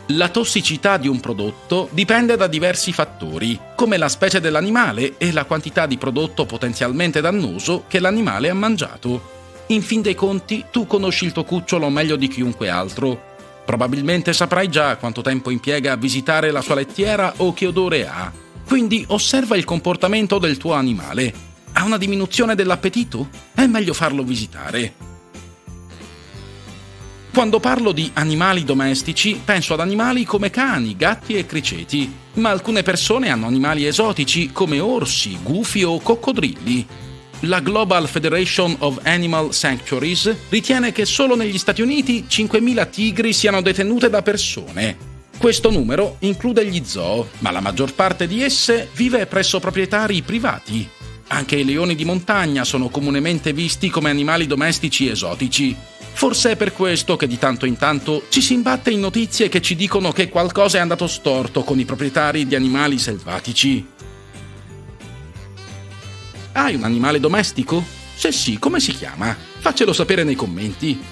La tossicità di un prodotto dipende da diversi fattori, come la specie dell'animale e la quantità di prodotto potenzialmente dannoso che l'animale ha mangiato. In fin dei conti, tu conosci il tuo cucciolo meglio di chiunque altro. Probabilmente saprai già quanto tempo impiega a visitare la sua lettiera o che odore ha. Quindi osserva il comportamento del tuo animale. Una diminuzione dell'appetito? È meglio farlo visitare. Quando parlo di animali domestici, penso ad animali come cani, gatti e criceti, ma alcune persone hanno animali esotici come orsi, gufi o coccodrilli. La Global Federation of Animal Sanctuaries ritiene che solo negli Stati Uniti 5.000 tigri siano detenute da persone. Questo numero include gli zoo, ma la maggior parte di esse vive presso proprietari privati. Anche i leoni di montagna sono comunemente visti come animali domestici esotici. Forse è per questo che di tanto in tanto ci si imbatte in notizie che ci dicono che qualcosa è andato storto con i proprietari di animali selvatici. Hai un animale domestico? Se sì, come si chiama? Faccelo sapere nei commenti.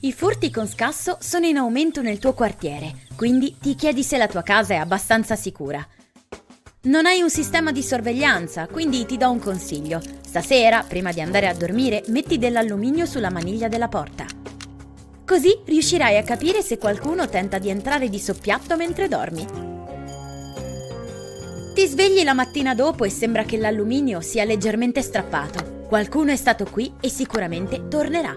I furti con scasso sono in aumento nel tuo quartiere, quindi ti chiedi se la tua casa è abbastanza sicura. Non hai un sistema di sorveglianza, quindi ti do un consiglio. Stasera, prima di andare a dormire, metti dell'alluminio sulla maniglia della porta. Così riuscirai a capire se qualcuno tenta di entrare di soppiatto mentre dormi. Ti svegli la mattina dopo e sembra che l'alluminio sia leggermente strappato. Qualcuno è stato qui e sicuramente tornerà.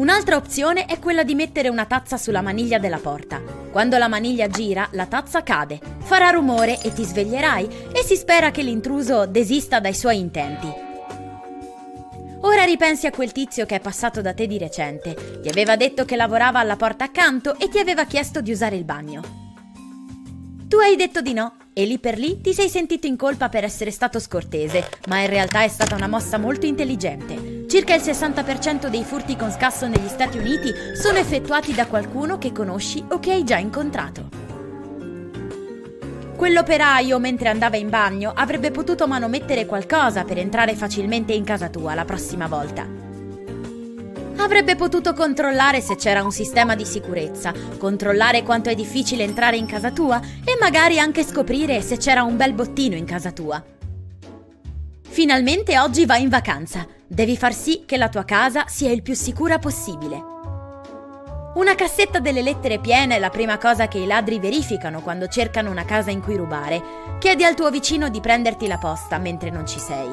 Un'altra opzione è quella di mettere una tazza sulla maniglia della porta. Quando la maniglia gira, la tazza cade, farà rumore e ti sveglierai e si spera che l'intruso desista dai suoi intenti. Ora ripensi a quel tizio che è passato da te di recente. Ti aveva detto che lavorava alla porta accanto e ti aveva chiesto di usare il bagno. Tu hai detto di no e lì per lì ti sei sentito in colpa per essere stato scortese, ma in realtà è stata una mossa molto intelligente. Circa il 60% dei furti con scasso negli Stati Uniti sono effettuati da qualcuno che conosci o che hai già incontrato. Quell'operaio, mentre andava in bagno, avrebbe potuto manomettere qualcosa per entrare facilmente in casa tua la prossima volta. Avrebbe potuto controllare se c'era un sistema di sicurezza, controllare quanto è difficile entrare in casa tua e magari anche scoprire se c'era un bel bottino in casa tua. Finalmente oggi vai in vacanza. Devi far sì che la tua casa sia il più sicura possibile. Una cassetta delle lettere piene è la prima cosa che i ladri verificano quando cercano una casa in cui rubare. Chiedi al tuo vicino di prenderti la posta mentre non ci sei.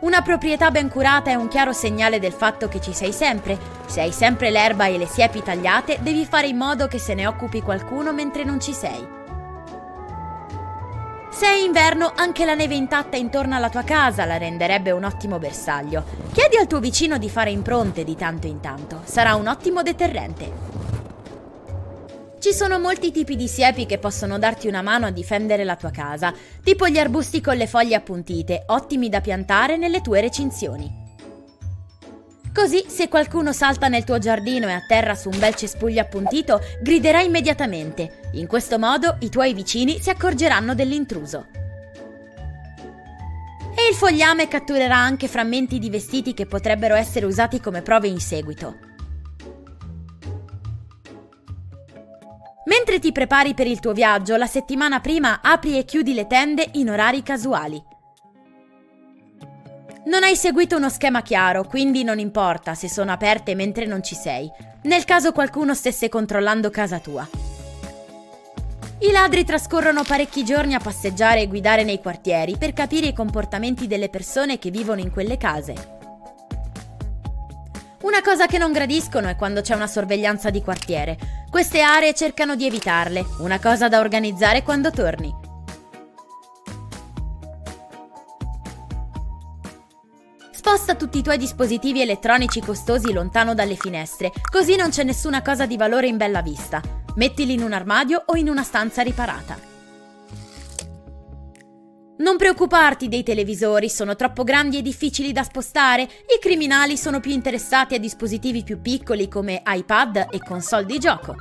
Una proprietà ben curata è un chiaro segnale del fatto che ci sei sempre. Se hai sempre l'erba e le siepi tagliate, devi fare in modo che se ne occupi qualcuno mentre non ci sei. Se è inverno, anche la neve intatta intorno alla tua casa la renderebbe un ottimo bersaglio. Chiedi al tuo vicino di fare impronte di tanto in tanto, sarà un ottimo deterrente. Ci sono molti tipi di siepi che possono darti una mano a difendere la tua casa, tipo gli arbusti con le foglie appuntite, ottimi da piantare nelle tue recinzioni. Così, se qualcuno salta nel tuo giardino e atterra su un bel cespuglio appuntito, griderai immediatamente. In questo modo i tuoi vicini si accorgeranno dell'intruso. E il fogliame catturerà anche frammenti di vestiti che potrebbero essere usati come prove in seguito. Mentre ti prepari per il tuo viaggio, la settimana prima apri e chiudi le tende in orari casuali. Non hai seguito uno schema chiaro, quindi non importa se sono aperte mentre non ci sei, nel caso qualcuno stesse controllando casa tua. I ladri trascorrono parecchi giorni a passeggiare e guidare nei quartieri per capire i comportamenti delle persone che vivono in quelle case. Una cosa che non gradiscono è quando c'è una sorveglianza di quartiere. Queste aree cercano di evitarle, una cosa da organizzare quando torni. Sposta tutti i tuoi dispositivi elettronici costosi lontano dalle finestre, così non c'è nessuna cosa di valore in bella vista. Mettili in un armadio o in una stanza riparata. Non preoccuparti dei televisori, sono troppo grandi e difficili da spostare. I criminali sono più interessati a dispositivi più piccoli come iPad e console di gioco.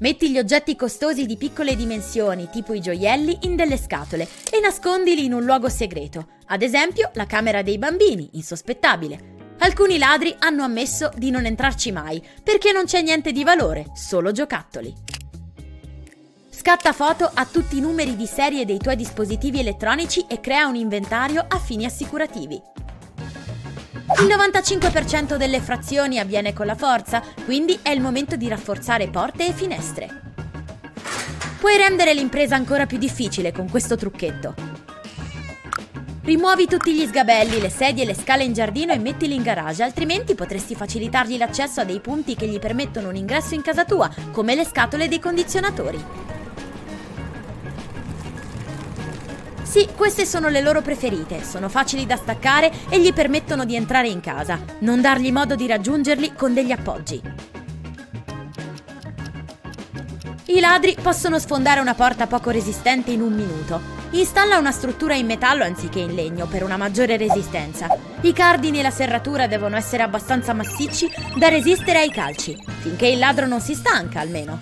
Metti gli oggetti costosi di piccole dimensioni, tipo i gioielli, in delle scatole e nascondili in un luogo segreto, ad esempio la camera dei bambini, insospettabile. Alcuni ladri hanno ammesso di non entrarci mai, perché non c'è niente di valore, solo giocattoli. Scatta foto a tutti i numeri di serie dei tuoi dispositivi elettronici e crea un inventario a fini assicurativi. Il 95% delle effrazioni avviene con la forza, quindi è il momento di rafforzare porte e finestre. Puoi rendere l'impresa ancora più difficile con questo trucchetto. Rimuovi tutti gli sgabelli, le sedie e le scale in giardino e mettili in garage, altrimenti potresti facilitargli l'accesso a dei punti che gli permettono un ingresso in casa tua, come le scatole dei condizionatori. Sì, queste sono le loro preferite, sono facili da staccare e gli permettono di entrare in casa, non dargli modo di raggiungerli con degli appoggi. I ladri possono sfondare una porta poco resistente in un minuto. Installa una struttura in metallo anziché in legno per una maggiore resistenza. I cardini e la serratura devono essere abbastanza massicci da resistere ai calci, finché il ladro non si stanca almeno.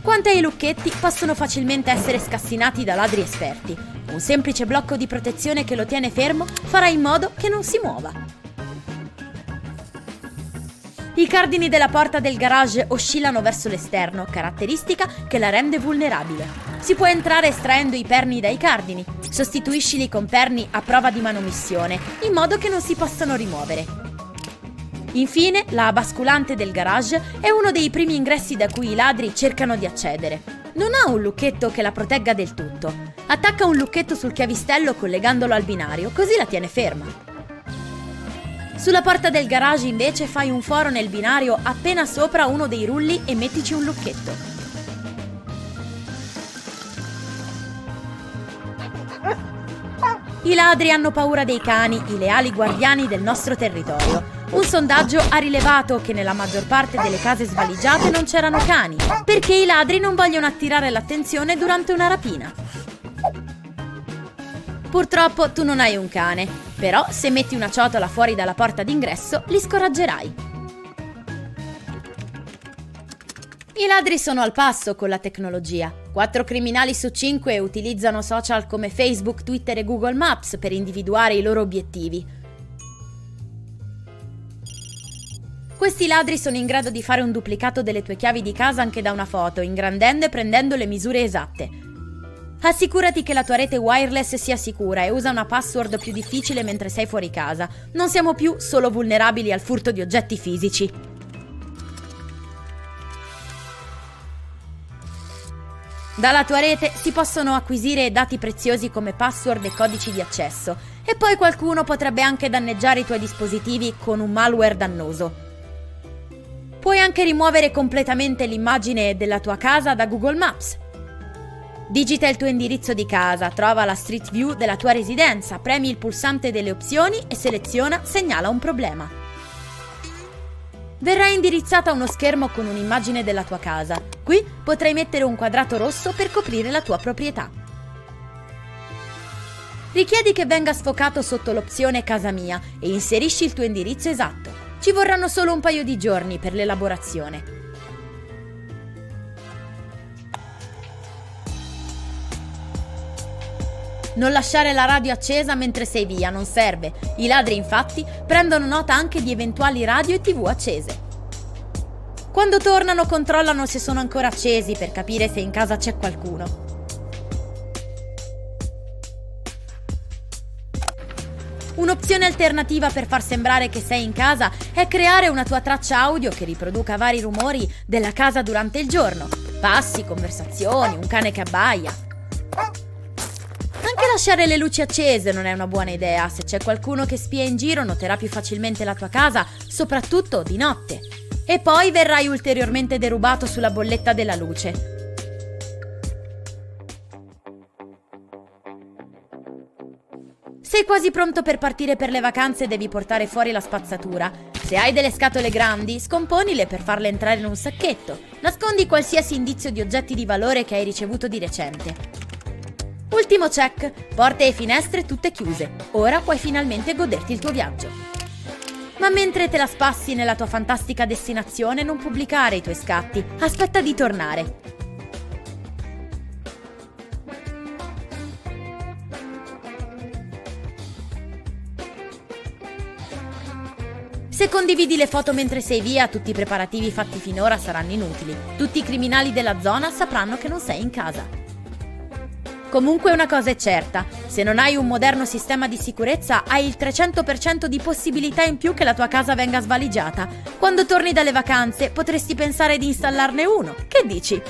Quanto ai lucchetti, possono facilmente essere scassinati da ladri esperti. Un semplice blocco di protezione che lo tiene fermo farà in modo che non si muova. I cardini della porta del garage oscillano verso l'esterno, caratteristica che la rende vulnerabile. Si può entrare estraendo i perni dai cardini. Sostituiscili con perni a prova di manomissione, in modo che non si possano rimuovere. Infine, la basculante del garage è uno dei primi ingressi da cui i ladri cercano di accedere. Non ha un lucchetto che la protegga del tutto. Attacca un lucchetto sul chiavistello collegandolo al binario, così la tiene ferma. Sulla porta del garage invece fai un foro nel binario appena sopra uno dei rulli e mettici un lucchetto. I ladri hanno paura dei cani, i leali guardiani del nostro territorio. Un sondaggio ha rilevato che nella maggior parte delle case svaligiate non c'erano cani, perché i ladri non vogliono attirare l'attenzione durante una rapina. Purtroppo tu non hai un cane, però se metti una ciotola fuori dalla porta d'ingresso li scoraggerai. I ladri sono al passo con la tecnologia. Quattro criminali su cinque utilizzano social come Facebook, Twitter e Google Maps per individuare i loro obiettivi. Questi ladri sono in grado di fare un duplicato delle tue chiavi di casa anche da una foto, ingrandendo e prendendo le misure esatte. Assicurati che la tua rete wireless sia sicura e usa una password più difficile mentre sei fuori casa. Non siamo più solo vulnerabili al furto di oggetti fisici. Dalla tua rete si possono acquisire dati preziosi come password e codici di accesso e poi qualcuno potrebbe anche danneggiare i tuoi dispositivi con un malware dannoso. Puoi anche rimuovere completamente l'immagine della tua casa da Google Maps. Digita il tuo indirizzo di casa, trova la Street View della tua residenza, premi il pulsante delle opzioni e seleziona Segnala un problema. Verrà indirizzata uno schermo con un'immagine della tua casa. Qui potrai mettere un quadrato rosso per coprire la tua proprietà. Richiedi che venga sfocato sotto l'opzione Casa mia e inserisci il tuo indirizzo esatto. Ci vorranno solo un paio di giorni per l'elaborazione. Non lasciare la radio accesa mentre sei via, non serve. I ladri infatti prendono nota anche di eventuali radio e tv accese. Quando tornano controllano se sono ancora accesi per capire se in casa c'è qualcuno. Un'opzione alternativa per far sembrare che sei in casa è creare una tua traccia audio che riproduca vari rumori della casa durante il giorno. Passi, conversazioni, un cane che abbaia. Anche lasciare le luci accese non è una buona idea. Se c'è qualcuno che spia in giro noterà più facilmente la tua casa, soprattutto di notte. E poi verrai ulteriormente derubato sulla bolletta della luce. Sei quasi pronto per partire per le vacanze e devi portare fuori la spazzatura. Se hai delle scatole grandi, scomponile per farle entrare in un sacchetto. Nascondi qualsiasi indizio di oggetti di valore che hai ricevuto di recente. Ultimo check, porte e finestre tutte chiuse. Ora puoi finalmente goderti il tuo viaggio. Ma mentre te la spassi nella tua fantastica destinazione, non pubblicare i tuoi scatti. Aspetta di tornare. Se condividi le foto mentre sei via, tutti i preparativi fatti finora saranno inutili. Tutti i criminali della zona sapranno che non sei in casa. Comunque una cosa è certa, se non hai un moderno sistema di sicurezza hai il 300% di possibilità in più che la tua casa venga svaligiata. Quando torni dalle vacanze potresti pensare di installarne uno. Che dici?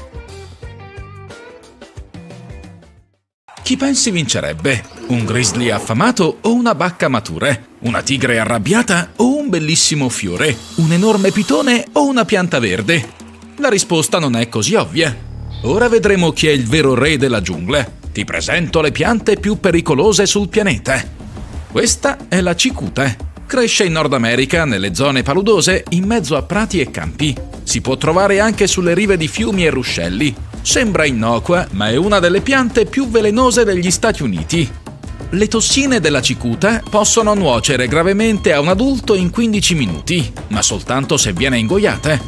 Chi pensi vincerebbe? Un grizzly affamato o una bacca mature? Una tigre arrabbiata o un bellissimo fiore? Un enorme pitone o una pianta verde? La risposta non è così ovvia. Ora vedremo chi è il vero re della giungla. Ti presento le piante più pericolose sul pianeta. Questa è la cicuta. Cresce in Nord America, nelle zone paludose, in mezzo a prati e campi. Si può trovare anche sulle rive di fiumi e ruscelli. Sembra innocua, ma è una delle piante più velenose degli Stati Uniti. Le tossine della cicuta possono nuocere gravemente a un adulto in 15 minuti, ma soltanto se viene ingoiata.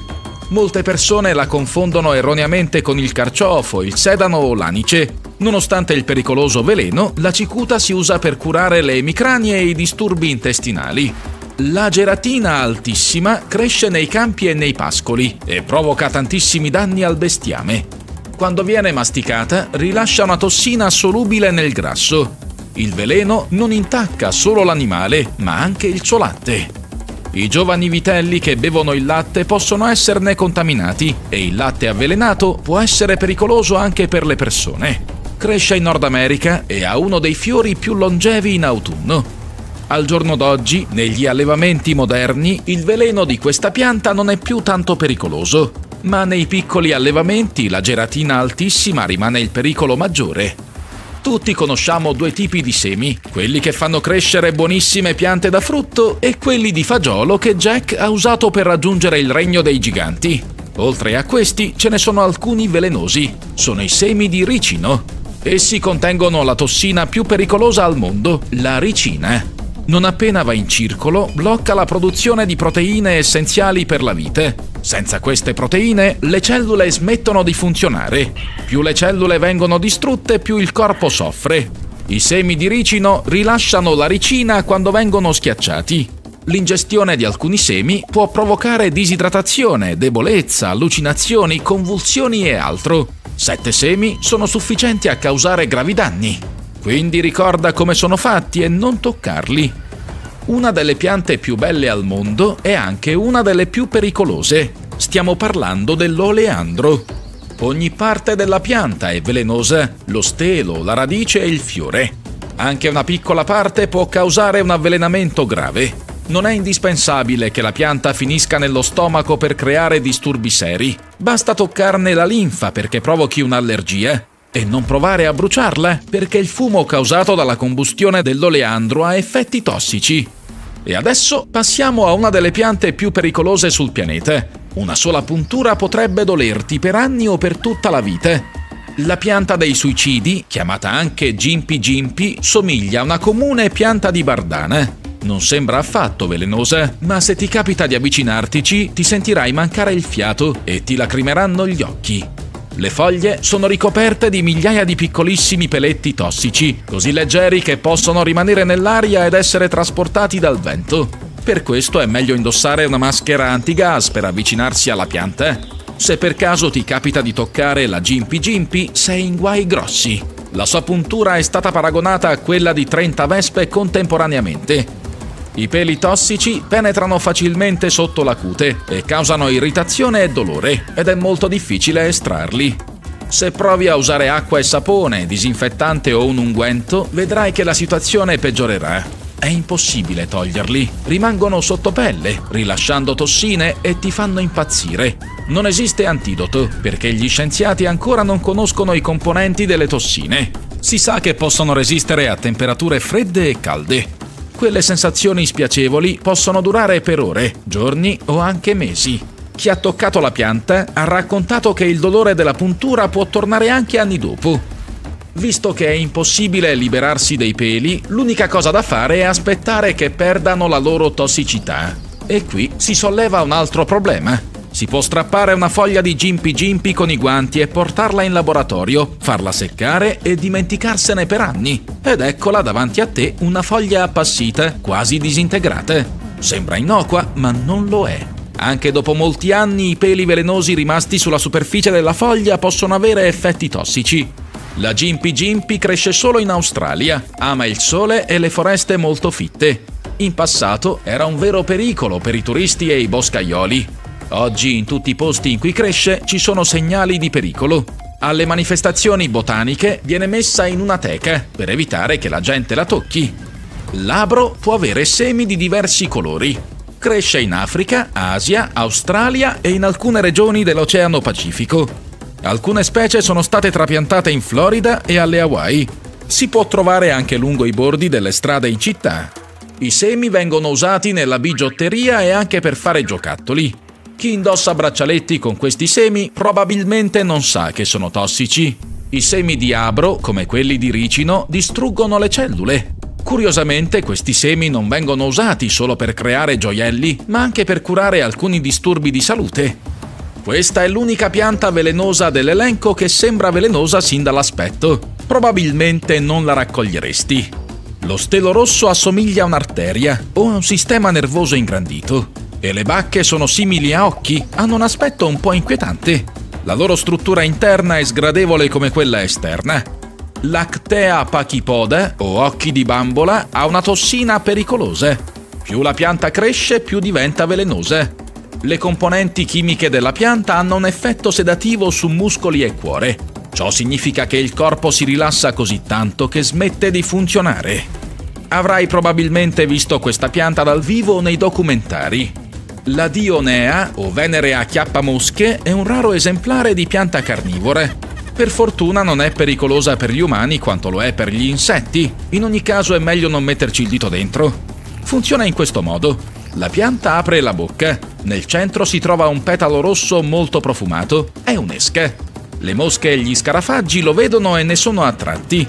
Molte persone la confondono erroneamente con il carciofo, il sedano o l'anice. Nonostante il pericoloso veleno, la cicuta si usa per curare le emicranie e i disturbi intestinali. La geratina altissima cresce nei campi e nei pascoli e provoca tantissimi danni al bestiame. Quando viene masticata, rilascia una tossina solubile nel grasso. Il veleno non intacca solo l'animale, ma anche il suo latte. I giovani vitelli che bevono il latte possono esserne contaminati e il latte avvelenato può essere pericoloso anche per le persone. Cresce in Nord America e ha uno dei fiori più longevi in autunno. Al giorno d'oggi, negli allevamenti moderni, il veleno di questa pianta non è più tanto pericoloso, ma nei piccoli allevamenti la geratina altissima rimane il pericolo maggiore. Tutti conosciamo due tipi di semi, quelli che fanno crescere buonissime piante da frutto e quelli di fagiolo che Jack ha usato per raggiungere il regno dei giganti. Oltre a questi ce ne sono alcuni velenosi, sono i semi di ricino. Essi contengono la tossina più pericolosa al mondo, la ricina. Non appena va in circolo, blocca la produzione di proteine essenziali per la vite senza queste proteine le cellule smettono di funzionare. Più le cellule vengono distrutte, più il corpo soffre. I semi di ricino rilasciano la ricina quando vengono schiacciati. L'ingestione di alcuni semi può provocare disidratazione, debolezza, allucinazioni, convulsioni e altro. Sette semi sono sufficienti a causare gravi danni. Quindi ricorda come sono fatti e non toccarli. Una delle piante più belle al mondo è anche una delle più pericolose. Stiamo parlando dell'oleandro. Ogni parte della pianta è velenosa, lo stelo, la radice e il fiore. Anche una piccola parte può causare un avvelenamento grave. Non è indispensabile che la pianta finisca nello stomaco per creare disturbi seri. Basta toccarne la linfa perché provochi un'allergia e non provare a bruciarla perché il fumo causato dalla combustione dell'oleandro ha effetti tossici. E adesso passiamo a una delle piante più pericolose sul pianeta. Una sola puntura potrebbe dolerti per anni o per tutta la vita. La pianta dei suicidi, chiamata anche Gimpy Gimpy, somiglia a una comune pianta di bardana. Non sembra affatto velenosa, ma se ti capita di avvicinartici ti sentirai mancare il fiato e ti lacrimeranno gli occhi. Le foglie sono ricoperte di migliaia di piccolissimi peletti tossici, così leggeri che possono rimanere nell'aria ed essere trasportati dal vento. Per questo è meglio indossare una maschera antigas per avvicinarsi alla pianta. Se per caso ti capita di toccare la Gimpy Gimpy, sei in guai grossi. La sua puntura è stata paragonata a quella di 30 vespe contemporaneamente i peli tossici penetrano facilmente sotto la cute e causano irritazione e dolore ed è molto difficile estrarli. Se provi a usare acqua e sapone, disinfettante o un unguento, vedrai che la situazione peggiorerà. È impossibile toglierli. Rimangono sotto pelle, rilasciando tossine e ti fanno impazzire. Non esiste antidoto, perché gli scienziati ancora non conoscono i componenti delle tossine. Si sa che possono resistere a temperature fredde e calde, quelle sensazioni spiacevoli possono durare per ore, giorni o anche mesi. Chi ha toccato la pianta ha raccontato che il dolore della puntura può tornare anche anni dopo. Visto che è impossibile liberarsi dei peli, l'unica cosa da fare è aspettare che perdano la loro tossicità. E qui si solleva un altro problema. Si può strappare una foglia di Gimpy Gimpy con i guanti e portarla in laboratorio, farla seccare e dimenticarsene per anni. Ed eccola davanti a te una foglia appassita, quasi disintegrata. Sembra innocua, ma non lo è. Anche dopo molti anni i peli velenosi rimasti sulla superficie della foglia possono avere effetti tossici. La Gimpy Gimpy cresce solo in Australia, ama il sole e le foreste molto fitte. In passato era un vero pericolo per i turisti e i boscaioli. Oggi in tutti i posti in cui cresce ci sono segnali di pericolo. Alle manifestazioni botaniche viene messa in una teca per evitare che la gente la tocchi. L'abro può avere semi di diversi colori. Cresce in Africa, Asia, Australia e in alcune regioni dell'Oceano Pacifico. Alcune specie sono state trapiantate in Florida e alle Hawaii. Si può trovare anche lungo i bordi delle strade in città. I semi vengono usati nella bigiotteria e anche per fare giocattoli. Chi indossa braccialetti con questi semi probabilmente non sa che sono tossici. I semi di abro, come quelli di ricino, distruggono le cellule. Curiosamente questi semi non vengono usati solo per creare gioielli, ma anche per curare alcuni disturbi di salute. Questa è l'unica pianta velenosa dell'elenco che sembra velenosa sin dall'aspetto. Probabilmente non la raccoglieresti. Lo stelo rosso assomiglia a un'arteria o a un sistema nervoso ingrandito e le bacche sono simili a occhi, hanno un aspetto un po' inquietante. La loro struttura interna è sgradevole come quella esterna. L'Actea pachypoda, o occhi di bambola, ha una tossina pericolosa. Più la pianta cresce, più diventa velenosa. Le componenti chimiche della pianta hanno un effetto sedativo su muscoli e cuore. Ciò significa che il corpo si rilassa così tanto che smette di funzionare. Avrai probabilmente visto questa pianta dal vivo nei documentari. La Dionea, o Venere a chiappa mosche, è un raro esemplare di pianta carnivore. Per fortuna non è pericolosa per gli umani quanto lo è per gli insetti. In ogni caso è meglio non metterci il dito dentro. Funziona in questo modo. La pianta apre la bocca. Nel centro si trova un petalo rosso molto profumato. È un'esca. Le mosche e gli scarafaggi lo vedono e ne sono attratti.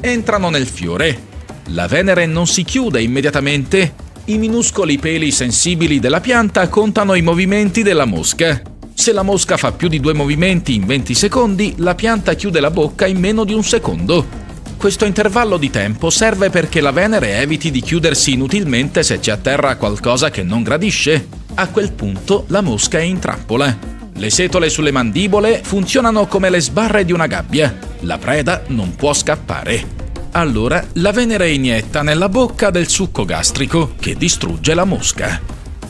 Entrano nel fiore. La Venere non si chiude immediatamente i minuscoli peli sensibili della pianta contano i movimenti della mosca. Se la mosca fa più di due movimenti in 20 secondi, la pianta chiude la bocca in meno di un secondo. Questo intervallo di tempo serve perché la Venere eviti di chiudersi inutilmente se ci atterra qualcosa che non gradisce. A quel punto la mosca è in trappola. Le setole sulle mandibole funzionano come le sbarre di una gabbia. La preda non può scappare. Allora la Venere inietta nella bocca del succo gastrico che distrugge la mosca.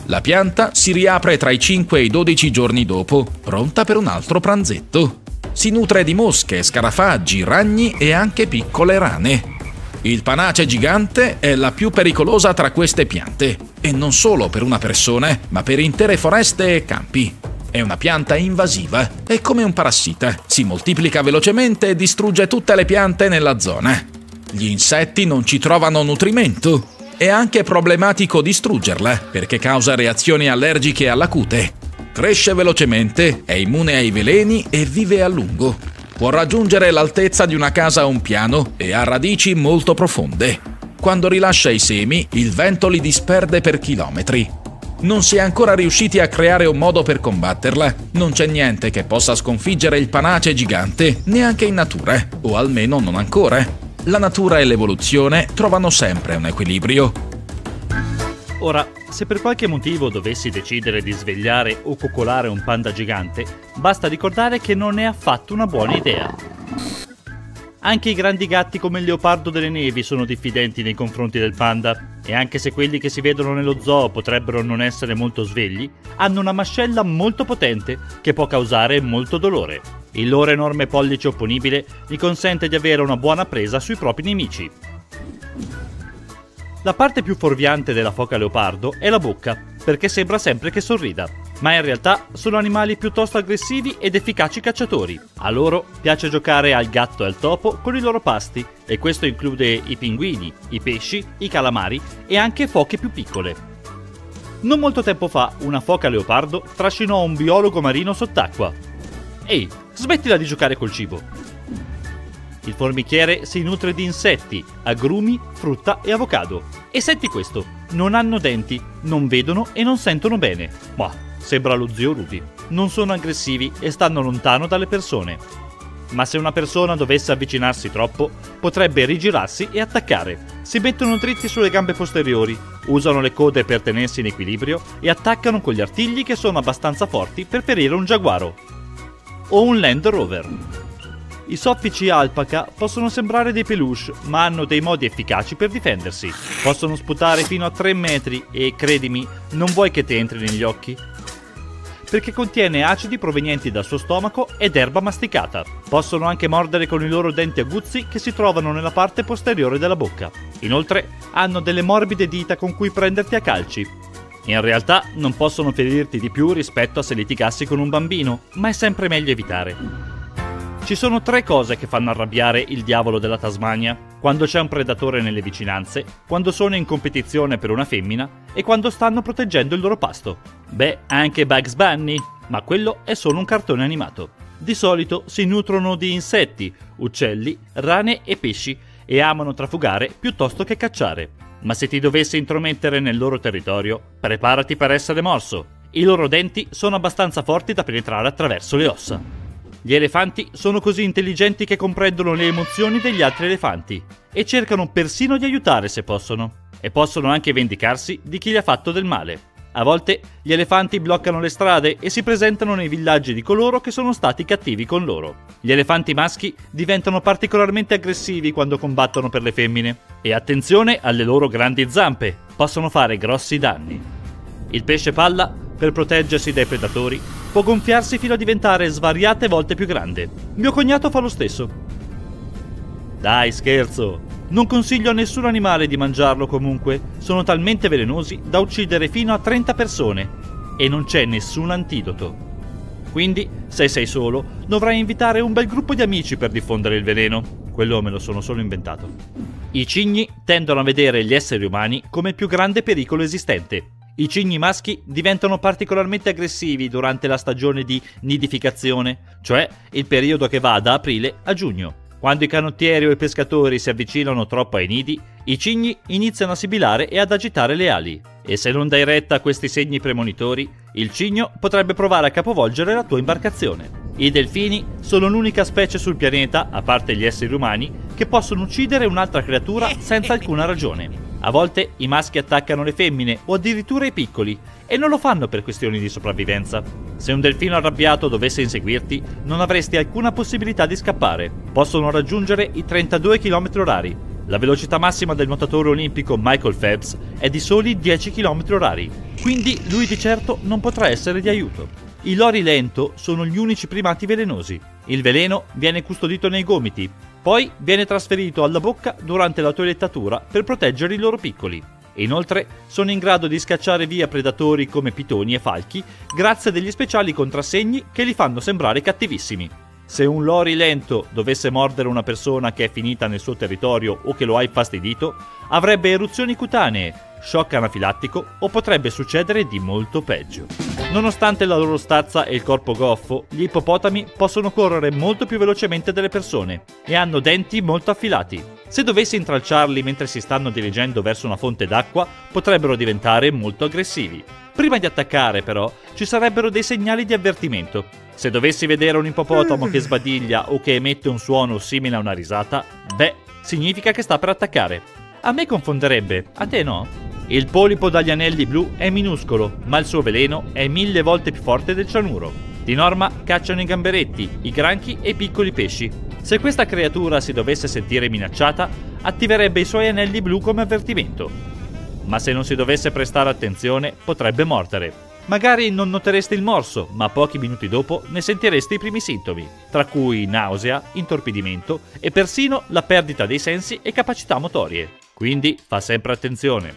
La pianta si riapre tra i 5 e i 12 giorni dopo, pronta per un altro pranzetto. Si nutre di mosche, scarafaggi, ragni e anche piccole rane. Il panace gigante è la più pericolosa tra queste piante, e non solo per una persona, ma per intere foreste e campi. È una pianta invasiva, è come un parassita, si moltiplica velocemente e distrugge tutte le piante nella zona. Gli insetti non ci trovano nutrimento. È anche problematico distruggerla perché causa reazioni allergiche alla cute. Cresce velocemente, è immune ai veleni e vive a lungo. Può raggiungere l'altezza di una casa a un piano e ha radici molto profonde. Quando rilascia i semi, il vento li disperde per chilometri. Non si è ancora riusciti a creare un modo per combatterla. Non c'è niente che possa sconfiggere il panace gigante, neanche in natura, o almeno non ancora la natura e l'evoluzione trovano sempre un equilibrio. Ora, se per qualche motivo dovessi decidere di svegliare o coccolare un panda gigante, basta ricordare che non è affatto una buona idea. Anche i grandi gatti come il leopardo delle nevi sono diffidenti nei confronti del panda e anche se quelli che si vedono nello zoo potrebbero non essere molto svegli, hanno una mascella molto potente che può causare molto dolore. Il loro enorme pollice opponibile gli consente di avere una buona presa sui propri nemici. La parte più fuorviante della foca leopardo è la bocca, perché sembra sempre che sorrida, ma in realtà sono animali piuttosto aggressivi ed efficaci cacciatori. A loro piace giocare al gatto e al topo con i loro pasti, e questo include i pinguini, i pesci, i calamari e anche foche più piccole. Non molto tempo fa una foca leopardo trascinò un biologo marino sott'acqua. Ehi, smettila di giocare col cibo. Il formichiere si nutre di insetti, agrumi, frutta e avocado. E senti questo, non hanno denti, non vedono e non sentono bene. Ma sembra lo zio Rudy. Non sono aggressivi e stanno lontano dalle persone. Ma se una persona dovesse avvicinarsi troppo, potrebbe rigirarsi e attaccare. Si mettono dritti sulle gambe posteriori, usano le code per tenersi in equilibrio e attaccano con gli artigli che sono abbastanza forti per ferire un giaguaro o un Land Rover. I soffici alpaca possono sembrare dei peluche, ma hanno dei modi efficaci per difendersi. Possono sputare fino a 3 metri e, credimi, non vuoi che ti entri negli occhi perché contiene acidi provenienti dal suo stomaco ed erba masticata. Possono anche mordere con i loro denti aguzzi che si trovano nella parte posteriore della bocca. Inoltre hanno delle morbide dita con cui prenderti a calci. In realtà non possono ferirti di più rispetto a se litigassi con un bambino, ma è sempre meglio evitare. Ci sono tre cose che fanno arrabbiare il diavolo della Tasmania. Quando c'è un predatore nelle vicinanze, quando sono in competizione per una femmina e quando stanno proteggendo il loro pasto. Beh, anche Bugs Bunny, ma quello è solo un cartone animato. Di solito si nutrono di insetti, uccelli, rane e pesci e amano trafugare piuttosto che cacciare. Ma se ti dovessi intromettere nel loro territorio, preparati per essere morso. I loro denti sono abbastanza forti da penetrare attraverso le ossa. Gli elefanti sono così intelligenti che comprendono le emozioni degli altri elefanti e cercano persino di aiutare se possono. E possono anche vendicarsi di chi gli ha fatto del male. A volte gli elefanti bloccano le strade e si presentano nei villaggi di coloro che sono stati cattivi con loro. Gli elefanti maschi diventano particolarmente aggressivi quando combattono per le femmine. E attenzione alle loro grandi zampe, possono fare grossi danni. Il pesce palla, per proteggersi dai predatori, può gonfiarsi fino a diventare svariate volte più grande. Mio cognato fa lo stesso. Dai, scherzo! Non consiglio a nessun animale di mangiarlo comunque, sono talmente velenosi da uccidere fino a 30 persone e non c'è nessun antidoto. Quindi, se sei solo, dovrai invitare un bel gruppo di amici per diffondere il veleno. Quello me lo sono solo inventato. I cigni tendono a vedere gli esseri umani come il più grande pericolo esistente i cigni maschi diventano particolarmente aggressivi durante la stagione di nidificazione, cioè il periodo che va da aprile a giugno. Quando i canottieri o i pescatori si avvicinano troppo ai nidi, i cigni iniziano a sibilare e ad agitare le ali. E se non dai retta a questi segni premonitori, il cigno potrebbe provare a capovolgere la tua imbarcazione. I delfini sono l'unica specie sul pianeta, a parte gli esseri umani, che possono uccidere un'altra creatura senza alcuna ragione. A volte i maschi attaccano le femmine o addirittura i piccoli e non lo fanno per questioni di sopravvivenza. Se un delfino arrabbiato dovesse inseguirti, non avresti alcuna possibilità di scappare. Possono raggiungere i 32 km/h. La velocità massima del nuotatore olimpico Michael Phelps è di soli 10 km/h, quindi lui di certo non potrà essere di aiuto. I lori lento sono gli unici primati velenosi. Il veleno viene custodito nei gomiti, poi viene trasferito alla bocca durante la toilettatura per proteggere i loro piccoli. Inoltre sono in grado di scacciare via predatori come pitoni e falchi grazie a degli speciali contrassegni che li fanno sembrare cattivissimi. Se un lori lento dovesse mordere una persona che è finita nel suo territorio o che lo ha infastidito, avrebbe eruzioni cutanee, shock anafilattico o potrebbe succedere di molto peggio. Nonostante la loro stazza e il corpo goffo, gli ippopotami possono correre molto più velocemente delle persone e hanno denti molto affilati. Se dovessi intralciarli mentre si stanno dirigendo verso una fonte d'acqua, potrebbero diventare molto aggressivi. Prima di attaccare, però, ci sarebbero dei segnali di avvertimento. Se dovessi vedere un ippopotamo che sbadiglia o che emette un suono simile a una risata, beh, significa che sta per attaccare. A me confonderebbe, a te no? Il polipo dagli anelli blu è minuscolo, ma il suo veleno è mille volte più forte del cianuro. Di norma cacciano i gamberetti, i granchi e i piccoli pesci. Se questa creatura si dovesse sentire minacciata, attiverebbe i suoi anelli blu come avvertimento. Ma se non si dovesse prestare attenzione, potrebbe mordere. Magari non noteresti il morso, ma pochi minuti dopo ne sentiresti i primi sintomi, tra cui nausea, intorpidimento e persino la perdita dei sensi e capacità motorie. Quindi fa sempre attenzione.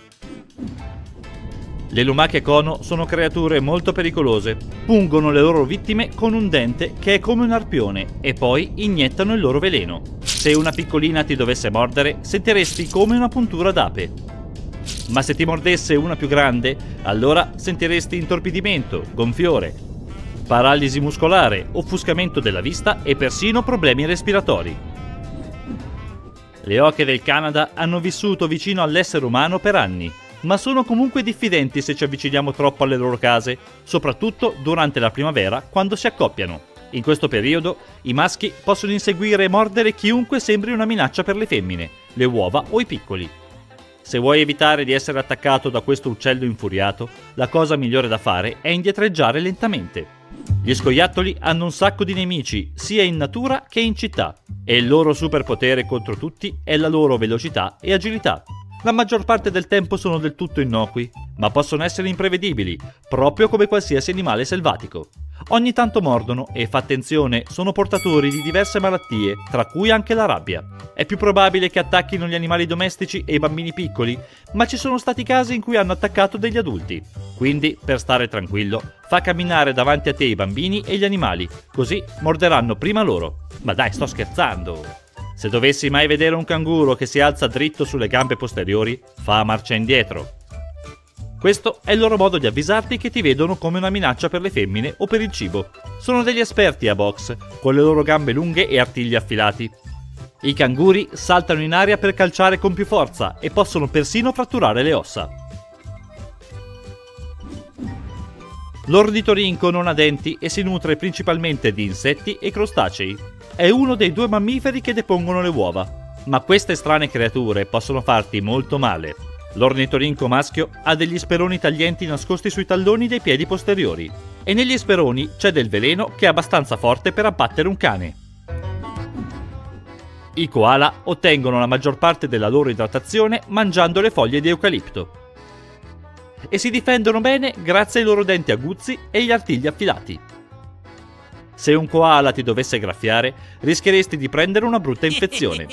Le lumache cono sono creature molto pericolose. Pungono le loro vittime con un dente che è come un arpione e poi iniettano il loro veleno. Se una piccolina ti dovesse mordere, sentiresti come una puntura d'ape. Ma se ti mordesse una più grande, allora sentiresti intorpidimento, gonfiore, paralisi muscolare, offuscamento della vista e persino problemi respiratori. Le oche del Canada hanno vissuto vicino all'essere umano per anni ma sono comunque diffidenti se ci avviciniamo troppo alle loro case, soprattutto durante la primavera quando si accoppiano. In questo periodo i maschi possono inseguire e mordere chiunque sembri una minaccia per le femmine, le uova o i piccoli. Se vuoi evitare di essere attaccato da questo uccello infuriato, la cosa migliore da fare è indietreggiare lentamente. Gli scoiattoli hanno un sacco di nemici, sia in natura che in città, e il loro superpotere contro tutti è la loro velocità e agilità. La maggior parte del tempo sono del tutto innocui, ma possono essere imprevedibili, proprio come qualsiasi animale selvatico. Ogni tanto mordono e, fa attenzione, sono portatori di diverse malattie, tra cui anche la rabbia. È più probabile che attacchino gli animali domestici e i bambini piccoli, ma ci sono stati casi in cui hanno attaccato degli adulti. Quindi, per stare tranquillo, fa camminare davanti a te i bambini e gli animali, così morderanno prima loro. Ma dai, sto scherzando! Se dovessi mai vedere un canguro che si alza dritto sulle gambe posteriori, fa marcia indietro. Questo è il loro modo di avvisarti che ti vedono come una minaccia per le femmine o per il cibo. Sono degli esperti a box, con le loro gambe lunghe e artigli affilati. I canguri saltano in aria per calciare con più forza e possono persino fratturare le ossa. L'orditorinco non ha denti e si nutre principalmente di insetti e crostacei. È uno dei due mammiferi che depongono le uova. Ma queste strane creature possono farti molto male. L'ornitorinco maschio ha degli speroni taglienti nascosti sui talloni dei piedi posteriori e negli speroni c'è del veleno che è abbastanza forte per abbattere un cane. I koala ottengono la maggior parte della loro idratazione mangiando le foglie di eucalipto e si difendono bene grazie ai loro denti aguzzi e agli artigli affilati. Se un koala ti dovesse graffiare, rischieresti di prendere una brutta infezione.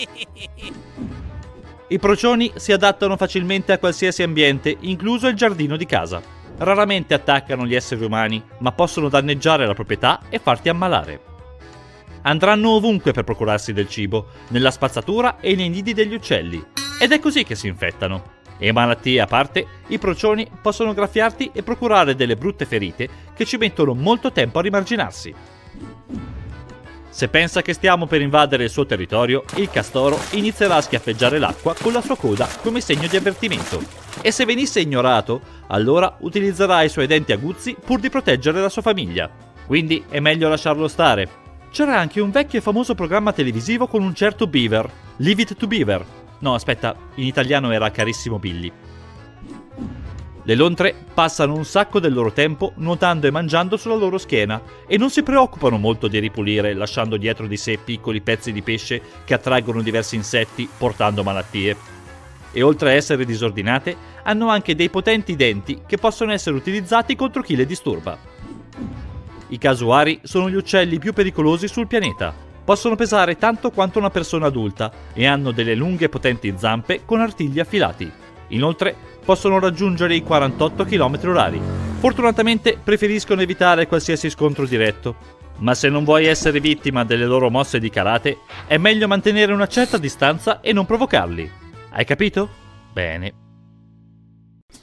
I procioni si adattano facilmente a qualsiasi ambiente, incluso il giardino di casa. Raramente attaccano gli esseri umani, ma possono danneggiare la proprietà e farti ammalare. Andranno ovunque per procurarsi del cibo, nella spazzatura e nei nidi degli uccelli. Ed è così che si infettano. E malattie a parte, i procioni possono graffiarti e procurare delle brutte ferite che ci mettono molto tempo a rimarginarsi. Se pensa che stiamo per invadere il suo territorio, il castoro inizierà a schiaffeggiare l'acqua con la sua coda come segno di avvertimento. E se venisse ignorato, allora utilizzerà i suoi denti aguzzi pur di proteggere la sua famiglia. Quindi è meglio lasciarlo stare. C'era anche un vecchio e famoso programma televisivo con un certo Beaver, Leave It to Beaver. No, aspetta, in italiano era Carissimo Billy. Le lontre passano un sacco del loro tempo nuotando e mangiando sulla loro schiena e non si preoccupano molto di ripulire lasciando dietro di sé piccoli pezzi di pesce che attraggono diversi insetti portando malattie. E oltre a essere disordinate, hanno anche dei potenti denti che possono essere utilizzati contro chi le disturba. I casuari sono gli uccelli più pericolosi sul pianeta. Possono pesare tanto quanto una persona adulta e hanno delle lunghe e potenti zampe con artigli affilati. Inoltre possono raggiungere i 48 km/h. Fortunatamente preferiscono evitare qualsiasi scontro diretto, ma se non vuoi essere vittima delle loro mosse di karate, è meglio mantenere una certa distanza e non provocarli. Hai capito? Bene.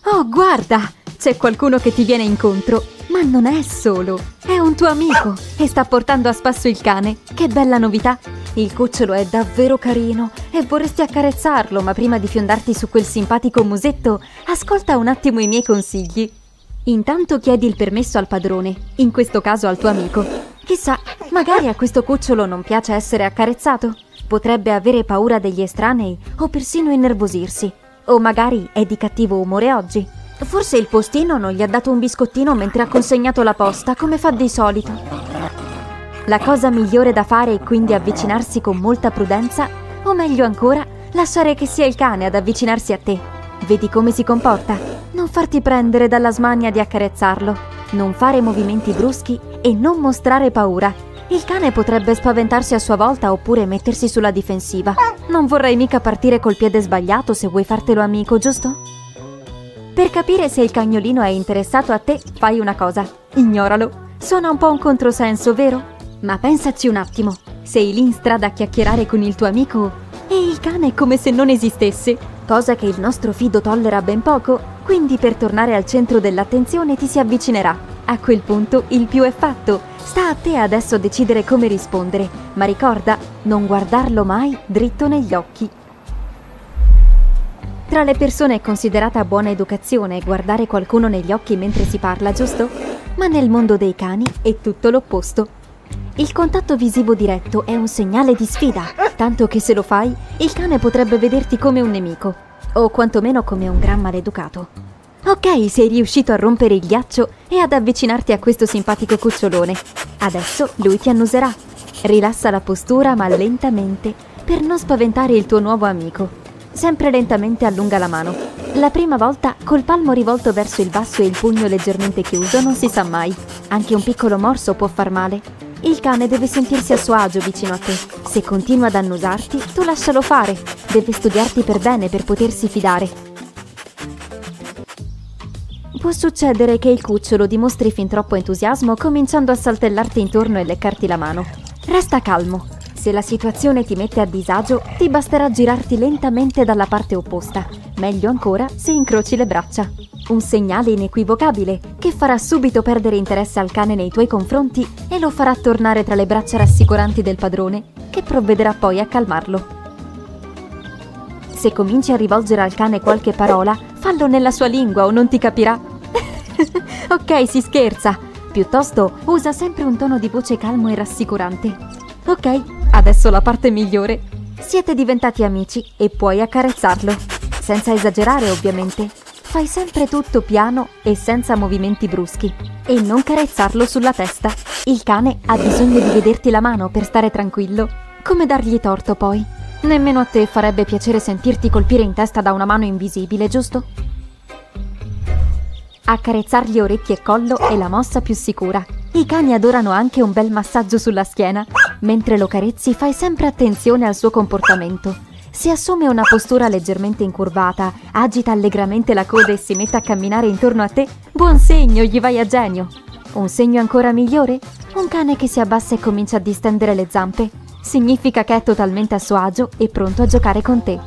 Oh, guarda! C'è qualcuno che ti viene incontro, ma non è solo. È un tuo amico e sta portando a spasso il cane. Che bella novità! Il cucciolo è davvero carino e vorresti accarezzarlo, ma prima di fiondarti su quel simpatico musetto, ascolta un attimo i miei consigli. Intanto chiedi il permesso al padrone, in questo caso al tuo amico. Chissà, magari a questo cucciolo non piace essere accarezzato. Potrebbe avere paura degli estranei o persino innervosirsi. O magari è di cattivo umore oggi. Forse il postino non gli ha dato un biscottino mentre ha consegnato la posta, come fa di solito. La cosa migliore da fare è quindi avvicinarsi con molta prudenza, o meglio ancora, lasciare che sia il cane ad avvicinarsi a te. Vedi come si comporta? Non farti prendere dalla smania di accarezzarlo, non fare movimenti bruschi e non mostrare paura. Il cane potrebbe spaventarsi a sua volta oppure mettersi sulla difensiva. Non vorrei mica partire col piede sbagliato se vuoi fartelo amico, giusto? Per capire se il cagnolino è interessato a te, fai una cosa. Ignoralo. Suona un po' un controsenso, vero? Ma pensaci un attimo, sei lì in strada a chiacchierare con il tuo amico e il cane è come se non esistesse, cosa che il nostro fido tollera ben poco, quindi per tornare al centro dell'attenzione ti si avvicinerà. A quel punto il più è fatto, sta a te adesso decidere come rispondere, ma ricorda, non guardarlo mai dritto negli occhi. Tra le persone è considerata buona educazione guardare qualcuno negli occhi mentre si parla, giusto? Ma nel mondo dei cani è tutto l'opposto. Il contatto visivo diretto è un segnale di sfida, tanto che se lo fai, il cane potrebbe vederti come un nemico, o quantomeno come un gran maleducato. Ok, sei riuscito a rompere il ghiaccio e ad avvicinarti a questo simpatico cucciolone. Adesso lui ti annuserà. Rilassa la postura ma lentamente per non spaventare il tuo nuovo amico. Sempre lentamente allunga la mano. La prima volta col palmo rivolto verso il basso e il pugno leggermente chiuso non si sa mai. Anche un piccolo morso può far male. Il cane deve sentirsi a suo agio vicino a te. Se continua ad annusarti, tu lascialo fare. Deve studiarti per bene per potersi fidare. Può succedere che il cucciolo dimostri fin troppo entusiasmo cominciando a saltellarti intorno e leccarti la mano. Resta calmo. Se la situazione ti mette a disagio, ti basterà girarti lentamente dalla parte opposta. Meglio ancora se incroci le braccia. Un segnale inequivocabile che farà subito perdere interesse al cane nei tuoi confronti e lo farà tornare tra le braccia rassicuranti del padrone, che provvederà poi a calmarlo. Se cominci a rivolgere al cane qualche parola, fallo nella sua lingua o non ti capirà. ok, si scherza. Piuttosto usa sempre un tono di voce calmo e rassicurante. Ok, adesso la parte migliore. Siete diventati amici e puoi accarezzarlo. Senza esagerare, ovviamente. Fai sempre tutto piano e senza movimenti bruschi. E non carezzarlo sulla testa. Il cane ha bisogno di vederti la mano per stare tranquillo. Come dargli torto, poi? Nemmeno a te farebbe piacere sentirti colpire in testa da una mano invisibile, giusto? Accarezzargli orecchie e collo è la mossa più sicura. I cani adorano anche un bel massaggio sulla schiena. Mentre lo carezzi fai sempre attenzione al suo comportamento. Se assume una postura leggermente incurvata, agita allegramente la coda e si mette a camminare intorno a te, buon segno, gli vai a genio. Un segno ancora migliore? Un cane che si abbassa e comincia a distendere le zampe. Significa che è totalmente a suo agio e pronto a giocare con te.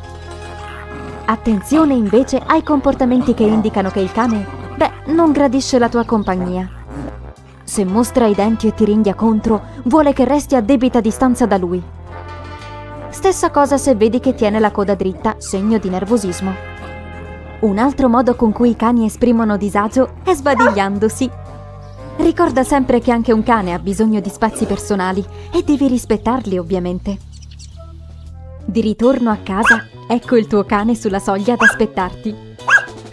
Attenzione invece ai comportamenti che indicano che il cane Beh, non gradisce la tua compagnia. Se mostra i denti e ti ringhia contro, vuole che resti a debita distanza da lui. Stessa cosa se vedi che tiene la coda dritta, segno di nervosismo. Un altro modo con cui i cani esprimono disagio è sbadigliandosi. Ricorda sempre che anche un cane ha bisogno di spazi personali e devi rispettarli, ovviamente. Di ritorno a casa, ecco il tuo cane sulla soglia ad aspettarti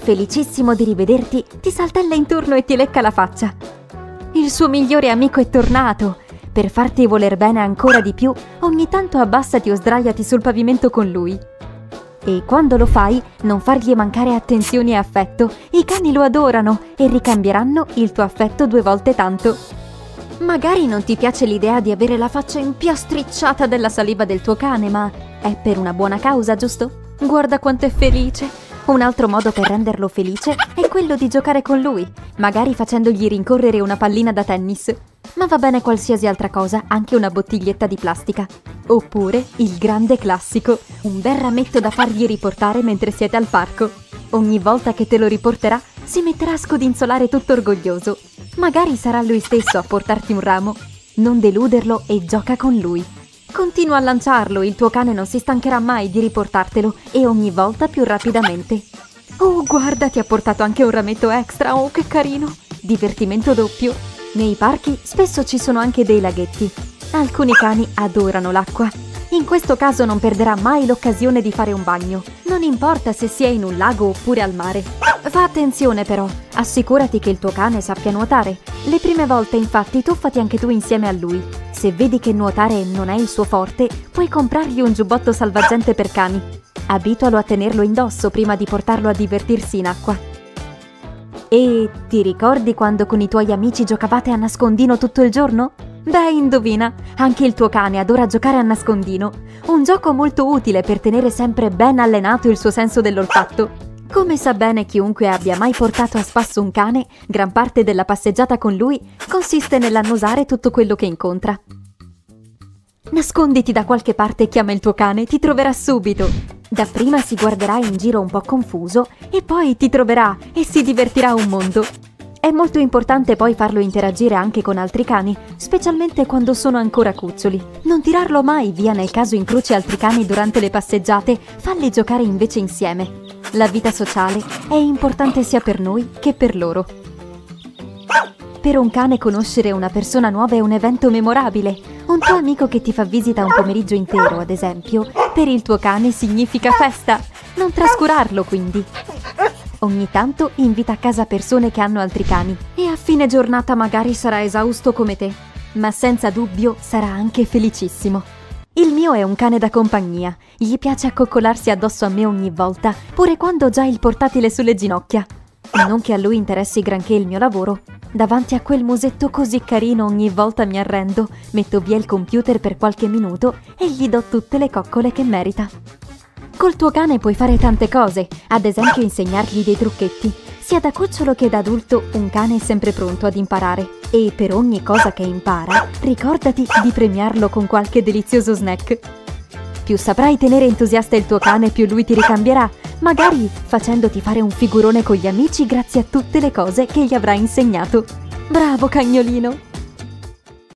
felicissimo di rivederti, ti saltella intorno e ti lecca la faccia. Il suo migliore amico è tornato. Per farti voler bene ancora di più, ogni tanto abbassati o sdraiati sul pavimento con lui. E quando lo fai, non fargli mancare attenzioni e affetto. I cani lo adorano e ricambieranno il tuo affetto due volte tanto. Magari non ti piace l'idea di avere la faccia impiastricciata della saliva del tuo cane, ma è per una buona causa, giusto? Guarda quanto è felice. Un altro modo per renderlo felice è quello di giocare con lui, magari facendogli rincorrere una pallina da tennis. Ma va bene qualsiasi altra cosa, anche una bottiglietta di plastica. Oppure il grande classico, un bel rametto da fargli riportare mentre siete al parco. Ogni volta che te lo riporterà, si metterà a scodinzolare tutto orgoglioso. Magari sarà lui stesso a portarti un ramo. Non deluderlo e gioca con lui. Continua a lanciarlo, il tuo cane non si stancherà mai di riportartelo e ogni volta più rapidamente. Oh, guarda, ti ha portato anche un rametto extra, oh che carino! Divertimento doppio. Nei parchi spesso ci sono anche dei laghetti. Alcuni cani adorano l'acqua. In questo caso non perderà mai l'occasione di fare un bagno, non importa se sia in un lago oppure al mare. Fa attenzione però, assicurati che il tuo cane sappia nuotare. Le prime volte infatti tuffati anche tu insieme a lui. Se vedi che nuotare non è il suo forte, puoi comprargli un giubbotto salvagente per cani. Abitualo a tenerlo indosso prima di portarlo a divertirsi in acqua. E ti ricordi quando con i tuoi amici giocavate a nascondino tutto il giorno? Beh, indovina, anche il tuo cane adora giocare a nascondino. Un gioco molto utile per tenere sempre ben allenato il suo senso dell'olfatto. Come sa bene chiunque abbia mai portato a spasso un cane, gran parte della passeggiata con lui consiste nell'annusare tutto quello che incontra. Nasconditi da qualche parte e chiama il tuo cane, ti troverà subito. Dapprima si guarderà in giro un po' confuso e poi ti troverà e si divertirà un mondo. È molto importante poi farlo interagire anche con altri cani, specialmente quando sono ancora cuccioli. Non tirarlo mai via nel caso incroci altri cani durante le passeggiate, falli giocare invece insieme. La vita sociale è importante sia per noi che per loro. Per un cane conoscere una persona nuova è un evento memorabile. Un tuo amico che ti fa visita un pomeriggio intero, ad esempio, per il tuo cane significa festa. Non trascurarlo, quindi. Ogni tanto invita a casa persone che hanno altri cani e a fine giornata magari sarà esausto come te, ma senza dubbio sarà anche felicissimo. Il mio è un cane da compagnia, gli piace accoccolarsi addosso a me ogni volta, pure quando ho già il portatile sulle ginocchia. Non che a lui interessi granché il mio lavoro. Davanti a quel musetto così carino ogni volta mi arrendo, metto via il computer per qualche minuto e gli do tutte le coccole che merita. Col tuo cane puoi fare tante cose, ad esempio insegnargli dei trucchetti. Sia da cucciolo che da adulto un cane è sempre pronto ad imparare e per ogni cosa che impara ricordati di premiarlo con qualche delizioso snack. Più saprai tenere entusiasta il tuo cane, più lui ti ricambierà, magari facendoti fare un figurone con gli amici grazie a tutte le cose che gli avrai insegnato. Bravo cagnolino!